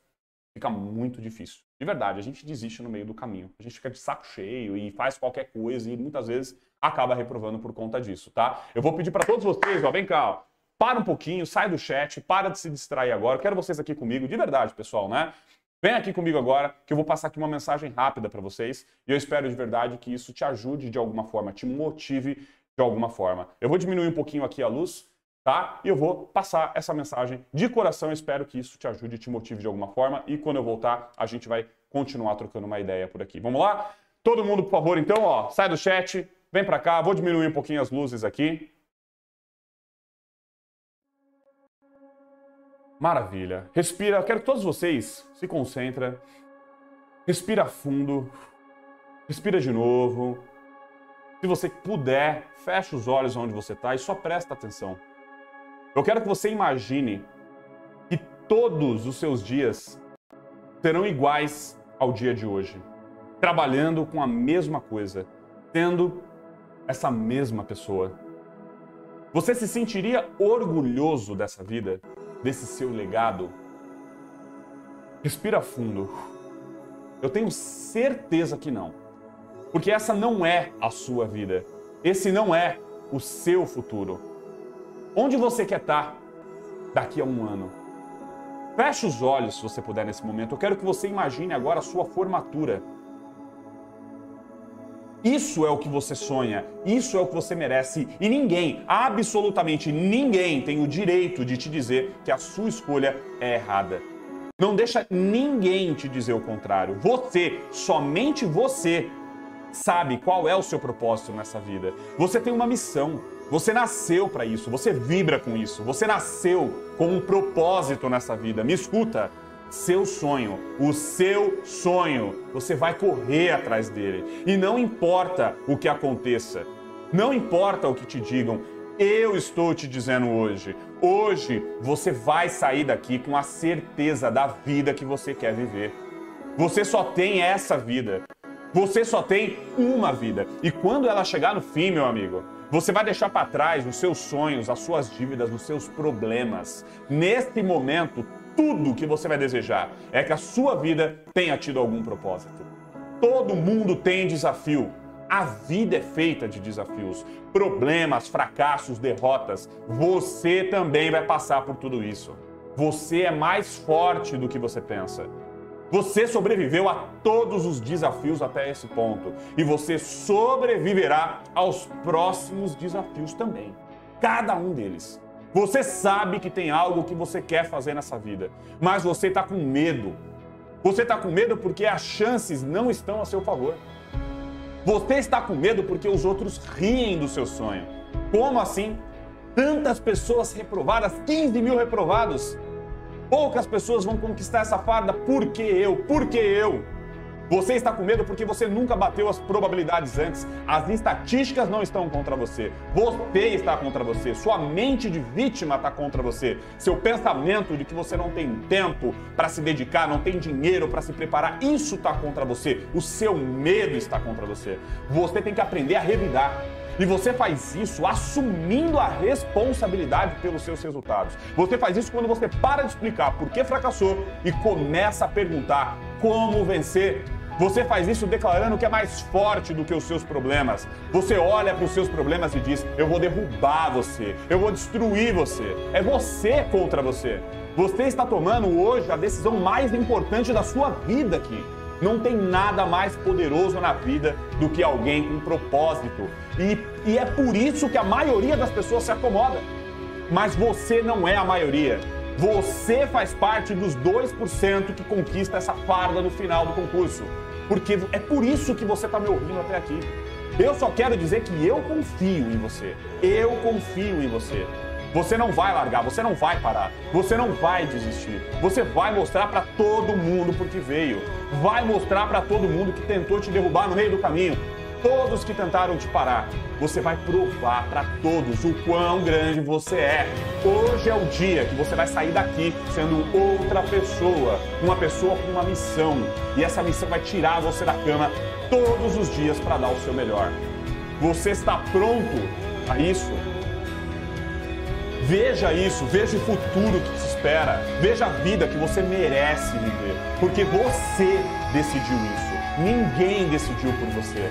fica muito difícil. De verdade, a gente desiste no meio do caminho. A gente fica de saco cheio e faz qualquer coisa e muitas vezes acaba reprovando por conta disso, tá? Eu vou pedir para todos vocês, ó, vem cá, ó, para um pouquinho, sai do chat, para de se distrair agora. Eu quero vocês aqui comigo, de verdade, pessoal, né? Vem aqui comigo agora, que eu vou passar aqui uma mensagem rápida para vocês e eu espero de verdade que isso te ajude de alguma forma, te motive de alguma forma. Eu vou diminuir um pouquinho aqui a luz tá? E eu vou passar essa mensagem de coração. Espero que isso te ajude e te motive de alguma forma. E quando eu voltar, a gente vai continuar trocando uma ideia por aqui. Vamos lá? Todo mundo, por favor, então, ó, sai do chat, vem para cá. Vou diminuir um pouquinho as luzes aqui. Maravilha. Respira. Quero que todos vocês se concentrem. Respira fundo. Respira de novo. Se você puder, fecha os olhos onde você está e só presta atenção. Eu quero que você imagine que todos os seus dias serão iguais ao dia de hoje, trabalhando com a mesma coisa, tendo essa mesma pessoa. Você se sentiria orgulhoso dessa vida, desse seu legado? Respira fundo. Eu tenho certeza que não. Porque essa não é a sua vida. Esse não é o seu futuro. Onde você quer estar daqui a um ano? Feche os olhos se você puder nesse momento. Eu quero que você imagine agora a sua formatura. Isso é o que você sonha, isso é o que você merece e ninguém, absolutamente ninguém, tem o direito de te dizer que a sua escolha é errada. Não deixa ninguém te dizer o contrário. Você, somente você, sabe qual é o seu propósito nessa vida. Você tem uma missão. Você nasceu para isso, você vibra com isso. Você nasceu com um propósito nessa vida. Me escuta, seu sonho, o seu sonho, você vai correr atrás dele. E não importa o que aconteça, não importa o que te digam, eu estou te dizendo hoje. Hoje você vai sair daqui com a certeza da vida que você quer viver. Você só tem essa vida. Você só tem uma vida. E quando ela chegar no fim, meu amigo, você vai deixar para trás os seus sonhos, as suas dívidas, os seus problemas. Neste momento, tudo que você vai desejar é que a sua vida tenha tido algum propósito. Todo mundo tem desafio. A vida é feita de desafios, problemas, fracassos, derrotas. Você também vai passar por tudo isso. Você é mais forte do que você pensa. Você sobreviveu a todos os desafios até esse ponto. E você sobreviverá aos próximos desafios também. Cada um deles. Você sabe que tem algo que você quer fazer nessa vida, mas você está com medo. Você está com medo porque as chances não estão a seu favor. Você está com medo porque os outros riem do seu sonho. Como assim? Tantas pessoas reprovadas, 15 mil reprovados. Poucas pessoas vão conquistar essa farda. Por que eu? Por que eu? Você está com medo porque você nunca bateu as probabilidades antes. As estatísticas não estão contra você. Você está contra você. Sua mente de vítima está contra você. Seu pensamento de que você não tem tempo para se dedicar, não tem dinheiro para se preparar, isso está contra você. O seu medo está contra você. Você tem que aprender a revidar. E você faz isso assumindo a responsabilidade pelos seus resultados. Você faz isso quando você para de explicar por que fracassou e começa a perguntar como vencer você faz isso declarando que é mais forte do que os seus problemas. Você olha para os seus problemas e diz: Eu vou derrubar você, eu vou destruir você. É você contra você. Você está tomando hoje a decisão mais importante da sua vida aqui. Não tem nada mais poderoso na vida do que alguém com propósito. E, e é por isso que a maioria das pessoas se acomoda. Mas você não é a maioria. Você faz parte dos 2% que conquista essa farda no final do concurso porque é por isso que você está me ouvindo até aqui. Eu só quero dizer que eu confio em você. Eu confio em você. Você não vai largar, você não vai parar, você não vai desistir. Você vai mostrar para todo mundo porque veio. Vai mostrar para todo mundo que tentou te derrubar no meio do caminho todos que tentaram te parar. Você vai provar para todos o quão grande você é. Hoje é o dia que você vai sair daqui sendo outra pessoa, uma pessoa com uma missão. E essa missão vai tirar você da cama todos os dias para dar o seu melhor. Você está pronto a isso? Veja isso, veja o futuro que te espera, veja a vida que você merece viver, porque você decidiu isso. Ninguém decidiu por você.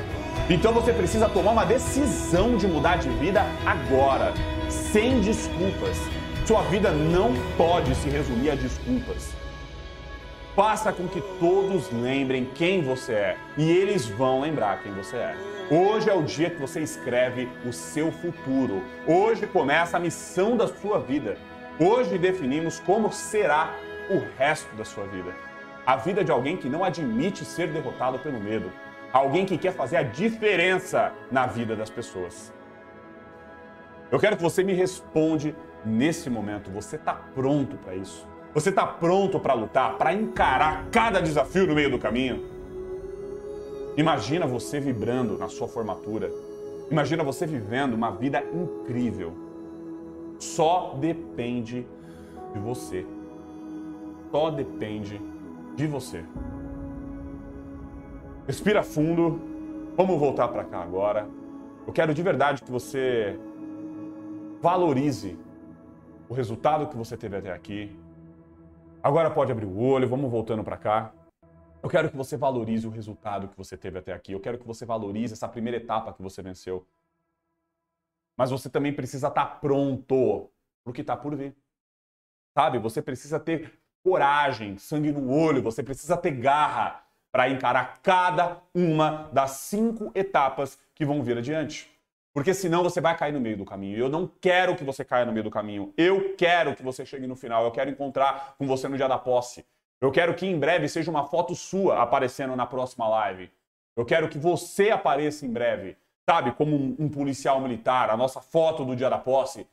Então você precisa tomar uma decisão de mudar de vida agora, sem desculpas. Sua vida não pode se resumir a desculpas. Faça com que todos lembrem quem você é e eles vão lembrar quem você é. Hoje é o dia que você escreve o seu futuro. Hoje começa a missão da sua vida. Hoje definimos como será o resto da sua vida. A vida de alguém que não admite ser derrotado pelo medo alguém que quer fazer a diferença na vida das pessoas. Eu quero que você me responde nesse momento. Você está pronto para isso? Você está pronto para lutar, para encarar cada desafio no meio do caminho? Imagina você vibrando na sua formatura. Imagina você vivendo uma vida incrível. Só depende de você. Só depende de você. Respira fundo. Vamos voltar para cá agora. Eu quero de verdade que você valorize o resultado que você teve até aqui. Agora pode abrir o olho, vamos voltando para cá. Eu quero que você valorize o resultado que você teve até aqui. Eu quero que você valorize essa primeira etapa que você venceu. Mas você também precisa estar tá pronto para o que está por vir. Sabe? Você precisa ter coragem, sangue no olho, você precisa ter garra para encarar cada uma das cinco etapas que vão vir adiante. Porque senão você vai cair no meio do caminho. Eu não quero que você caia no meio do caminho. Eu quero que você chegue no final. Eu quero encontrar com você no dia da posse. Eu quero que em breve seja uma foto sua aparecendo na próxima live. Eu quero que você apareça em breve, sabe? Como um, um policial militar, a nossa foto do dia da posse.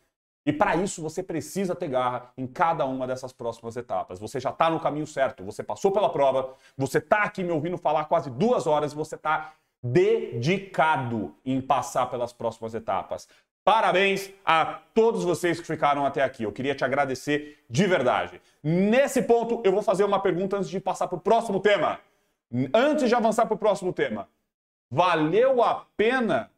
E para isso você precisa ter garra em cada uma dessas próximas etapas. Você já está no caminho certo, você passou pela prova, você está aqui me ouvindo falar quase duas horas e você está dedicado em passar pelas próximas etapas. Parabéns a todos vocês que ficaram até aqui. Eu queria te agradecer de verdade. Nesse ponto, eu vou fazer uma pergunta antes de passar para o próximo tema. Antes de avançar para o próximo tema, valeu a pena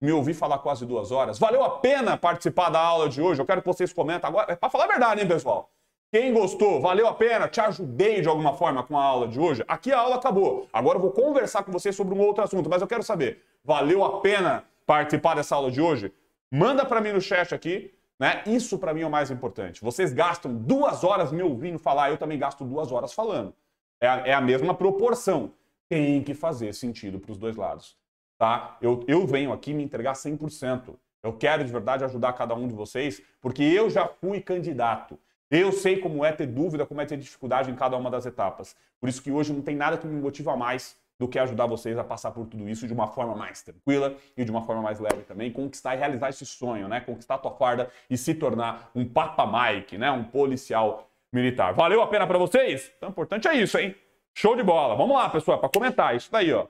me ouvir falar quase duas horas? Valeu a pena participar da aula de hoje? Eu quero que vocês comentem agora. É para falar a verdade, hein, pessoal? Quem gostou, valeu a pena? Te ajudei de alguma forma com a aula de hoje? Aqui a aula acabou. Agora eu vou conversar com você sobre um outro assunto, mas eu quero saber, valeu a pena participar dessa aula de hoje? Manda para mim no chat aqui, né? Isso para mim é o mais importante. Vocês gastam duas horas me ouvindo falar, eu também gasto duas horas falando. É a, é a mesma proporção. Tem que fazer sentido para os dois lados, tá? Eu, eu venho aqui me entregar 100%. Eu quero de verdade ajudar cada um de vocês, porque eu já fui candidato. Eu sei como é ter dúvida, como é ter dificuldade em cada uma das etapas. Por isso que hoje não tem nada que me motiva mais do que ajudar vocês a passar por tudo isso de uma forma mais tranquila e de uma forma mais leve também, conquistar e realizar esse sonho, né? Conquistar a tua farda e se tornar um Papa Mike, né? Um policial militar. Valeu a pena para vocês? Então, importante é isso, hein? Show de bola. Vamos lá, pessoal, para comentar isso daí, ó.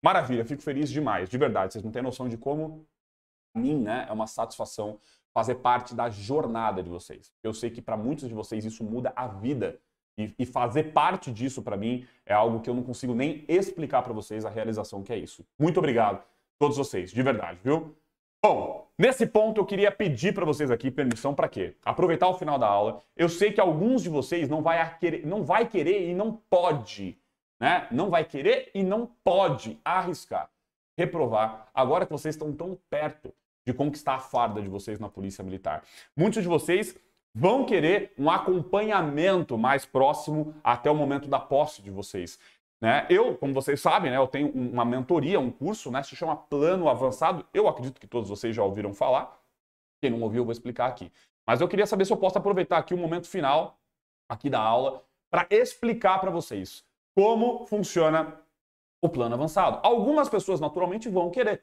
Maravilha, fico feliz demais, de verdade. Vocês não têm noção de como mim, né, é uma satisfação fazer parte da jornada de vocês. Eu sei que para muitos de vocês isso muda a vida. E, e fazer parte disso para mim é algo que eu não consigo nem explicar para vocês a realização que é isso. Muito obrigado, todos vocês, de verdade, viu? Bom, nesse ponto eu queria pedir para vocês aqui permissão para quê? Aproveitar o final da aula. Eu sei que alguns de vocês não vai querer, não vai querer e não pode, né? Não vai querer e não pode arriscar reprovar agora que vocês estão tão perto de conquistar a farda de vocês na Polícia Militar. Muitos de vocês vão querer um acompanhamento mais próximo até o momento da posse de vocês. Né? Eu, como vocês sabem, né, eu tenho uma mentoria, um curso, né, se chama Plano Avançado. Eu acredito que todos vocês já ouviram falar. Quem não ouviu, eu vou explicar aqui. Mas eu queria saber se eu posso aproveitar aqui o momento final aqui da aula para explicar para vocês como funciona o plano avançado. Algumas pessoas naturalmente vão querer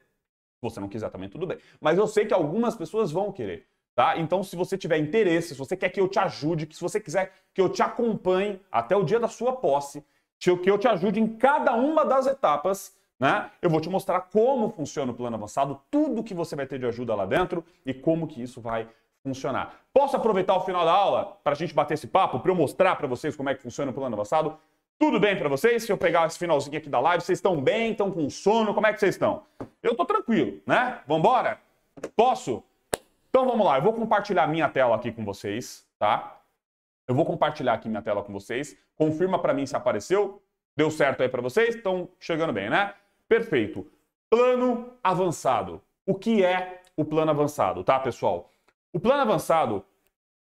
você não quiser também, tudo bem. Mas eu sei que algumas pessoas vão querer. Tá? Então, se você tiver interesse, se você quer que eu te ajude, que se você quiser que eu te acompanhe até o dia da sua posse, que eu te ajude em cada uma das etapas, né? Eu vou te mostrar como funciona o plano avançado, tudo que você vai ter de ajuda lá dentro e como que isso vai funcionar. Posso aproveitar o final da aula para a gente bater esse papo, para eu mostrar para vocês como é que funciona o plano avançado? Tudo bem para vocês? Se eu pegar esse finalzinho aqui da live, vocês estão bem? Estão com sono? Como é que vocês estão? Eu estou tranquilo, né? Vambora? Posso? Então vamos lá, eu vou compartilhar minha tela aqui com vocês, tá? Eu vou compartilhar aqui minha tela com vocês. Confirma para mim se apareceu. Deu certo aí para vocês? Estão chegando bem, né? Perfeito. Plano avançado. O que é o plano avançado, tá, pessoal? O plano avançado,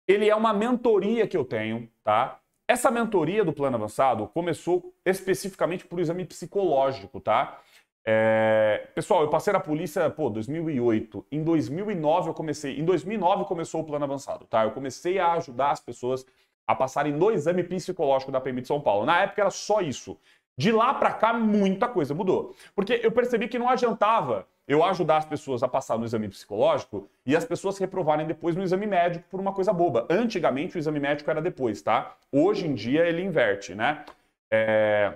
ele é uma mentoria que eu tenho, tá? Essa mentoria do plano avançado começou especificamente por exame psicológico, tá? É... Pessoal, eu passei na polícia, pô, 2008. Em 2009 eu comecei, em 2009 começou o plano avançado, tá? Eu comecei a ajudar as pessoas a passarem no exame psicológico da PM de São Paulo. Na época era só isso. De lá para cá muita coisa mudou, porque eu percebi que não adiantava eu ajudar as pessoas a passar no exame psicológico e as pessoas reprovarem depois no exame médico por uma coisa boba. Antigamente o exame médico era depois, tá? Hoje em dia ele inverte, né? É...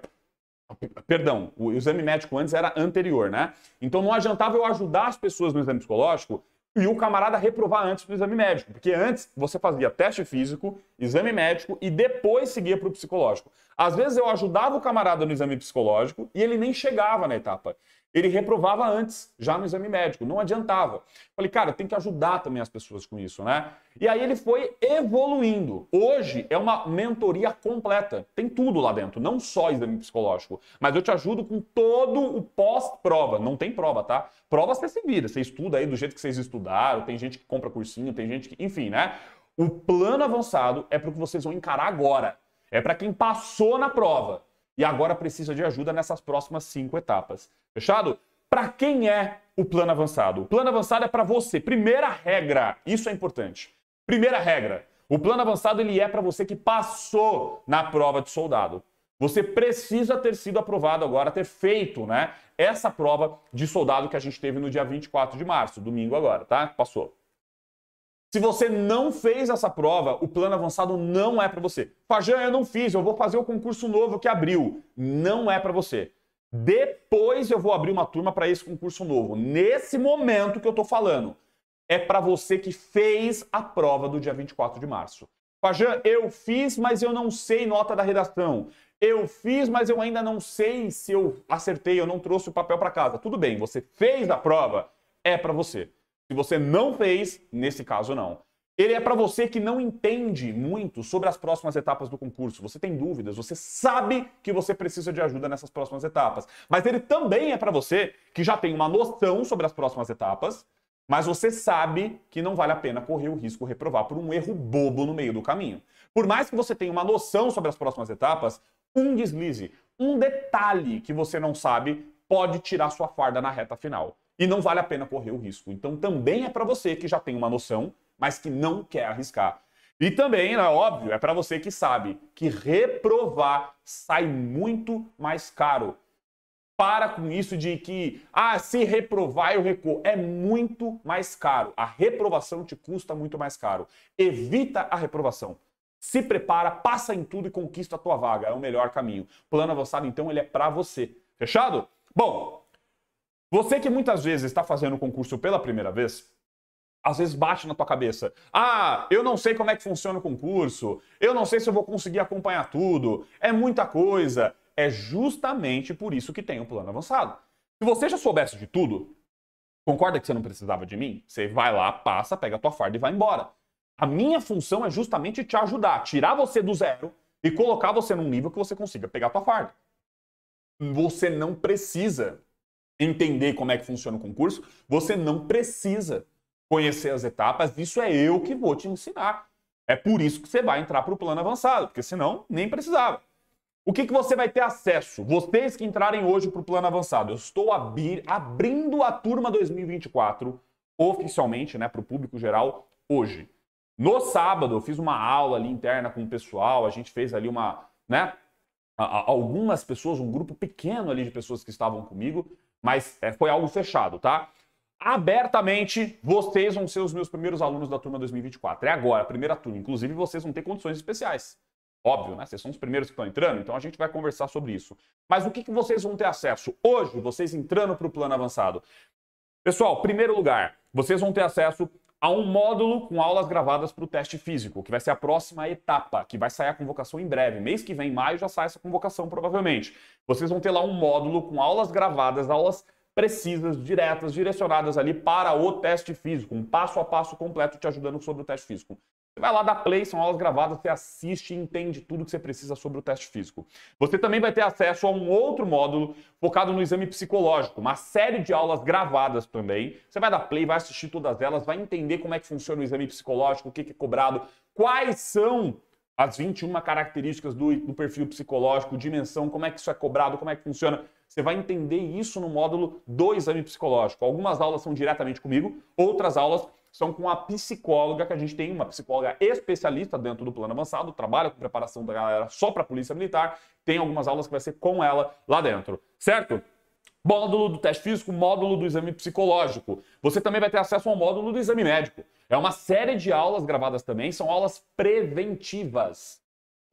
Perdão, o exame médico antes era anterior, né? Então não adiantava eu ajudar as pessoas no exame psicológico e o camarada reprovar antes do exame médico, porque antes você fazia teste físico, exame médico e depois seguia para o psicológico. Às vezes eu ajudava o camarada no exame psicológico e ele nem chegava na etapa ele reprovava antes, já no exame médico, não adiantava. Falei, cara, tem que ajudar também as pessoas com isso, né? E aí ele foi evoluindo. Hoje é uma mentoria completa, tem tudo lá dentro, não só exame psicológico, mas eu te ajudo com todo o pós-prova. Não tem prova, tá? Prova você se vira, você estuda aí do jeito que vocês estudaram, tem gente que compra cursinho, tem gente que, enfim, né? O plano avançado é para o que vocês vão encarar agora. É para quem passou na prova. e agora precisa de ajuda nessas próximas cinco etapas. Fechado? Para quem é o plano avançado? O plano avançado é para você. Primeira regra, isso é importante. Primeira regra, o plano avançado ele é para você que passou na prova de soldado. Você precisa ter sido aprovado agora, ter feito, né, essa prova de soldado que a gente teve no dia 24 de março, domingo agora, tá? Passou. Se você não fez essa prova, o plano avançado não é para você. Fajan, eu não fiz, eu vou fazer o concurso novo que abriu. Não é para você. Depois eu vou abrir uma turma para esse concurso novo. Nesse momento que eu estou falando, é para você que fez a prova do dia 24 de março. Fajan, eu fiz, mas eu não sei nota da redação. Eu fiz, mas eu ainda não sei se eu acertei, eu não trouxe o papel para casa. Tudo bem, você fez a prova, é para você. Se você não fez, nesse caso não. Ele é para você que não entende muito sobre as próximas etapas do concurso. Você tem dúvidas, você sabe que você precisa de ajuda nessas próximas etapas. Mas ele também é para você que já tem uma noção sobre as próximas etapas, mas você sabe que não vale a pena correr o risco de reprovar por um erro bobo no meio do caminho. Por mais que você tenha uma noção sobre as próximas etapas, um deslize, um detalhe que você não sabe pode tirar sua farda na reta final e não vale a pena correr o risco. Então também é para você que já tem uma noção, mas que não quer arriscar. E também, é óbvio, é para você que sabe que reprovar sai muito mais caro. Para com isso de que, ah, se reprovar eu recuo. É muito mais caro. A reprovação te custa muito mais caro. Evita a reprovação. Se prepara, passa em tudo e conquista a tua vaga. É o melhor caminho. Plano avançado, então, ele é para você. Fechado? Bom, você que muitas vezes está fazendo o concurso pela primeira vez, às vezes bate na tua cabeça. Ah, eu não sei como é que funciona o concurso. Eu não sei se eu vou conseguir acompanhar tudo. É muita coisa. É justamente por isso que tem um plano avançado. Se você já soubesse de tudo, concorda que você não precisava de mim? Você vai lá, passa, pega a tua farda e vai embora. A minha função é justamente te ajudar, tirar você do zero e colocar você num nível que você consiga pegar a tua farda. Você não precisa entender como é que funciona o concurso, você não precisa conhecer as etapas, isso é eu que vou te ensinar. É por isso que você vai entrar para o plano avançado, porque senão nem precisava. O que, que você vai ter acesso? Vocês que entrarem hoje para o plano avançado, eu estou abrir, abrindo a turma 2024 oficialmente, né, para o público geral hoje. No sábado, eu fiz uma aula ali interna com o pessoal, a gente fez ali uma, né, algumas pessoas, um grupo pequeno ali de pessoas que estavam comigo, mas é, foi algo fechado, tá? Abertamente, vocês vão ser os meus primeiros alunos da turma 2024. É agora, a primeira turma. Inclusive, vocês vão ter condições especiais. Óbvio, né? Vocês são os primeiros que estão entrando, então a gente vai conversar sobre isso. Mas o que, que vocês vão ter acesso hoje, vocês entrando para o plano avançado? Pessoal, primeiro lugar, vocês vão ter acesso a um módulo com aulas gravadas para o teste físico, que vai ser a próxima etapa, que vai sair a convocação em breve. Mês que vem, em maio, já sai essa convocação, provavelmente. Vocês vão ter lá um módulo com aulas gravadas, aulas precisas, diretas, direcionadas ali para o teste físico, um passo a passo completo te ajudando sobre o teste físico. Você vai lá dar play, são aulas gravadas, você assiste e entende tudo que você precisa sobre o teste físico. Você também vai ter acesso a um outro módulo focado no exame psicológico, uma série de aulas gravadas também. Você vai dar play, vai assistir todas elas, vai entender como é que funciona o exame psicológico, o que é cobrado, quais são as 21 características do, do perfil psicológico, dimensão, como é que isso é cobrado, como é que funciona. Você vai entender isso no módulo do exame psicológico. Algumas aulas são diretamente comigo, outras aulas são com a psicóloga, que a gente tem uma psicóloga especialista dentro do plano avançado, trabalha com preparação da galera só para a Polícia Militar, tem algumas aulas que vai ser com ela lá dentro, certo? Módulo do teste físico, módulo do exame psicológico. Você também vai ter acesso ao módulo do exame médico. É uma série de aulas gravadas também, são aulas preventivas.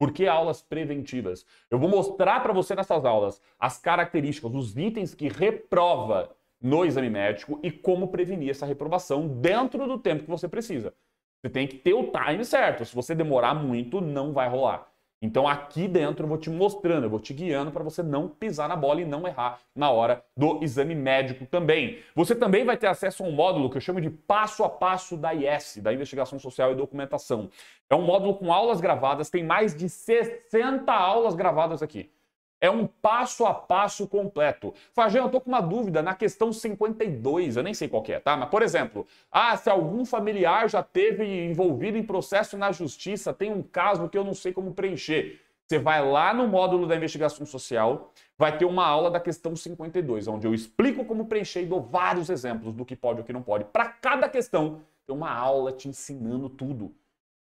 Por que aulas preventivas? Eu vou mostrar para você nessas aulas as características, os itens que reprova no exame médico e como prevenir essa reprovação dentro do tempo que você precisa. Você tem que ter o time certo. Se você demorar muito, não vai rolar. Então aqui dentro eu vou te mostrando, eu vou te guiando para você não pisar na bola e não errar na hora do exame médico também. Você também vai ter acesso a um módulo que eu chamo de passo a passo da IS, da Investigação Social e Documentação. É um módulo com aulas gravadas, tem mais de 60 aulas gravadas aqui. É um passo a passo completo. Fajão, eu tô com uma dúvida na questão 52, eu nem sei qual é, tá? Mas, por exemplo, ah, se algum familiar já teve envolvido em processo na justiça, tem um caso que eu não sei como preencher. Você vai lá no módulo da investigação social, vai ter uma aula da questão 52, onde eu explico como preencher e dou vários exemplos do que pode e o que não pode. Para cada questão, tem uma aula te ensinando tudo.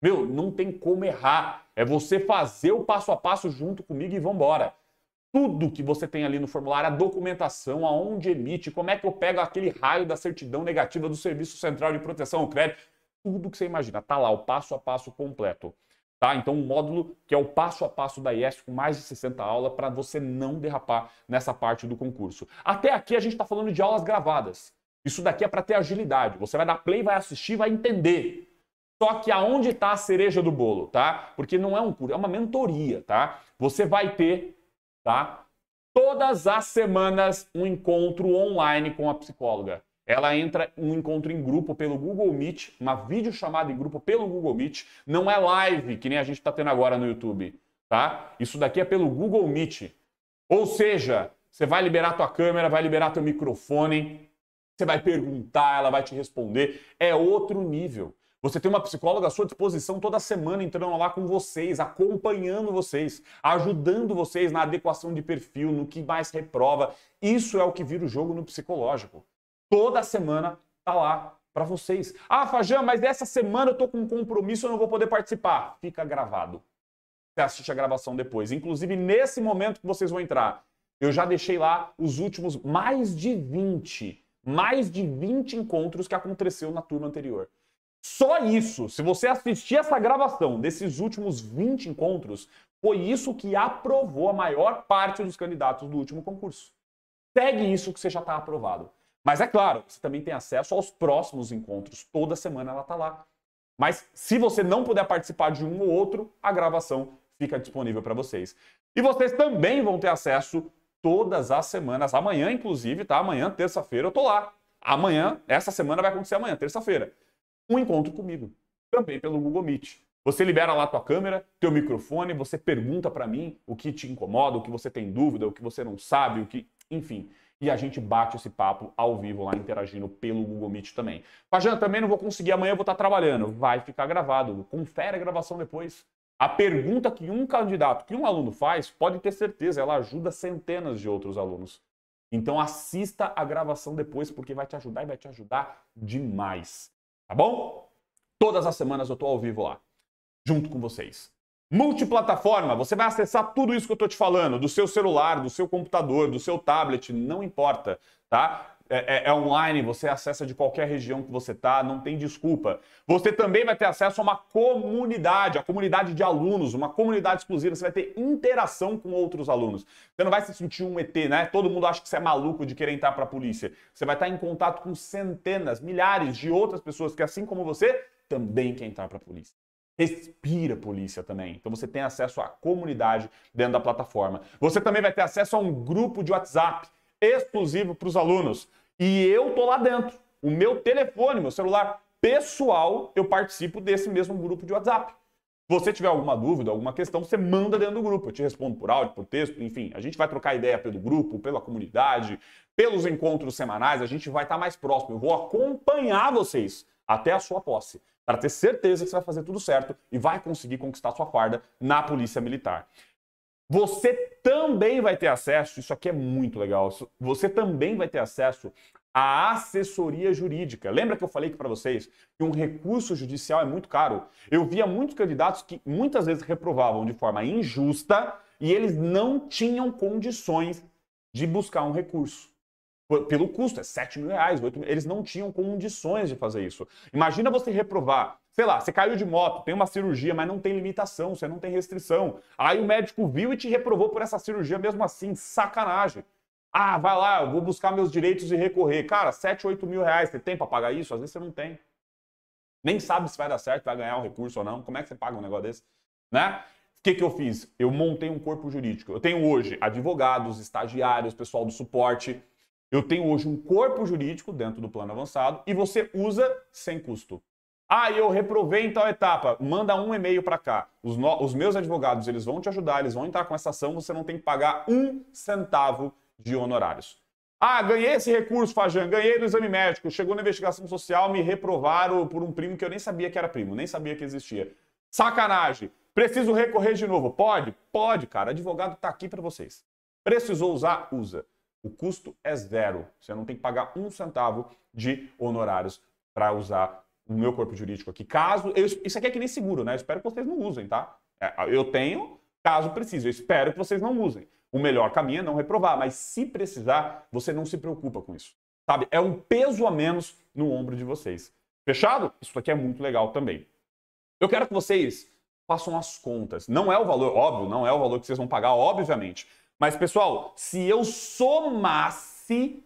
Meu, não tem como errar. É você fazer o passo a passo junto comigo e vambora. Tudo que você tem ali no formulário, a documentação, aonde emite, como é que eu pego aquele raio da certidão negativa do Serviço Central de Proteção ao Crédito, tudo que você imagina, tá lá, o passo a passo completo. Tá? Então, um módulo que é o passo a passo da IES com mais de 60 aulas para você não derrapar nessa parte do concurso. Até aqui a gente está falando de aulas gravadas. Isso daqui é para ter agilidade. Você vai dar play, vai assistir, vai entender. Só que aonde está a cereja do bolo, tá? Porque não é um curso, é uma mentoria, tá? Você vai ter, tá? Todas as semanas um encontro online com a psicóloga. Ela entra um encontro em grupo pelo Google Meet, uma videochamada em grupo pelo Google Meet. Não é live, que nem a gente está tendo agora no YouTube, tá? Isso daqui é pelo Google Meet. Ou seja, você vai liberar tua câmera, vai liberar teu microfone, você vai perguntar, ela vai te responder. É outro nível. Você tem uma psicóloga à sua disposição toda semana entrando lá com vocês, acompanhando vocês, ajudando vocês na adequação de perfil, no que mais reprova. Isso é o que vira o jogo no psicológico. Toda semana tá lá para vocês. Ah, Fajã, mas essa semana eu tô com um compromisso, eu não vou poder participar. Fica gravado. Você assiste a gravação depois. Inclusive, nesse momento que vocês vão entrar, eu já deixei lá os últimos mais de 20, mais de 20 encontros que aconteceu na turma anterior. Só isso, se você assistir essa gravação desses últimos 20 encontros, foi isso que aprovou a maior parte dos candidatos do último concurso. Segue isso que você já está aprovado. Mas é claro, você também tem acesso aos próximos encontros. Toda semana ela está lá. Mas se você não puder participar de um ou outro, a gravação fica disponível para vocês. E vocês também vão ter acesso todas as semanas. Amanhã, inclusive, tá? Amanhã, terça-feira, eu tô lá. Amanhã, essa semana vai acontecer amanhã, terça-feira um encontro comigo, também pelo Google Meet. Você libera lá tua câmera, teu microfone, você pergunta para mim o que te incomoda, o que você tem dúvida, o que você não sabe, o que, enfim. E a gente bate esse papo ao vivo lá interagindo pelo Google Meet também. Pajana, também não vou conseguir amanhã, eu vou estar trabalhando. Vai ficar gravado. Confere a gravação depois. A pergunta que um candidato, que um aluno faz, pode ter certeza, ela ajuda centenas de outros alunos. Então assista a gravação depois, porque vai te ajudar e vai te ajudar demais. Tá bom? Todas as semanas eu tô ao vivo lá, junto com vocês. Multiplataforma, você vai acessar tudo isso que eu tô te falando, do seu celular, do seu computador, do seu tablet, não importa, tá? É, é, é, online, você acessa de qualquer região que você está, não tem desculpa. Você também vai ter acesso a uma comunidade, a comunidade de alunos, uma comunidade exclusiva, você vai ter interação com outros alunos. Você não vai se sentir um ET, né? Todo mundo acha que você é maluco de querer entrar para a polícia. Você vai estar em contato com centenas, milhares de outras pessoas que, assim como você, também quer entrar para a polícia respira polícia também. Então você tem acesso à comunidade dentro da plataforma. Você também vai ter acesso a um grupo de WhatsApp exclusivo para os alunos. E eu tô lá dentro. O meu telefone, meu celular pessoal, eu participo desse mesmo grupo de WhatsApp. Se você tiver alguma dúvida, alguma questão, você manda dentro do grupo. Eu te respondo por áudio, por texto, enfim. A gente vai trocar ideia pelo grupo, pela comunidade, pelos encontros semanais. A gente vai estar mais próximo. Eu vou acompanhar vocês até a sua posse, para ter certeza que você vai fazer tudo certo e vai conseguir conquistar sua farda na Polícia Militar. Você também vai ter acesso, isso aqui é muito legal, você também vai ter acesso à assessoria jurídica. Lembra que eu falei para vocês que um recurso judicial é muito caro? Eu via muitos candidatos que muitas vezes reprovavam de forma injusta e eles não tinham condições de buscar um recurso pelo custo, é 7 mil reais, 8 mil, eles não tinham condições de fazer isso. Imagina você reprovar, sei lá, você caiu de moto, tem uma cirurgia, mas não tem limitação, você não tem restrição. Aí o médico viu e te reprovou por essa cirurgia mesmo assim, sacanagem. Ah, vai lá, eu vou buscar meus direitos e recorrer. Cara, 7, 8 mil reais, você tem para pagar isso? Às vezes você não tem. Nem sabe se vai dar certo, vai ganhar o recurso ou não. Como é que você paga um negócio desse? Né? O que, que eu fiz? Eu montei um corpo jurídico. Eu tenho hoje advogados, estagiários, pessoal do suporte, eu tenho hoje um corpo jurídico dentro do plano avançado e você usa sem custo. Ah, eu reprovei em tal etapa. Manda um e-mail para cá. Os, no... Os, meus advogados eles vão te ajudar, eles vão entrar com essa ação. Você não tem que pagar um centavo de honorários. Ah, ganhei esse recurso, Fajan, ganhei do exame médico. Chegou na investigação social, me reprovaram por um primo que eu nem sabia que era primo, nem sabia que existia. Sacanagem. Preciso recorrer de novo? Pode? Pode, cara. Advogado está aqui para vocês. Precisou usar? Usa. O custo é zero. Você não tem que pagar um centavo de honorários para usar o meu corpo jurídico aqui. Caso. Eu, isso aqui é que nem seguro, né? Eu espero que vocês não usem, tá? É, eu tenho, caso precise. Eu espero que vocês não usem. O melhor caminho é não reprovar, mas se precisar, você não se preocupa com isso. Sabe? É um peso a menos no ombro de vocês. Fechado? Isso aqui é muito legal também. Eu quero que vocês façam as contas. Não é o valor, óbvio, não é o valor que vocês vão pagar, obviamente. Mas, pessoal, se eu somasse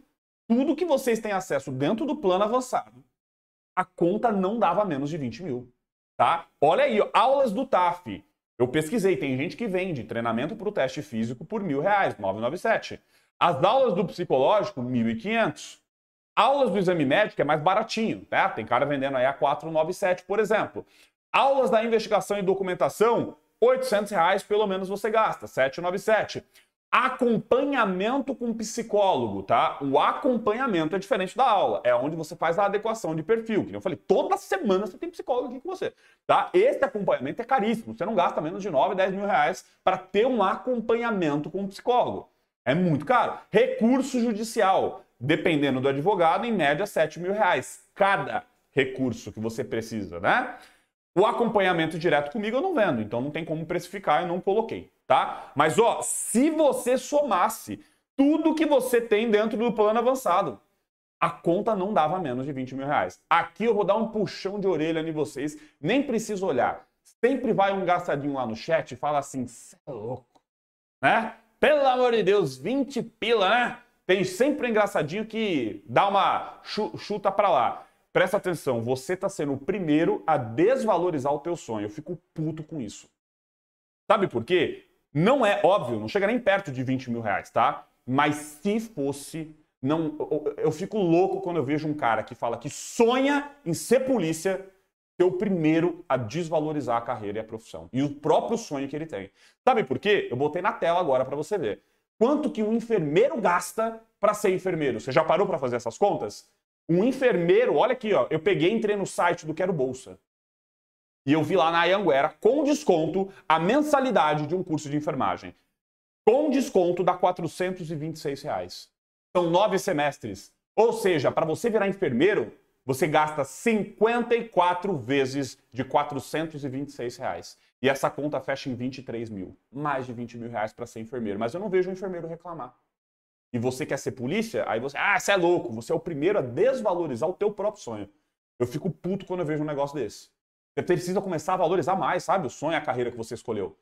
tudo que vocês têm acesso dentro do plano avançado, a conta não dava menos de 20 mil. Tá? Olha aí, aulas do TAF. Eu pesquisei, tem gente que vende treinamento para o teste físico por mil reais, 997. As aulas do psicológico, 1.500. Aulas do exame médico é mais baratinho, tá? Tem cara vendendo aí a 497, por exemplo. Aulas da investigação e documentação, 800 reais pelo menos você gasta, 797 acompanhamento com psicólogo, tá? O acompanhamento é diferente da aula, é onde você faz a adequação de perfil. Que eu falei, toda semana você tem psicólogo aqui com você, tá? Esse acompanhamento é caríssimo, você não gasta menos de 9, 10 mil reais para ter um acompanhamento com um psicólogo. É muito caro. Recurso judicial, dependendo do advogado, em média 7 mil reais cada recurso que você precisa, né? O acompanhamento direto comigo eu não vendo, então não tem como precificar, eu não coloquei, tá? Mas ó, se você somasse tudo que você tem dentro do plano avançado, a conta não dava menos de 20 mil reais. Aqui eu vou dar um puxão de orelha em vocês, nem preciso olhar. Sempre vai um gastadinho lá no chat e fala assim, cê é louco, né? Pelo amor de Deus, 20 pila, né? Tem sempre um engraçadinho que dá uma chuta para lá. Presta atenção, você está sendo o primeiro a desvalorizar o teu sonho. Eu fico puto com isso. Sabe por quê? Não é óbvio, não chega nem perto de 20 mil reais, tá? Mas se fosse, não, eu, eu fico louco quando eu vejo um cara que fala que sonha em ser polícia ser o primeiro a desvalorizar a carreira e a profissão. E o próprio sonho que ele tem. Sabe por quê? Eu botei na tela agora para você ver. Quanto que um enfermeiro gasta para ser enfermeiro? Você já parou para fazer essas contas? Um enfermeiro, olha aqui, ó, eu peguei e entrei no site do Quero Bolsa. E eu vi lá na Anhanguera, com desconto, a mensalidade de um curso de enfermagem. Com desconto dá 426 reais. São nove semestres. Ou seja, para você virar enfermeiro, você gasta 54 vezes de 426 reais. E essa conta fecha em 23 mil. Mais de 20 mil reais para ser enfermeiro. Mas eu não vejo um enfermeiro reclamar e você quer ser polícia, aí você, ah, você é louco, você é o primeiro a desvalorizar o teu próprio sonho. Eu fico puto quando eu vejo um negócio desse. Você precisa começar a valorizar mais, sabe? O sonho e a carreira que você escolheu.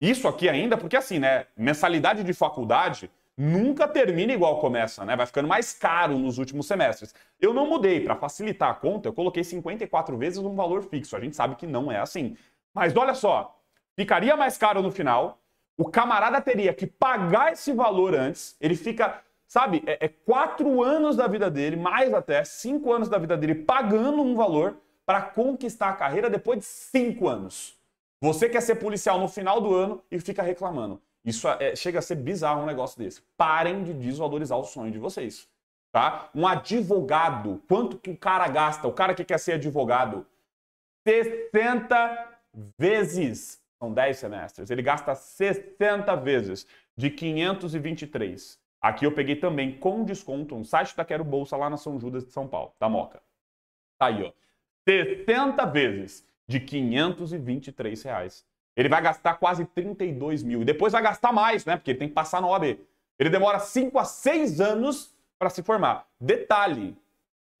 Isso aqui ainda, porque assim, né? Mensalidade de faculdade nunca termina igual começa, né? Vai ficando mais caro nos últimos semestres. Eu não mudei, para facilitar a conta, eu coloquei 54 vezes um valor fixo. A gente sabe que não é assim. Mas olha só, ficaria mais caro no final, o camarada teria que pagar esse valor antes, ele fica, sabe, é, é quatro anos da vida dele, mais até, cinco anos da vida dele, pagando um valor para conquistar a carreira depois de cinco anos. Você quer ser policial no final do ano e fica reclamando. Isso é, chega a ser bizarro um negócio desse. Parem de desvalorizar o sonho de vocês. Tá? Um advogado, quanto que o cara gasta? O cara que quer ser advogado, 60 vezes são 10 semestres. Ele gasta 60 vezes de 523. Aqui eu peguei também com desconto um site da Quero Bolsa lá na São Judas de São Paulo, da Moca. Tá aí, ó. 60 vezes de 523 reais. Ele vai gastar quase 32 mil. E depois vai gastar mais, né? Porque ele tem que passar na OAB. Ele demora 5 a 6 anos para se formar. Detalhe,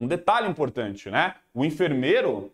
um detalhe importante, né? O enfermeiro,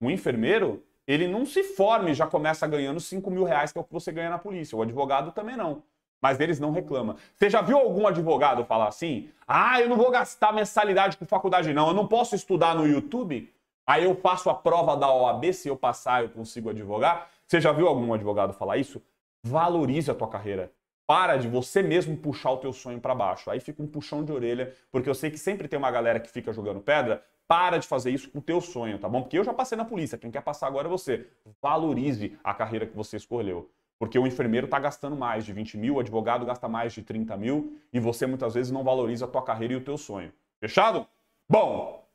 o enfermeiro, ele não se forma e já começa ganhando 5 mil reais, que é o que você ganha na polícia. O advogado também não. Mas eles não reclamam. Você já viu algum advogado falar assim? Ah, eu não vou gastar mensalidade com faculdade, não. Eu não posso estudar no YouTube? Aí eu faço a prova da OAB, se eu passar, eu consigo advogar. Você já viu algum advogado falar isso? Valorize a tua carreira. Para de você mesmo puxar o teu sonho para baixo. Aí fica um puxão de orelha, porque eu sei que sempre tem uma galera que fica jogando pedra para de fazer isso com o teu sonho, tá bom? Porque eu já passei na polícia, quem quer passar agora é você. Valorize a carreira que você escolheu. Porque o enfermeiro está gastando mais de 20 mil, o advogado gasta mais de 30 mil e você muitas vezes não valoriza a tua carreira e o teu sonho. Fechado? Bom,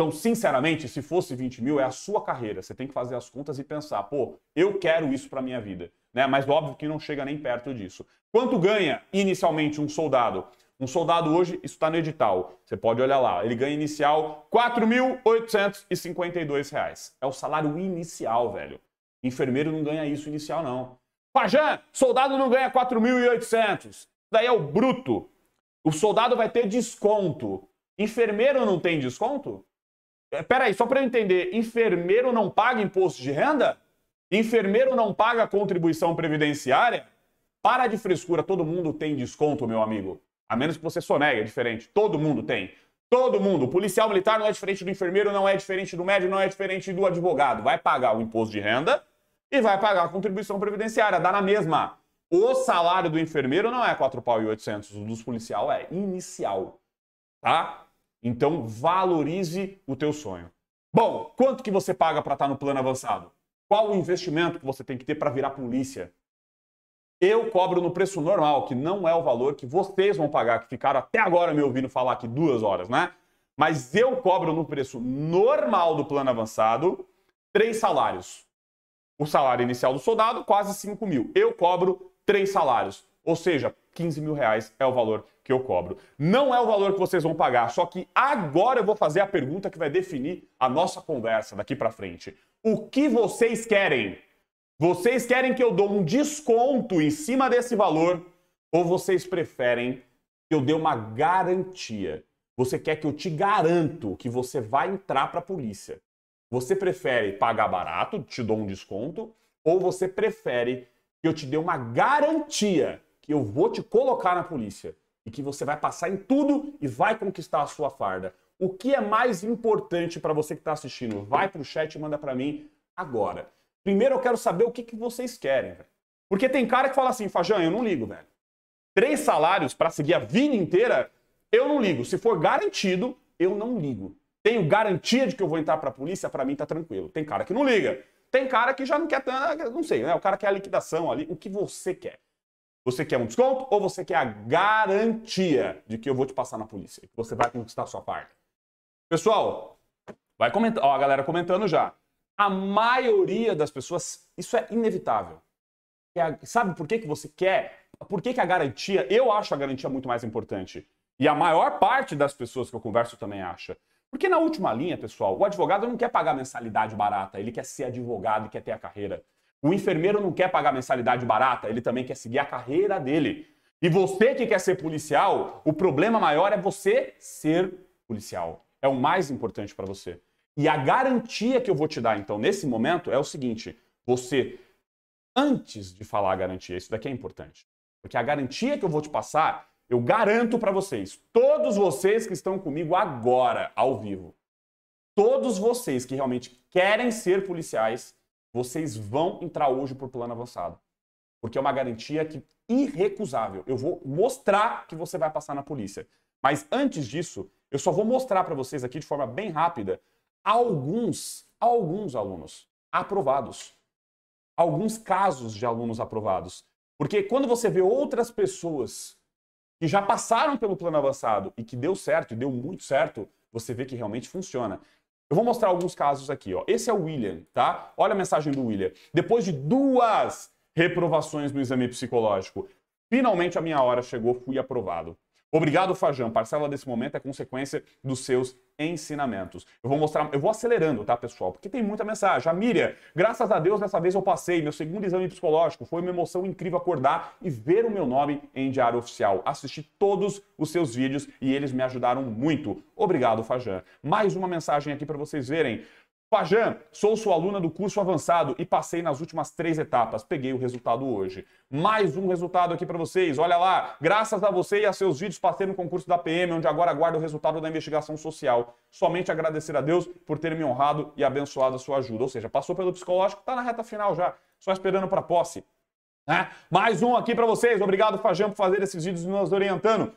Então, sinceramente, se fosse 20 mil, é a sua carreira. Você tem que fazer as contas e pensar, pô, eu quero isso para minha vida. Né? Mas óbvio que não chega nem perto disso. Quanto ganha inicialmente um soldado? Um soldado hoje, isso está no edital. Você pode olhar lá. Ele ganha inicial R$ 4.852. É o salário inicial, velho. Enfermeiro não ganha isso inicial, não. Pajan, soldado não ganha 4.800. Daí é o bruto. O soldado vai ter desconto. Enfermeiro não tem desconto? É, peraí, só para eu entender, enfermeiro não paga imposto de renda? Enfermeiro não paga contribuição previdenciária? Para de frescura, todo mundo tem desconto, meu amigo. A menos que você sonegue, é diferente. Todo mundo tem. Todo mundo. O policial militar não é diferente do enfermeiro, não é diferente do médico, não é diferente do advogado. Vai pagar o imposto de renda e vai pagar a contribuição previdenciária. Dá na mesma. O salário do enfermeiro não é 4 pau e 800, o dos policial é inicial. Tá? Então valorize o teu sonho. Bom, quanto que você paga para estar tá no plano avançado? Qual o investimento que você tem que ter para virar polícia? Eu cobro no preço normal, que não é o valor que vocês vão pagar, que ficaram até agora me ouvindo falar aqui duas horas, né? Mas eu cobro no preço normal do plano avançado três salários. O salário inicial do soldado, quase 5 mil. Eu cobro três salários. Ou seja, 15 mil reais é o valor que eu cobro. Não é o valor que vocês vão pagar, só que agora eu vou fazer a pergunta que vai definir a nossa conversa daqui para frente. O que vocês querem? Vocês querem que eu dou um desconto em cima desse valor ou vocês preferem que eu dê uma garantia? Você quer que eu te garanto que você vai entrar para a polícia? Você prefere pagar barato, te dou um desconto, ou você prefere que eu te dê uma garantia eu vou te colocar na polícia e que você vai passar em tudo e vai conquistar a sua farda. O que é mais importante para você que está assistindo? Vai para o chat e manda para mim agora. Primeiro eu quero saber o que, que vocês querem, velho. Porque tem cara que fala assim, Fajan, eu não ligo, velho. Três salários para seguir a vida inteira, eu não ligo. Se for garantido, eu não ligo. Tenho garantia de que eu vou entrar para a polícia, para mim tá tranquilo. Tem cara que não liga. Tem cara que já não quer tanto, não sei, né? O cara quer a liquidação ali, o que você quer. Você quer um desconto ou você quer a garantia de que eu vou te passar na polícia, que você vai conquistar a sua parte? Pessoal, vai comentar, ó, a galera comentando já. A maioria das pessoas, isso é inevitável. É, sabe por que, que você quer? Por que, que a garantia, eu acho a garantia muito mais importante. E a maior parte das pessoas que eu converso também acha. Porque na última linha, pessoal, o advogado não quer pagar mensalidade barata, ele quer ser advogado e quer ter a carreira. O enfermeiro não quer pagar mensalidade barata, ele também quer seguir a carreira dele. E você que quer ser policial, o problema maior é você ser policial. É o mais importante para você. E a garantia que eu vou te dar, então, nesse momento é o seguinte: você, antes de falar a garantia, isso daqui é importante. Porque a garantia que eu vou te passar, eu garanto para vocês, todos vocês que estão comigo agora, ao vivo, todos vocês que realmente querem ser policiais, vocês vão entrar hoje por plano avançado. Porque é uma garantia que irrecusável. Eu vou mostrar que você vai passar na polícia. Mas antes disso, eu só vou mostrar para vocês aqui de forma bem rápida alguns, alguns alunos aprovados. Alguns casos de alunos aprovados. Porque quando você vê outras pessoas que já passaram pelo plano avançado e que deu certo, e deu muito certo, você vê que realmente funciona. Eu vou mostrar alguns casos aqui. Ó. Esse é o William, tá? Olha a mensagem do William. Depois de duas reprovações no exame psicológico, finalmente a minha hora chegou, fui aprovado. Obrigado, Fajão. Parcela desse momento é consequência dos seus ensinamentos. Eu vou mostrar, eu vou acelerando, tá, pessoal? Porque tem muita mensagem. A Miriam, graças a Deus, dessa vez eu passei. Meu segundo exame psicológico foi uma emoção incrível acordar e ver o meu nome em diário oficial. Assisti todos os seus vídeos e eles me ajudaram muito. Obrigado, Fajan. Mais uma mensagem aqui para vocês verem. Fajan, sou sua aluna do curso avançado e passei nas últimas três etapas. Peguei o resultado hoje. Mais um resultado aqui para vocês. Olha lá, graças a você e a seus vídeos passei no concurso da PM, onde agora aguardo o resultado da investigação social. Somente agradecer a Deus por ter me honrado e abençoado a sua ajuda. Ou seja, passou pelo psicológico, está na reta final já, só esperando para posse. É? Mais um aqui para vocês. Obrigado, Fajan, por fazer esses vídeos nos orientando.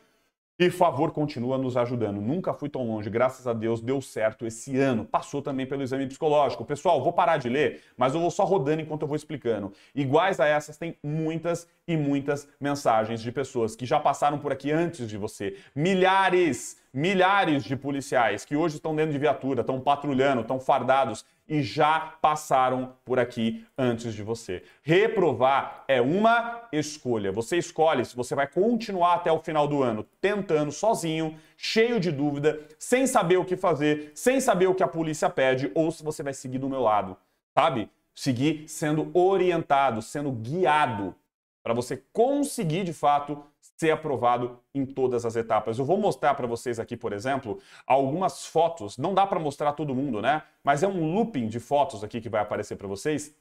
E favor continua nos ajudando. Nunca fui tão longe, graças a Deus deu certo esse ano. Passou também pelo exame psicológico. Pessoal, vou parar de ler, mas eu vou só rodando enquanto eu vou explicando. Iguais a essas, tem muitas e muitas mensagens de pessoas que já passaram por aqui antes de você. Milhares, milhares de policiais que hoje estão dentro de viatura, estão patrulhando, estão fardados e já passaram por aqui antes de você. Reprovar é uma escolha. Você escolhe se você vai continuar até o final do ano tentando sozinho, cheio de dúvida, sem saber o que fazer, sem saber o que a polícia pede, ou se você vai seguir do meu lado, sabe? Seguir sendo orientado, sendo guiado para você conseguir de fato ser aprovado em todas as etapas. Eu vou mostrar para vocês aqui, por exemplo, algumas fotos. Não dá para mostrar todo mundo, né? Mas é um looping de fotos aqui que vai aparecer para vocês.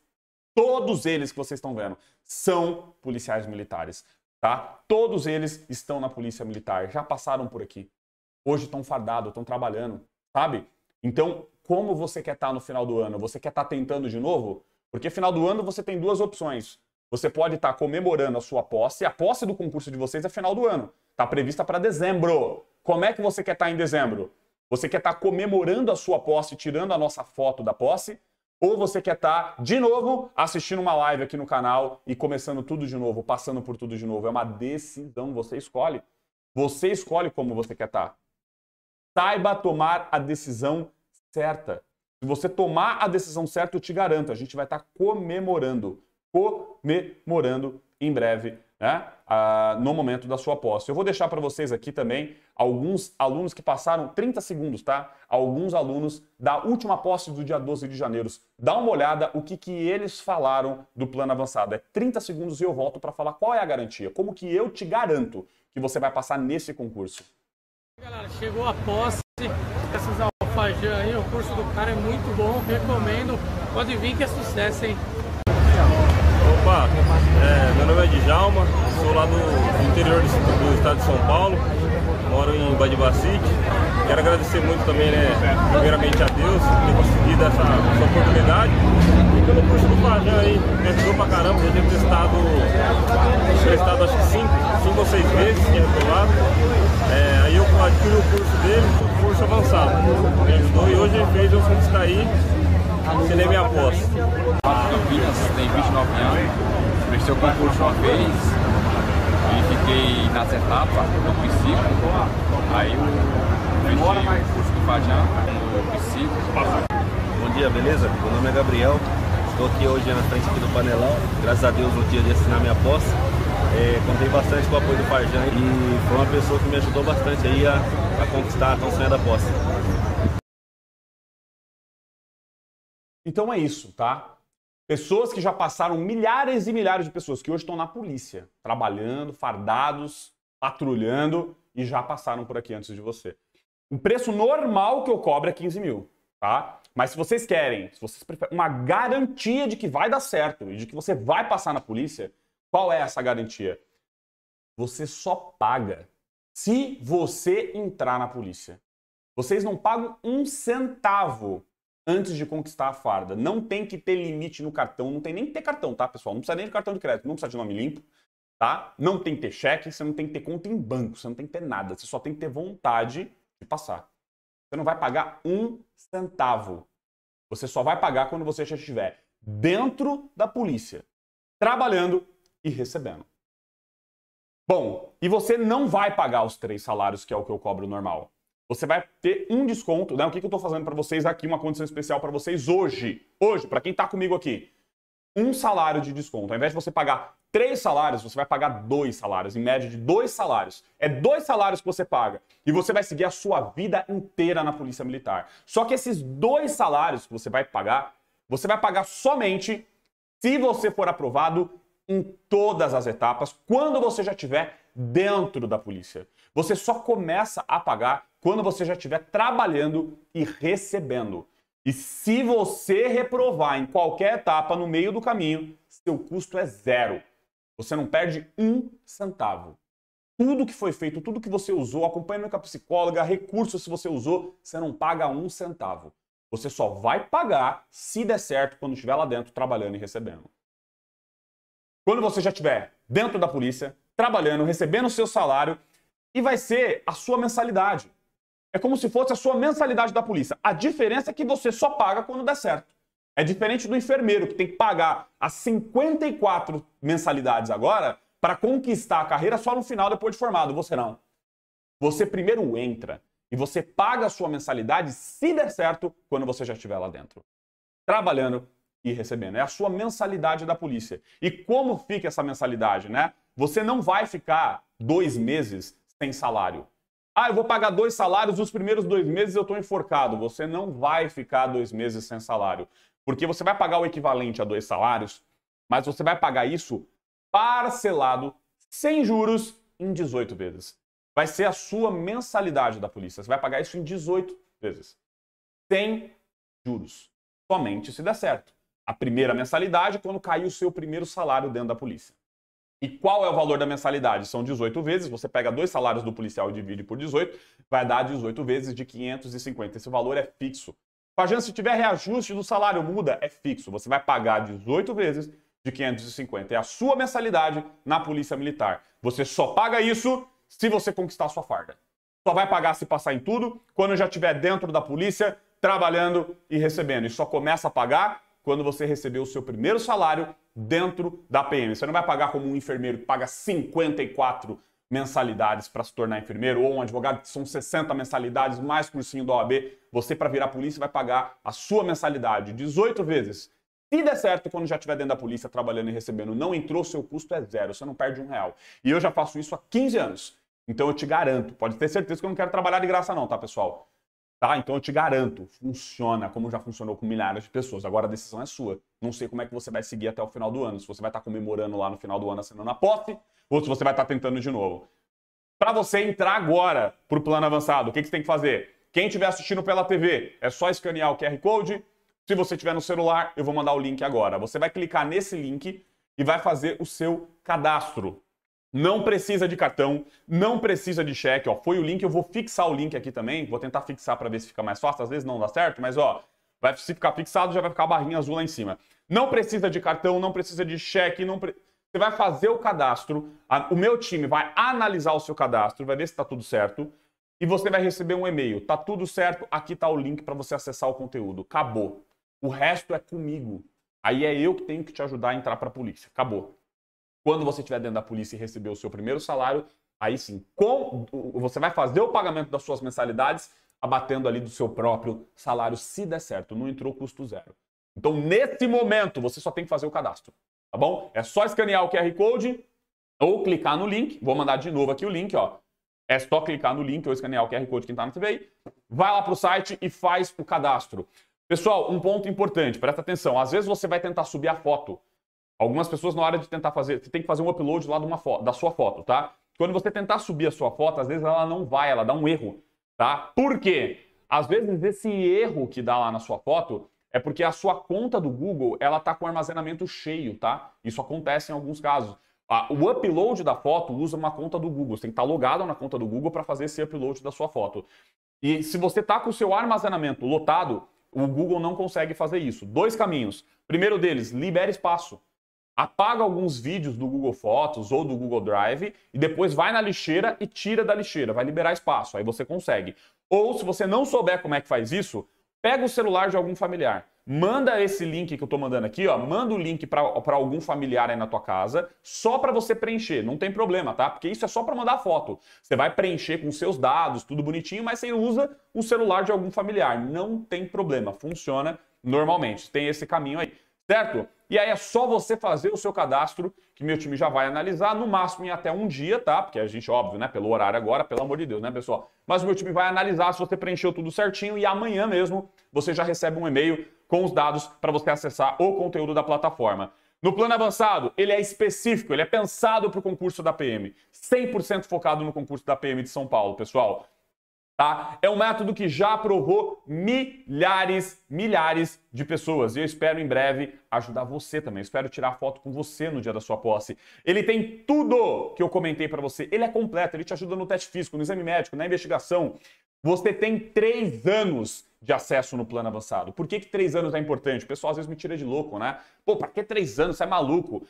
Todos eles que vocês estão vendo são policiais militares, tá? Todos eles estão na polícia militar, já passaram por aqui. Hoje estão fardados, estão trabalhando, sabe? Então, como você quer estar tá no final do ano? Você quer estar tá tentando de novo? Porque final do ano você tem duas opções você pode estar comemorando a sua posse. A posse do concurso de vocês é final do ano. Está prevista para dezembro. Como é que você quer estar em dezembro? Você quer estar comemorando a sua posse, tirando a nossa foto da posse? Ou você quer estar, de novo, assistindo uma live aqui no canal e começando tudo de novo, passando por tudo de novo? É uma decisão, você escolhe. Você escolhe como você quer estar. Saiba tomar a decisão certa. Se você tomar a decisão certa, eu te garanto, a gente vai estar comemorando comemorando em breve, né, no momento da sua posse. Eu vou deixar para vocês aqui também alguns alunos que passaram 30 segundos, tá? Alguns alunos da última posse do dia 12 de janeiro. Dá uma olhada o que, que eles falaram do plano avançado. É 30 segundos e eu volto para falar qual é a garantia, como que eu te garanto que você vai passar nesse concurso. Galera, chegou a posse, essas alfajã aí, o curso do cara é muito bom, recomendo. Pode vir que é sucesso, hein? Opa, é, meu nome é Djalma, sou lá do, interior do, do, estado de São Paulo, moro em Badibacite. Quero agradecer muito também, né, primeiramente a Deus, por ter conseguido essa, essa oportunidade. E pelo curso do Fajan aí, me ajudou pra caramba, eu tenho prestado, prestado acho que cinco, cinco ou seis vezes, tinha reprovado. É, aí eu adquiri o curso dele, o curso avançado. Me ajudou e hoje fez eu conquistar aí Assinei minha posse. Campinas, tem 29 anos, prestei o concurso uma vez e fiquei nas etapas do princípio. Aí eu prestei o curso do Fajan no princípio. Bom dia, beleza? Meu nome é Gabriel, estou aqui hoje na frente aqui do Panelão. Graças a Deus no dia de assinar minha posse. É, contei bastante com o apoio do Farjan e foi uma pessoa que me ajudou bastante aí a, a conquistar a tão sonhada posse. Então é isso, tá? Pessoas que já passaram, milhares e milhares de pessoas que hoje estão na polícia, trabalhando, fardados, patrulhando e já passaram por aqui antes de você. O preço normal que eu cobro é 15 mil, tá? Mas se vocês querem, se vocês preferem uma garantia de que vai dar certo e de que você vai passar na polícia, qual é essa garantia? Você só paga se você entrar na polícia. Vocês não pagam um centavo antes de conquistar a farda. Não tem que ter limite no cartão, não tem nem que ter cartão, tá, pessoal? Não precisa nem de cartão de crédito, não precisa de nome limpo, tá? Não tem que ter cheque, você não tem que ter conta em banco, você não tem que ter nada, você só tem que ter vontade de passar. Você não vai pagar um centavo. Você só vai pagar quando você já estiver dentro da polícia, trabalhando e recebendo. Bom, e você não vai pagar os três salários, que é o que eu cobro normal você vai ter um desconto, né? O que, que eu estou fazendo para vocês aqui, uma condição especial para vocês hoje. Hoje, para quem está comigo aqui. Um salário de desconto. Ao invés de você pagar três salários, você vai pagar dois salários, em média de dois salários. É dois salários que você paga. E você vai seguir a sua vida inteira na Polícia Militar. Só que esses dois salários que você vai pagar, você vai pagar somente se você for aprovado em todas as etapas, quando você já estiver dentro da polícia. Você só começa a pagar quando você já estiver trabalhando e recebendo. E se você reprovar em qualquer etapa no meio do caminho, seu custo é zero. Você não perde um centavo. Tudo que foi feito, tudo que você usou, acompanhamento com a psicóloga, recursos se você usou, você não paga um centavo. Você só vai pagar se der certo quando estiver lá dentro trabalhando e recebendo. Quando você já estiver dentro da polícia, trabalhando, recebendo o seu salário, e vai ser a sua mensalidade. É como se fosse a sua mensalidade da polícia. A diferença é que você só paga quando der certo. É diferente do enfermeiro, que tem que pagar as 54 mensalidades agora para conquistar a carreira só no final, depois de formado. Você não. Você primeiro entra E você paga a sua mensalidade, se der certo, quando você já estiver lá dentro. Trabalhando e recebendo. É a sua mensalidade da polícia. E como fica essa mensalidade, né? Você não vai ficar dois meses sem salário. Ah, eu vou pagar dois salários, os primeiros dois meses eu estou enforcado. Você não vai ficar dois meses sem salário. Porque você vai pagar o equivalente a dois salários, mas você vai pagar isso parcelado, sem juros, em 18 vezes. Vai ser a sua mensalidade da polícia. Você vai pagar isso em 18 vezes. Sem juros. Somente se der certo. A primeira mensalidade quando cair o seu primeiro salário dentro da polícia. E qual é o valor da mensalidade? São 18 vezes, você pega dois salários do policial e divide por 18, vai dar 18 vezes de 550. Esse valor é fixo. Pajano, se tiver reajuste do salário muda, é fixo. Você vai pagar 18 vezes de 550. É a sua mensalidade na Polícia Militar. Você só paga isso se você conquistar a sua farda. Só vai pagar se passar em tudo quando já estiver dentro da polícia, trabalhando e recebendo. E só começa a pagar quando você receber o seu primeiro salário dentro da PM. Você não vai pagar como um enfermeiro que paga 54 mensalidades para se tornar enfermeiro, ou um advogado que são 60 mensalidades mais cursinho da OAB. Você, para virar polícia, vai pagar a sua mensalidade 18 vezes. Se der certo, quando já estiver dentro da polícia, trabalhando e recebendo, não entrou, seu custo é zero, você não perde um real. E eu já faço isso há 15 anos. Então eu te garanto, pode ter certeza que eu não quero trabalhar de graça não, tá, pessoal? Tá? Então eu te garanto, funciona como já funcionou com milhares de pessoas. Agora a decisão é sua. Não sei como é que você vai seguir até o final do ano. Se você vai estar comemorando lá no final do ano assinando a posse, ou se você vai estar tentando de novo. Para você entrar agora para o plano avançado, o que, que você tem que fazer? Quem estiver assistindo pela TV, é só escanear o QR Code. Se você tiver no celular, eu vou mandar o link agora. Você vai clicar nesse link e vai fazer o seu cadastro. Não precisa de cartão, não precisa de cheque, ó. Foi o link, eu vou fixar o link aqui também, vou tentar fixar para ver se fica mais fácil, às vezes não dá certo, mas ó, vai se ficar fixado já vai ficar a barrinha azul lá em cima. Não precisa de cartão, não precisa de cheque, não pre... você vai fazer o cadastro, a... o meu time vai analisar o seu cadastro, vai ver se está tudo certo e você vai receber um e-mail. Tá tudo certo, aqui tá o link para você acessar o conteúdo. Acabou. O resto é comigo. Aí é eu que tenho que te ajudar a entrar para a polícia. Acabou. Quando você estiver dentro da polícia e receber o seu primeiro salário, aí sim, com, você vai fazer o pagamento das suas mensalidades abatendo ali do seu próprio salário, se der certo. Não entrou custo zero. Então, nesse momento, você só tem que fazer o cadastro, tá bom? É só escanear o QR Code ou clicar no link. Vou mandar de novo aqui o link, ó. É só clicar no link ou escanear o QR Code que está na TV aí. Vai lá para o site e faz o cadastro. Pessoal, um ponto importante, presta atenção. Às vezes você vai tentar subir a foto Algumas pessoas, na hora de tentar fazer, você tem que fazer um upload lá de uma foto, da sua foto, tá? Quando você tentar subir a sua foto, às vezes ela não vai, ela dá um erro, tá? Por quê? Às vezes esse erro que dá lá na sua foto é porque a sua conta do Google, ela tá com armazenamento cheio, tá? Isso acontece em alguns casos. O upload da foto usa uma conta do Google. Você tem que estar tá logado na conta do Google para fazer esse upload da sua foto. E se você tá com o seu armazenamento lotado, o Google não consegue fazer isso. Dois caminhos. Primeiro deles, libere espaço apaga alguns vídeos do Google Fotos ou do Google Drive e depois vai na lixeira e tira da lixeira, vai liberar espaço, aí você consegue. Ou se você não souber como é que faz isso, pega o celular de algum familiar, manda esse link que eu estou mandando aqui, ó, manda o link para algum familiar aí na tua casa, só para você preencher, não tem problema, tá? Porque isso é só para mandar foto. Você vai preencher com seus dados, tudo bonitinho, mas você usa o celular de algum familiar, não tem problema, funciona normalmente. Tem esse caminho aí certo? E aí é só você fazer o seu cadastro, que meu time já vai analisar, no máximo em até um dia, tá? Porque a gente, óbvio, né? Pelo horário agora, pelo amor de Deus, né, pessoal? Mas o meu time vai analisar se você preencheu tudo certinho e amanhã mesmo você já recebe um e-mail com os dados para você acessar o conteúdo da plataforma. No plano avançado, ele é específico, ele é pensado para o concurso da PM. 100% focado no concurso da PM de São Paulo, pessoal. Tá? É um método que já aprovou milhares, milhares de pessoas. E eu espero em breve ajudar você também. Eu espero tirar foto com você no dia da sua posse. Ele tem tudo que eu comentei para você. Ele é completo, ele te ajuda no teste físico, no exame médico, na investigação. Você tem três anos de acesso no plano avançado. Por que, que três anos é importante? O pessoal às vezes me tira de louco, né? Pô, pra que três anos? Você é maluco.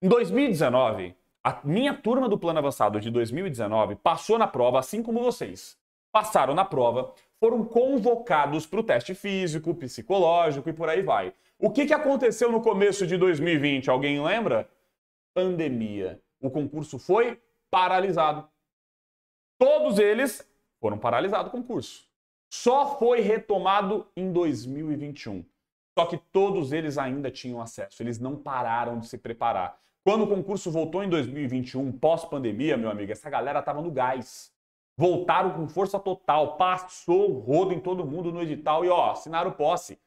Em 2019, a minha turma do plano avançado de 2019 passou na prova, assim como vocês passaram na prova, foram convocados para o teste físico, psicológico e por aí vai. O que, que aconteceu no começo de 2020? Alguém lembra? Pandemia. O concurso foi paralisado. Todos eles foram paralisados o concurso. Só foi retomado em 2021. Só que todos eles ainda tinham acesso, eles não pararam de se preparar. Quando o concurso voltou em 2021, pós-pandemia, meu amigo, essa galera tava no gás. Voltaram com força total, passou o rodo em todo mundo no edital e ó, assinaram posse.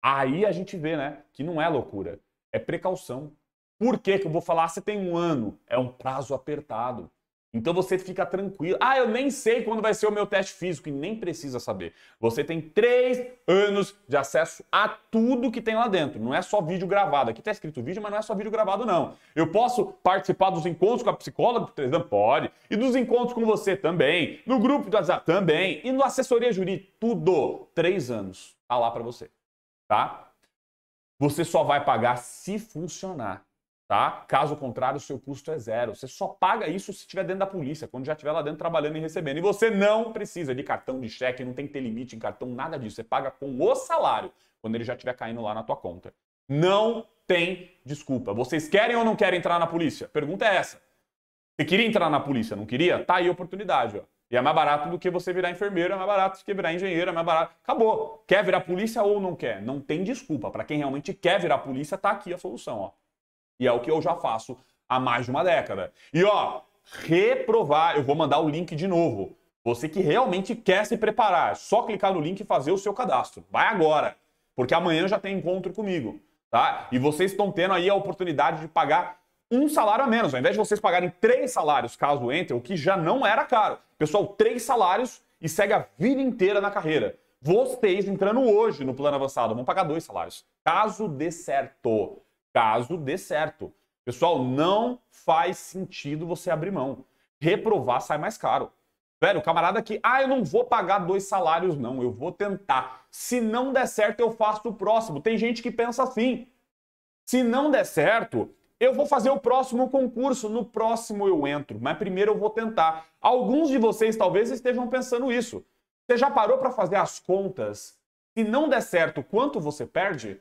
Aí a gente vê, né, que não é loucura, é precaução. Por que que eu vou falar? Você tem um ano, é um prazo apertado. Então você fica tranquilo. Ah, eu nem sei quando vai ser o meu teste físico e nem precisa saber. Você tem três anos de acesso a tudo que tem lá dentro. Não é só vídeo gravado. Aqui está escrito vídeo, mas não é só vídeo gravado, não. Eu posso participar dos encontros com a psicóloga, por exemplo, pode. E dos encontros com você também. No grupo do WhatsApp também. E no assessoria jurídica, tudo. Três anos. Tá lá para você. Tá? Você só vai pagar se funcionar tá? Caso contrário, o seu custo é zero. Você só paga isso se estiver dentro da polícia, quando já estiver lá dentro trabalhando e recebendo. E você não precisa de cartão de cheque, não tem que ter limite em cartão, nada disso. Você paga com o salário, quando ele já estiver caindo lá na tua conta. Não tem desculpa. Vocês querem ou não querem entrar na polícia? Pergunta é essa. Você queria entrar na polícia, não queria? Tá aí a oportunidade, ó. E é mais barato do que você virar enfermeiro, é mais barato do que virar engenheiro, é mais barato. Acabou. Quer virar polícia ou não quer? Não tem desculpa. Para quem realmente quer virar polícia, tá aqui a solução, ó. E é o que eu já faço há mais de uma década. E ó, reprovar, eu vou mandar o link de novo. Você que realmente quer se preparar, é só clicar no link e fazer o seu cadastro. Vai agora, porque amanhã já tem encontro comigo, tá? E vocês estão tendo aí a oportunidade de pagar um salário a menos, ao invés de vocês pagarem três salários caso entrem, o que já não era caro. Pessoal, três salários e segue a vida inteira na carreira. Vocês entrando hoje no plano avançado vão pagar dois salários, caso dê certo caso dê certo. Pessoal, não faz sentido você abrir mão. Reprovar sai mais caro. Velho, camarada que, ah, eu não vou pagar dois salários, não, eu vou tentar. Se não der certo, eu faço o próximo. Tem gente que pensa assim. Se não der certo, eu vou fazer o próximo concurso, no próximo eu entro, mas primeiro eu vou tentar. Alguns de vocês talvez estejam pensando isso. Você já parou para fazer as contas? Se não der certo, quanto você perde?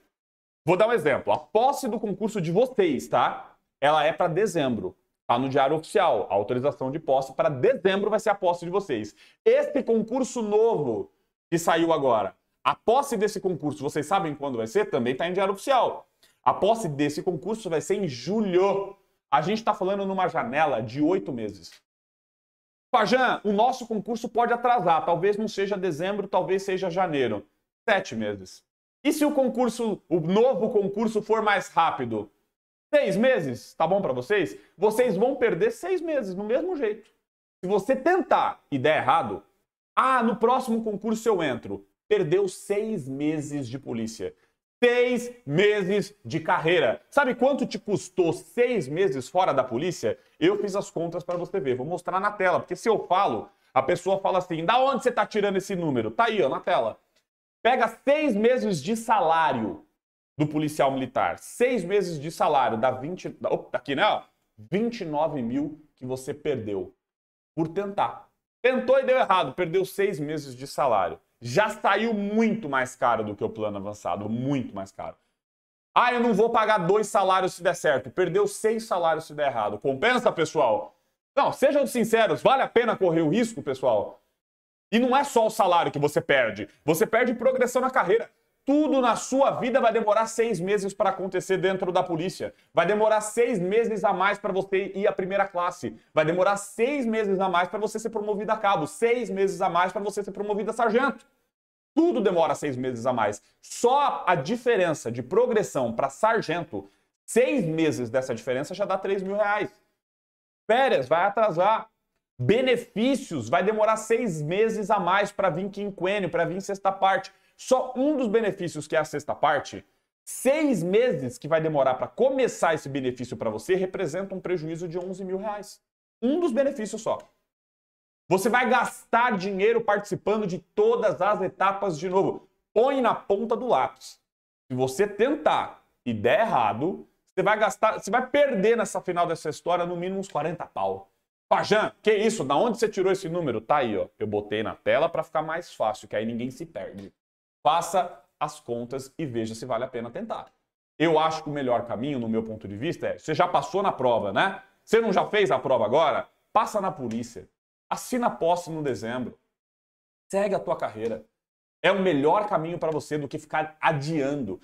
Vou dar um exemplo. A posse do concurso de vocês, tá? Ela é para dezembro. Tá no diário oficial. A autorização de posse para dezembro vai ser a posse de vocês. Este concurso novo que saiu agora, a posse desse concurso, vocês sabem quando vai ser? Também está em diário oficial. A posse desse concurso vai ser em julho. A gente está falando numa janela de oito meses. Pajan, o nosso concurso pode atrasar. Talvez não seja dezembro, talvez seja janeiro. Sete meses. E se o concurso, o novo concurso for mais rápido? Seis meses, tá bom para vocês? Vocês vão perder seis meses, do mesmo jeito. Se você tentar e der errado, ah, no próximo concurso eu entro. Perdeu seis meses de polícia. Seis meses de carreira. Sabe quanto te custou seis meses fora da polícia? Eu fiz as contas para você ver. Vou mostrar na tela, porque se eu falo, a pessoa fala assim: da onde você está tirando esse número? Tá aí, ó, na tela. Pega seis meses de salário do policial militar. Seis meses de salário dá 20. Opa, aqui, né? 29 mil que você perdeu por tentar. Tentou e deu errado, perdeu seis meses de salário. Já saiu muito mais caro do que o plano avançado, muito mais caro. Ah, eu não vou pagar dois salários se der certo. Perdeu seis salários se der errado. Compensa, pessoal? Não, sejam sinceros, vale a pena correr o risco, pessoal? E não é só o salário que você perde, você perde progressão na carreira. Tudo na sua vida vai demorar seis meses para acontecer dentro da polícia. Vai demorar seis meses a mais para você ir à primeira classe. Vai demorar seis meses a mais para você ser promovido a cabo. Seis meses a mais para você ser promovido a sargento. Tudo demora seis meses a mais. Só a diferença de progressão para sargento, seis meses dessa diferença já dá três mil reais. Férias vai atrasar. Benefícios vai demorar seis meses a mais para vir quinquênio, para vir sexta parte. Só um dos benefícios, que é a sexta parte, seis meses que vai demorar para começar esse benefício para você, representa um prejuízo de 11 mil reais. Um dos benefícios só. Você vai gastar dinheiro participando de todas as etapas de novo. Põe na ponta do lápis. Se você tentar e der errado, você vai gastar, você vai perder nessa final dessa história no mínimo uns 40 pau. Pajan, que isso? Da onde você tirou esse número? Tá aí, ó. Eu botei na tela para ficar mais fácil, que aí ninguém se perde. Faça as contas e veja se vale a pena tentar. Eu acho que o melhor caminho, no meu ponto de vista, é: você já passou na prova, né? Você não já fez a prova agora? Passa na polícia. Assina posse no dezembro. Segue a tua carreira. É o melhor caminho para você do que ficar adiando.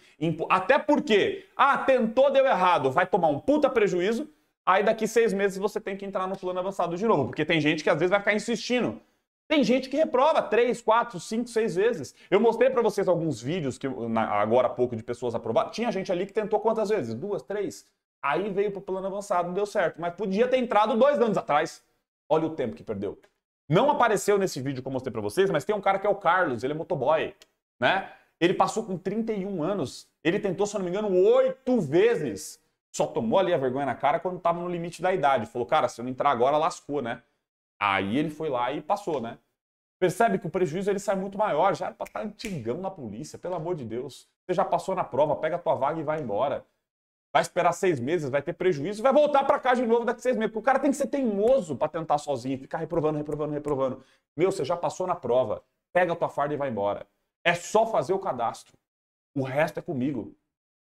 Até porque, ah, tentou, deu errado, vai tomar um puta prejuízo, aí daqui seis meses você tem que entrar no plano avançado de novo. Porque tem gente que às vezes vai ficar insistindo. Tem gente que reprova três, quatro, cinco, seis vezes. Eu mostrei para vocês alguns vídeos que agora há pouco de pessoas aprovadas. Tinha gente ali que tentou quantas vezes? Duas, três. Aí veio para o plano avançado, deu certo. Mas podia ter entrado dois anos atrás. Olha o tempo que perdeu. Não apareceu nesse vídeo que eu mostrei para vocês, mas tem um cara que é o Carlos, ele é motoboy, né? Ele passou com 31 anos, ele tentou, se não me engano, oito vezes. Só tomou ali a vergonha na cara quando estava no limite da idade. Falou, cara, se eu não entrar agora, lascou, né? Aí ele foi lá e passou, né? Percebe que o prejuízo ele sai muito maior. Já era para estar antigão na polícia, pelo amor de Deus. Você já passou na prova, pega a tua vaga e vai embora. Vai esperar seis meses, vai ter prejuízo, vai voltar para cá de novo daqui seis meses. Porque o cara tem que ser teimoso para tentar sozinho, ficar reprovando, reprovando, reprovando. Meu, você já passou na prova, pega a tua farda e vai embora. É só fazer o cadastro. O resto é comigo.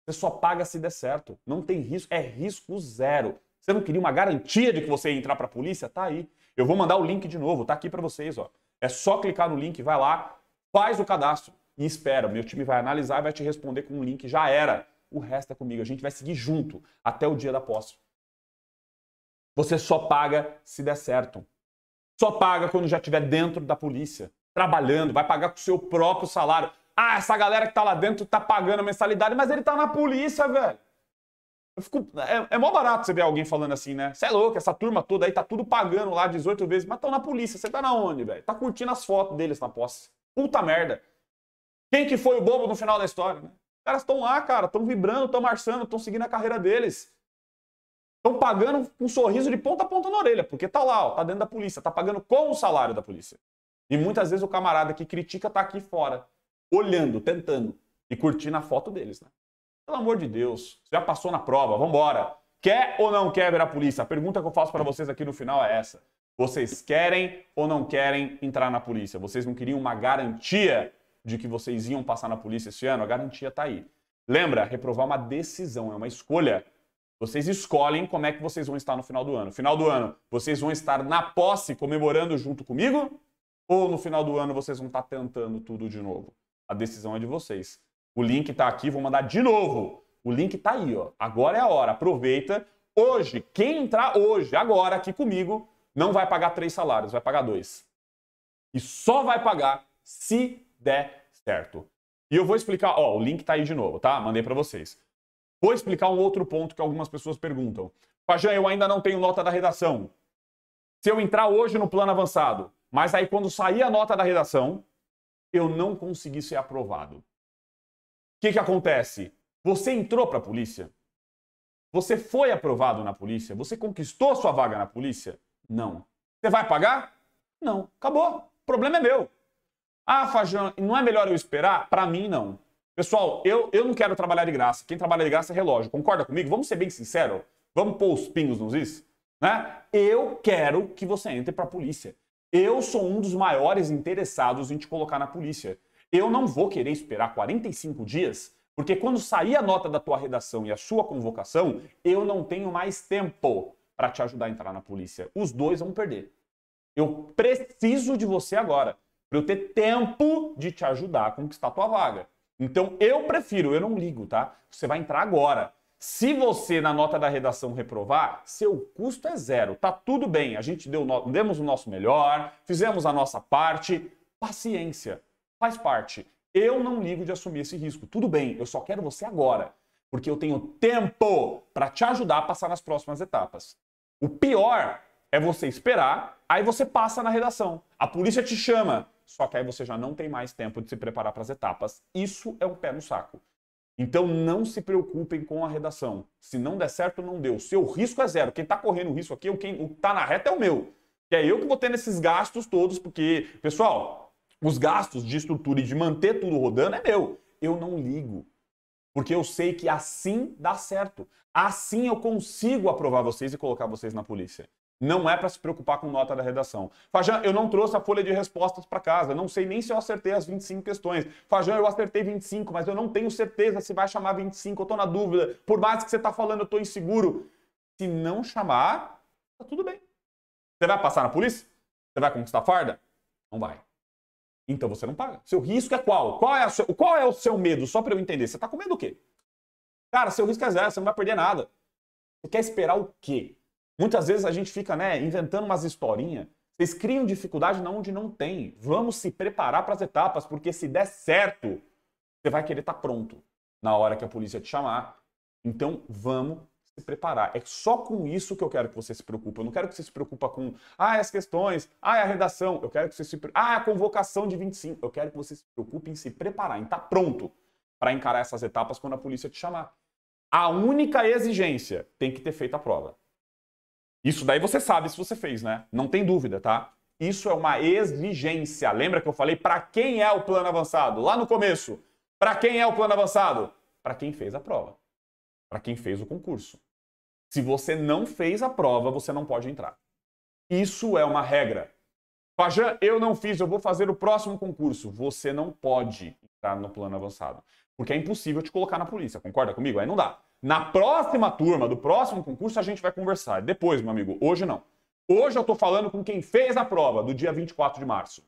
Você só paga se der certo. Não tem risco, é risco zero. Você não queria uma garantia de que você ia entrar para a polícia? Tá aí. Eu vou mandar o link de novo, tá aqui para vocês, ó. É só clicar no link, vai lá, faz o cadastro e espera. Meu time vai analisar e vai te responder com um link. Já era o resto é comigo. A gente vai seguir junto até o dia da posse. Você só paga se der certo. Só paga quando já estiver dentro da polícia, trabalhando, vai pagar com o seu próprio salário. Ah, essa galera que tá lá dentro tá pagando mensalidade, mas ele tá na polícia, velho. Eu fico, é, é mó barato você ver alguém falando assim, né? Você é louco, essa turma toda aí tá tudo pagando lá 18 vezes, mas estão na polícia. Você tá na onde, velho? Tá curtindo as fotos deles na posse. Puta merda. Quem que foi o bobo no final da história, né? caras estão lá, cara, estão vibrando, estão marchando, estão seguindo a carreira deles. Estão pagando um sorriso de ponta a ponta na orelha, porque tá lá, ó, tá dentro da polícia, tá pagando com o salário da polícia. E muitas vezes o camarada que critica tá aqui fora, olhando, tentando e curtindo a foto deles, né? Pelo amor de Deus, já passou na prova, vambora. Quer ou não quer virar polícia? A pergunta que eu faço para vocês aqui no final é essa. Vocês querem ou não querem entrar na polícia? Vocês não queriam uma garantia de que vocês iam passar na polícia esse ano, a garantia está aí. Lembra, reprovar é uma decisão, é uma escolha. Vocês escolhem como é que vocês vão estar no final do ano. Final do ano, vocês vão estar na posse comemorando junto comigo? Ou no final do ano vocês vão estar tentando tudo de novo? A decisão é de vocês. O link está aqui, vou mandar de novo. O link está aí, ó. Agora é a hora. Aproveita. Hoje, quem entrar hoje, agora aqui comigo, não vai pagar três salários, vai pagar dois. E só vai pagar se der certo. E eu vou explicar, ó, o link tá aí de novo, tá? Mandei para vocês. Vou explicar um outro ponto que algumas pessoas perguntam. Pajan, eu ainda não tenho nota da redação. Se eu entrar hoje no plano avançado, mas aí quando sair a nota da redação, eu não consegui ser aprovado. O que, que acontece? Você entrou para a polícia? Você foi aprovado na polícia? Você conquistou sua vaga na polícia? Não. Você vai pagar? Não. Acabou. O problema é meu. Ah, Fajão, não é melhor eu esperar? Para mim, não. Pessoal, eu, eu não quero trabalhar de graça. Quem trabalha de graça é relógio. Concorda comigo? Vamos ser bem sinceros? Vamos pôr os pingos nos is? Né? Eu quero que você entre para a polícia. Eu sou um dos maiores interessados em te colocar na polícia. Eu não vou querer esperar 45 dias, porque quando sair a nota da tua redação e a sua convocação, eu não tenho mais tempo para te ajudar a entrar na polícia. Os dois vão perder. Eu preciso de você agora para eu ter tempo de te ajudar a conquistar a tua vaga. Então eu prefiro, eu não ligo, tá? Você vai entrar agora. Se você na nota da redação reprovar, seu custo é zero. Tá tudo bem, a gente deu demos o nosso melhor, fizemos a nossa parte. Paciência, faz parte. Eu não ligo de assumir esse risco. Tudo bem, eu só quero você agora, porque eu tenho tempo para te ajudar a passar nas próximas etapas. O pior é você esperar, aí você passa na redação. A polícia te chama, só que aí você já não tem mais tempo de se preparar para as etapas. Isso é um pé no saco. Então não se preocupem com a redação. Se não der certo, não deu. Seu risco é zero. Quem está correndo o risco aqui, o que está na reta é o meu. Que é eu que vou ter nesses gastos todos, porque, pessoal, os gastos de estrutura e de manter tudo rodando é meu. Eu não ligo. Porque eu sei que assim dá certo. Assim eu consigo aprovar vocês e colocar vocês na polícia. Não é para se preocupar com nota da redação. Fajan, eu não trouxe a folha de respostas para casa. Não sei nem se eu acertei as 25 questões. Fajan, eu acertei 25, mas eu não tenho certeza se vai chamar 25. Eu estou na dúvida. Por mais que você está falando, eu estou inseguro. Se não chamar, tá tudo bem. Você vai passar na polícia? Você vai conquistar a farda? Não vai. então você não paga. Seu risco é qual? Qual é, seu, qual é o seu medo? Só para eu entender. Você tá com medo do quê? Cara, seu risco é zero, você não vai perder nada. Você quer esperar o quê? Muitas vezes a gente fica, né, inventando umas historinhas. Vocês criam dificuldade onde não tem. Vamos se preparar para as etapas, porque se der certo, você vai querer estar tá pronto na hora que a polícia te chamar. Então, vamos se preparar. É só com isso que eu quero que você se preocupe. Eu não quero que você se preocupe com ah, as questões, ah, a redação. Eu quero que você se ah, a convocação de 25. Eu quero que você se preocupe em se preparar, em estar tá pronto para encarar essas etapas quando a polícia te chamar. A única exigência tem que ter feito a prova. Isso daí você sabe se você fez, né? Não tem dúvida, tá? Isso é uma exigência. Lembra que eu falei para quem é o plano avançado? Lá no começo. Para quem é o plano avançado? Para quem fez a prova. Para quem fez o concurso. Se você não fez a prova, você não pode entrar. Isso é uma regra. Fajan, eu não fiz, eu vou fazer o próximo concurso. Você não pode entrar no plano avançado. Porque é impossível te colocar na polícia. Concorda comigo? Aí não dá. Na próxima turma, do próximo concurso, a gente vai conversar. Depois, meu amigo, hoje não. Hoje eu estou falando com quem fez a prova do dia 24 de março.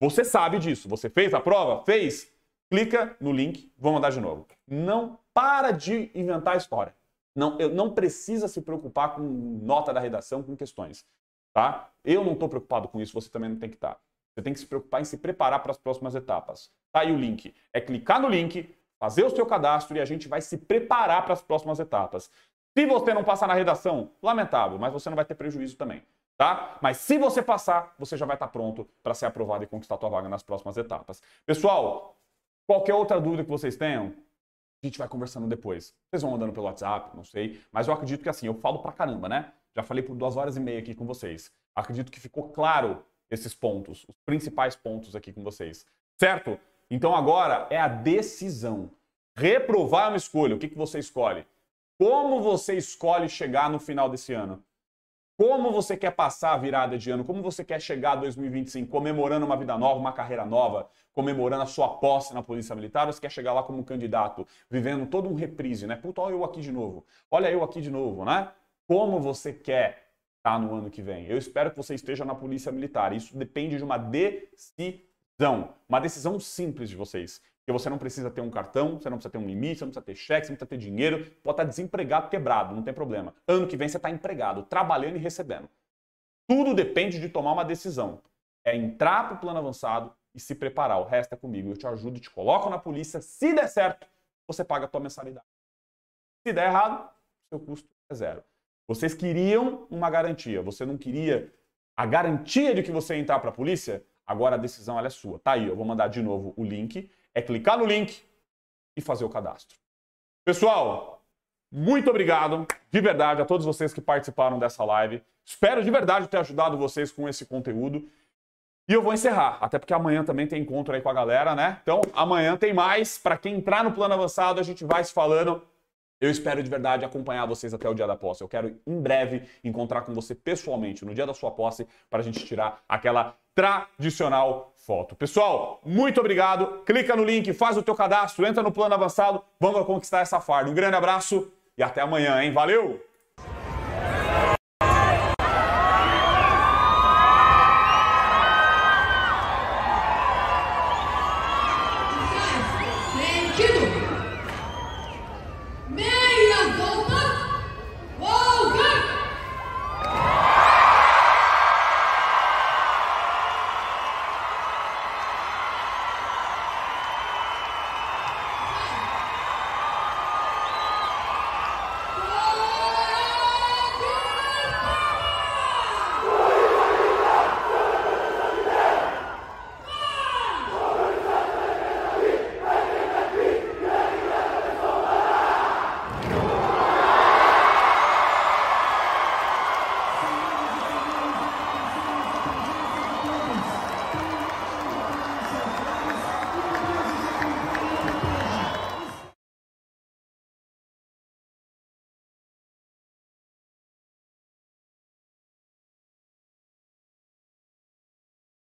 Você sabe disso. Você fez a prova? Fez? Clica no link, vou mandar de novo. Não para de inventar história. Não, não precisa se preocupar com nota da redação, com questões. Tá? Eu não estou preocupado com isso, você também não tem que estar. Tá. Você tem que se preocupar em se preparar para as próximas etapas. Tá aí o link. É clicar no link, fazer o seu cadastro e a gente vai se preparar para as próximas etapas. Se você não passar na redação, lamentável, mas você não vai ter prejuízo também. Tá? Mas se você passar, você já vai estar pronto para ser aprovado e conquistar a tua vaga nas próximas etapas. Pessoal, qualquer outra dúvida que vocês tenham, a gente vai conversando depois. Vocês vão mandando pelo WhatsApp, não sei. Mas eu acredito que assim, eu falo pra caramba, né? Já falei por duas horas e meia aqui com vocês. Acredito que ficou claro esses pontos, os principais pontos aqui com vocês. Certo? Então agora é a decisão. Reprovar é uma escolha. O que, que você escolhe? Como você escolhe chegar no final desse ano? Como você quer passar a virada de ano? Como você quer chegar a 2025 comemorando uma vida nova, uma carreira nova, comemorando a sua posse na Polícia Militar? Ou você quer chegar lá como candidato, vivendo todo um reprise, né? Puta, olha eu aqui de novo. Olha eu aqui de novo, né? Como você quer estar no ano que vem? Eu espero que você esteja na Polícia Militar. Isso depende de uma decisão. Uma decisão simples de vocês. Porque você não precisa ter um cartão, você não precisa ter um limite, você não precisa ter cheque, você não precisa ter dinheiro, pode estar desempregado, quebrado, não tem problema. Ano que vem você está empregado, trabalhando e recebendo. Tudo depende de tomar uma decisão. É entrar para o plano avançado e se preparar. O resto é comigo. Eu te ajudo, te coloco na polícia. Se der certo, você paga a tua mensalidade. Se der errado, seu custo é zero. Vocês queriam uma garantia, você não queria a garantia de que você ia entrar para a polícia? Agora a decisão é sua. Tá aí, eu vou mandar de novo o link é clicar no link e fazer o cadastro. Pessoal, muito obrigado de verdade a todos vocês que participaram dessa live. Espero de verdade ter ajudado vocês com esse conteúdo. E eu vou encerrar, até porque amanhã também tem encontro aí com a galera, né? Então, amanhã tem mais. Para quem entrar no plano avançado, a gente vai se falando. Eu espero de verdade acompanhar vocês até o dia da posse. Eu quero em breve encontrar com você pessoalmente no dia da sua posse para a gente tirar aquela tradicional foto. Pessoal, muito obrigado. Clica no link, faz o teu cadastro, entra no plano avançado. Vamos conquistar essa farda. Um grande abraço e até amanhã, hein? Valeu!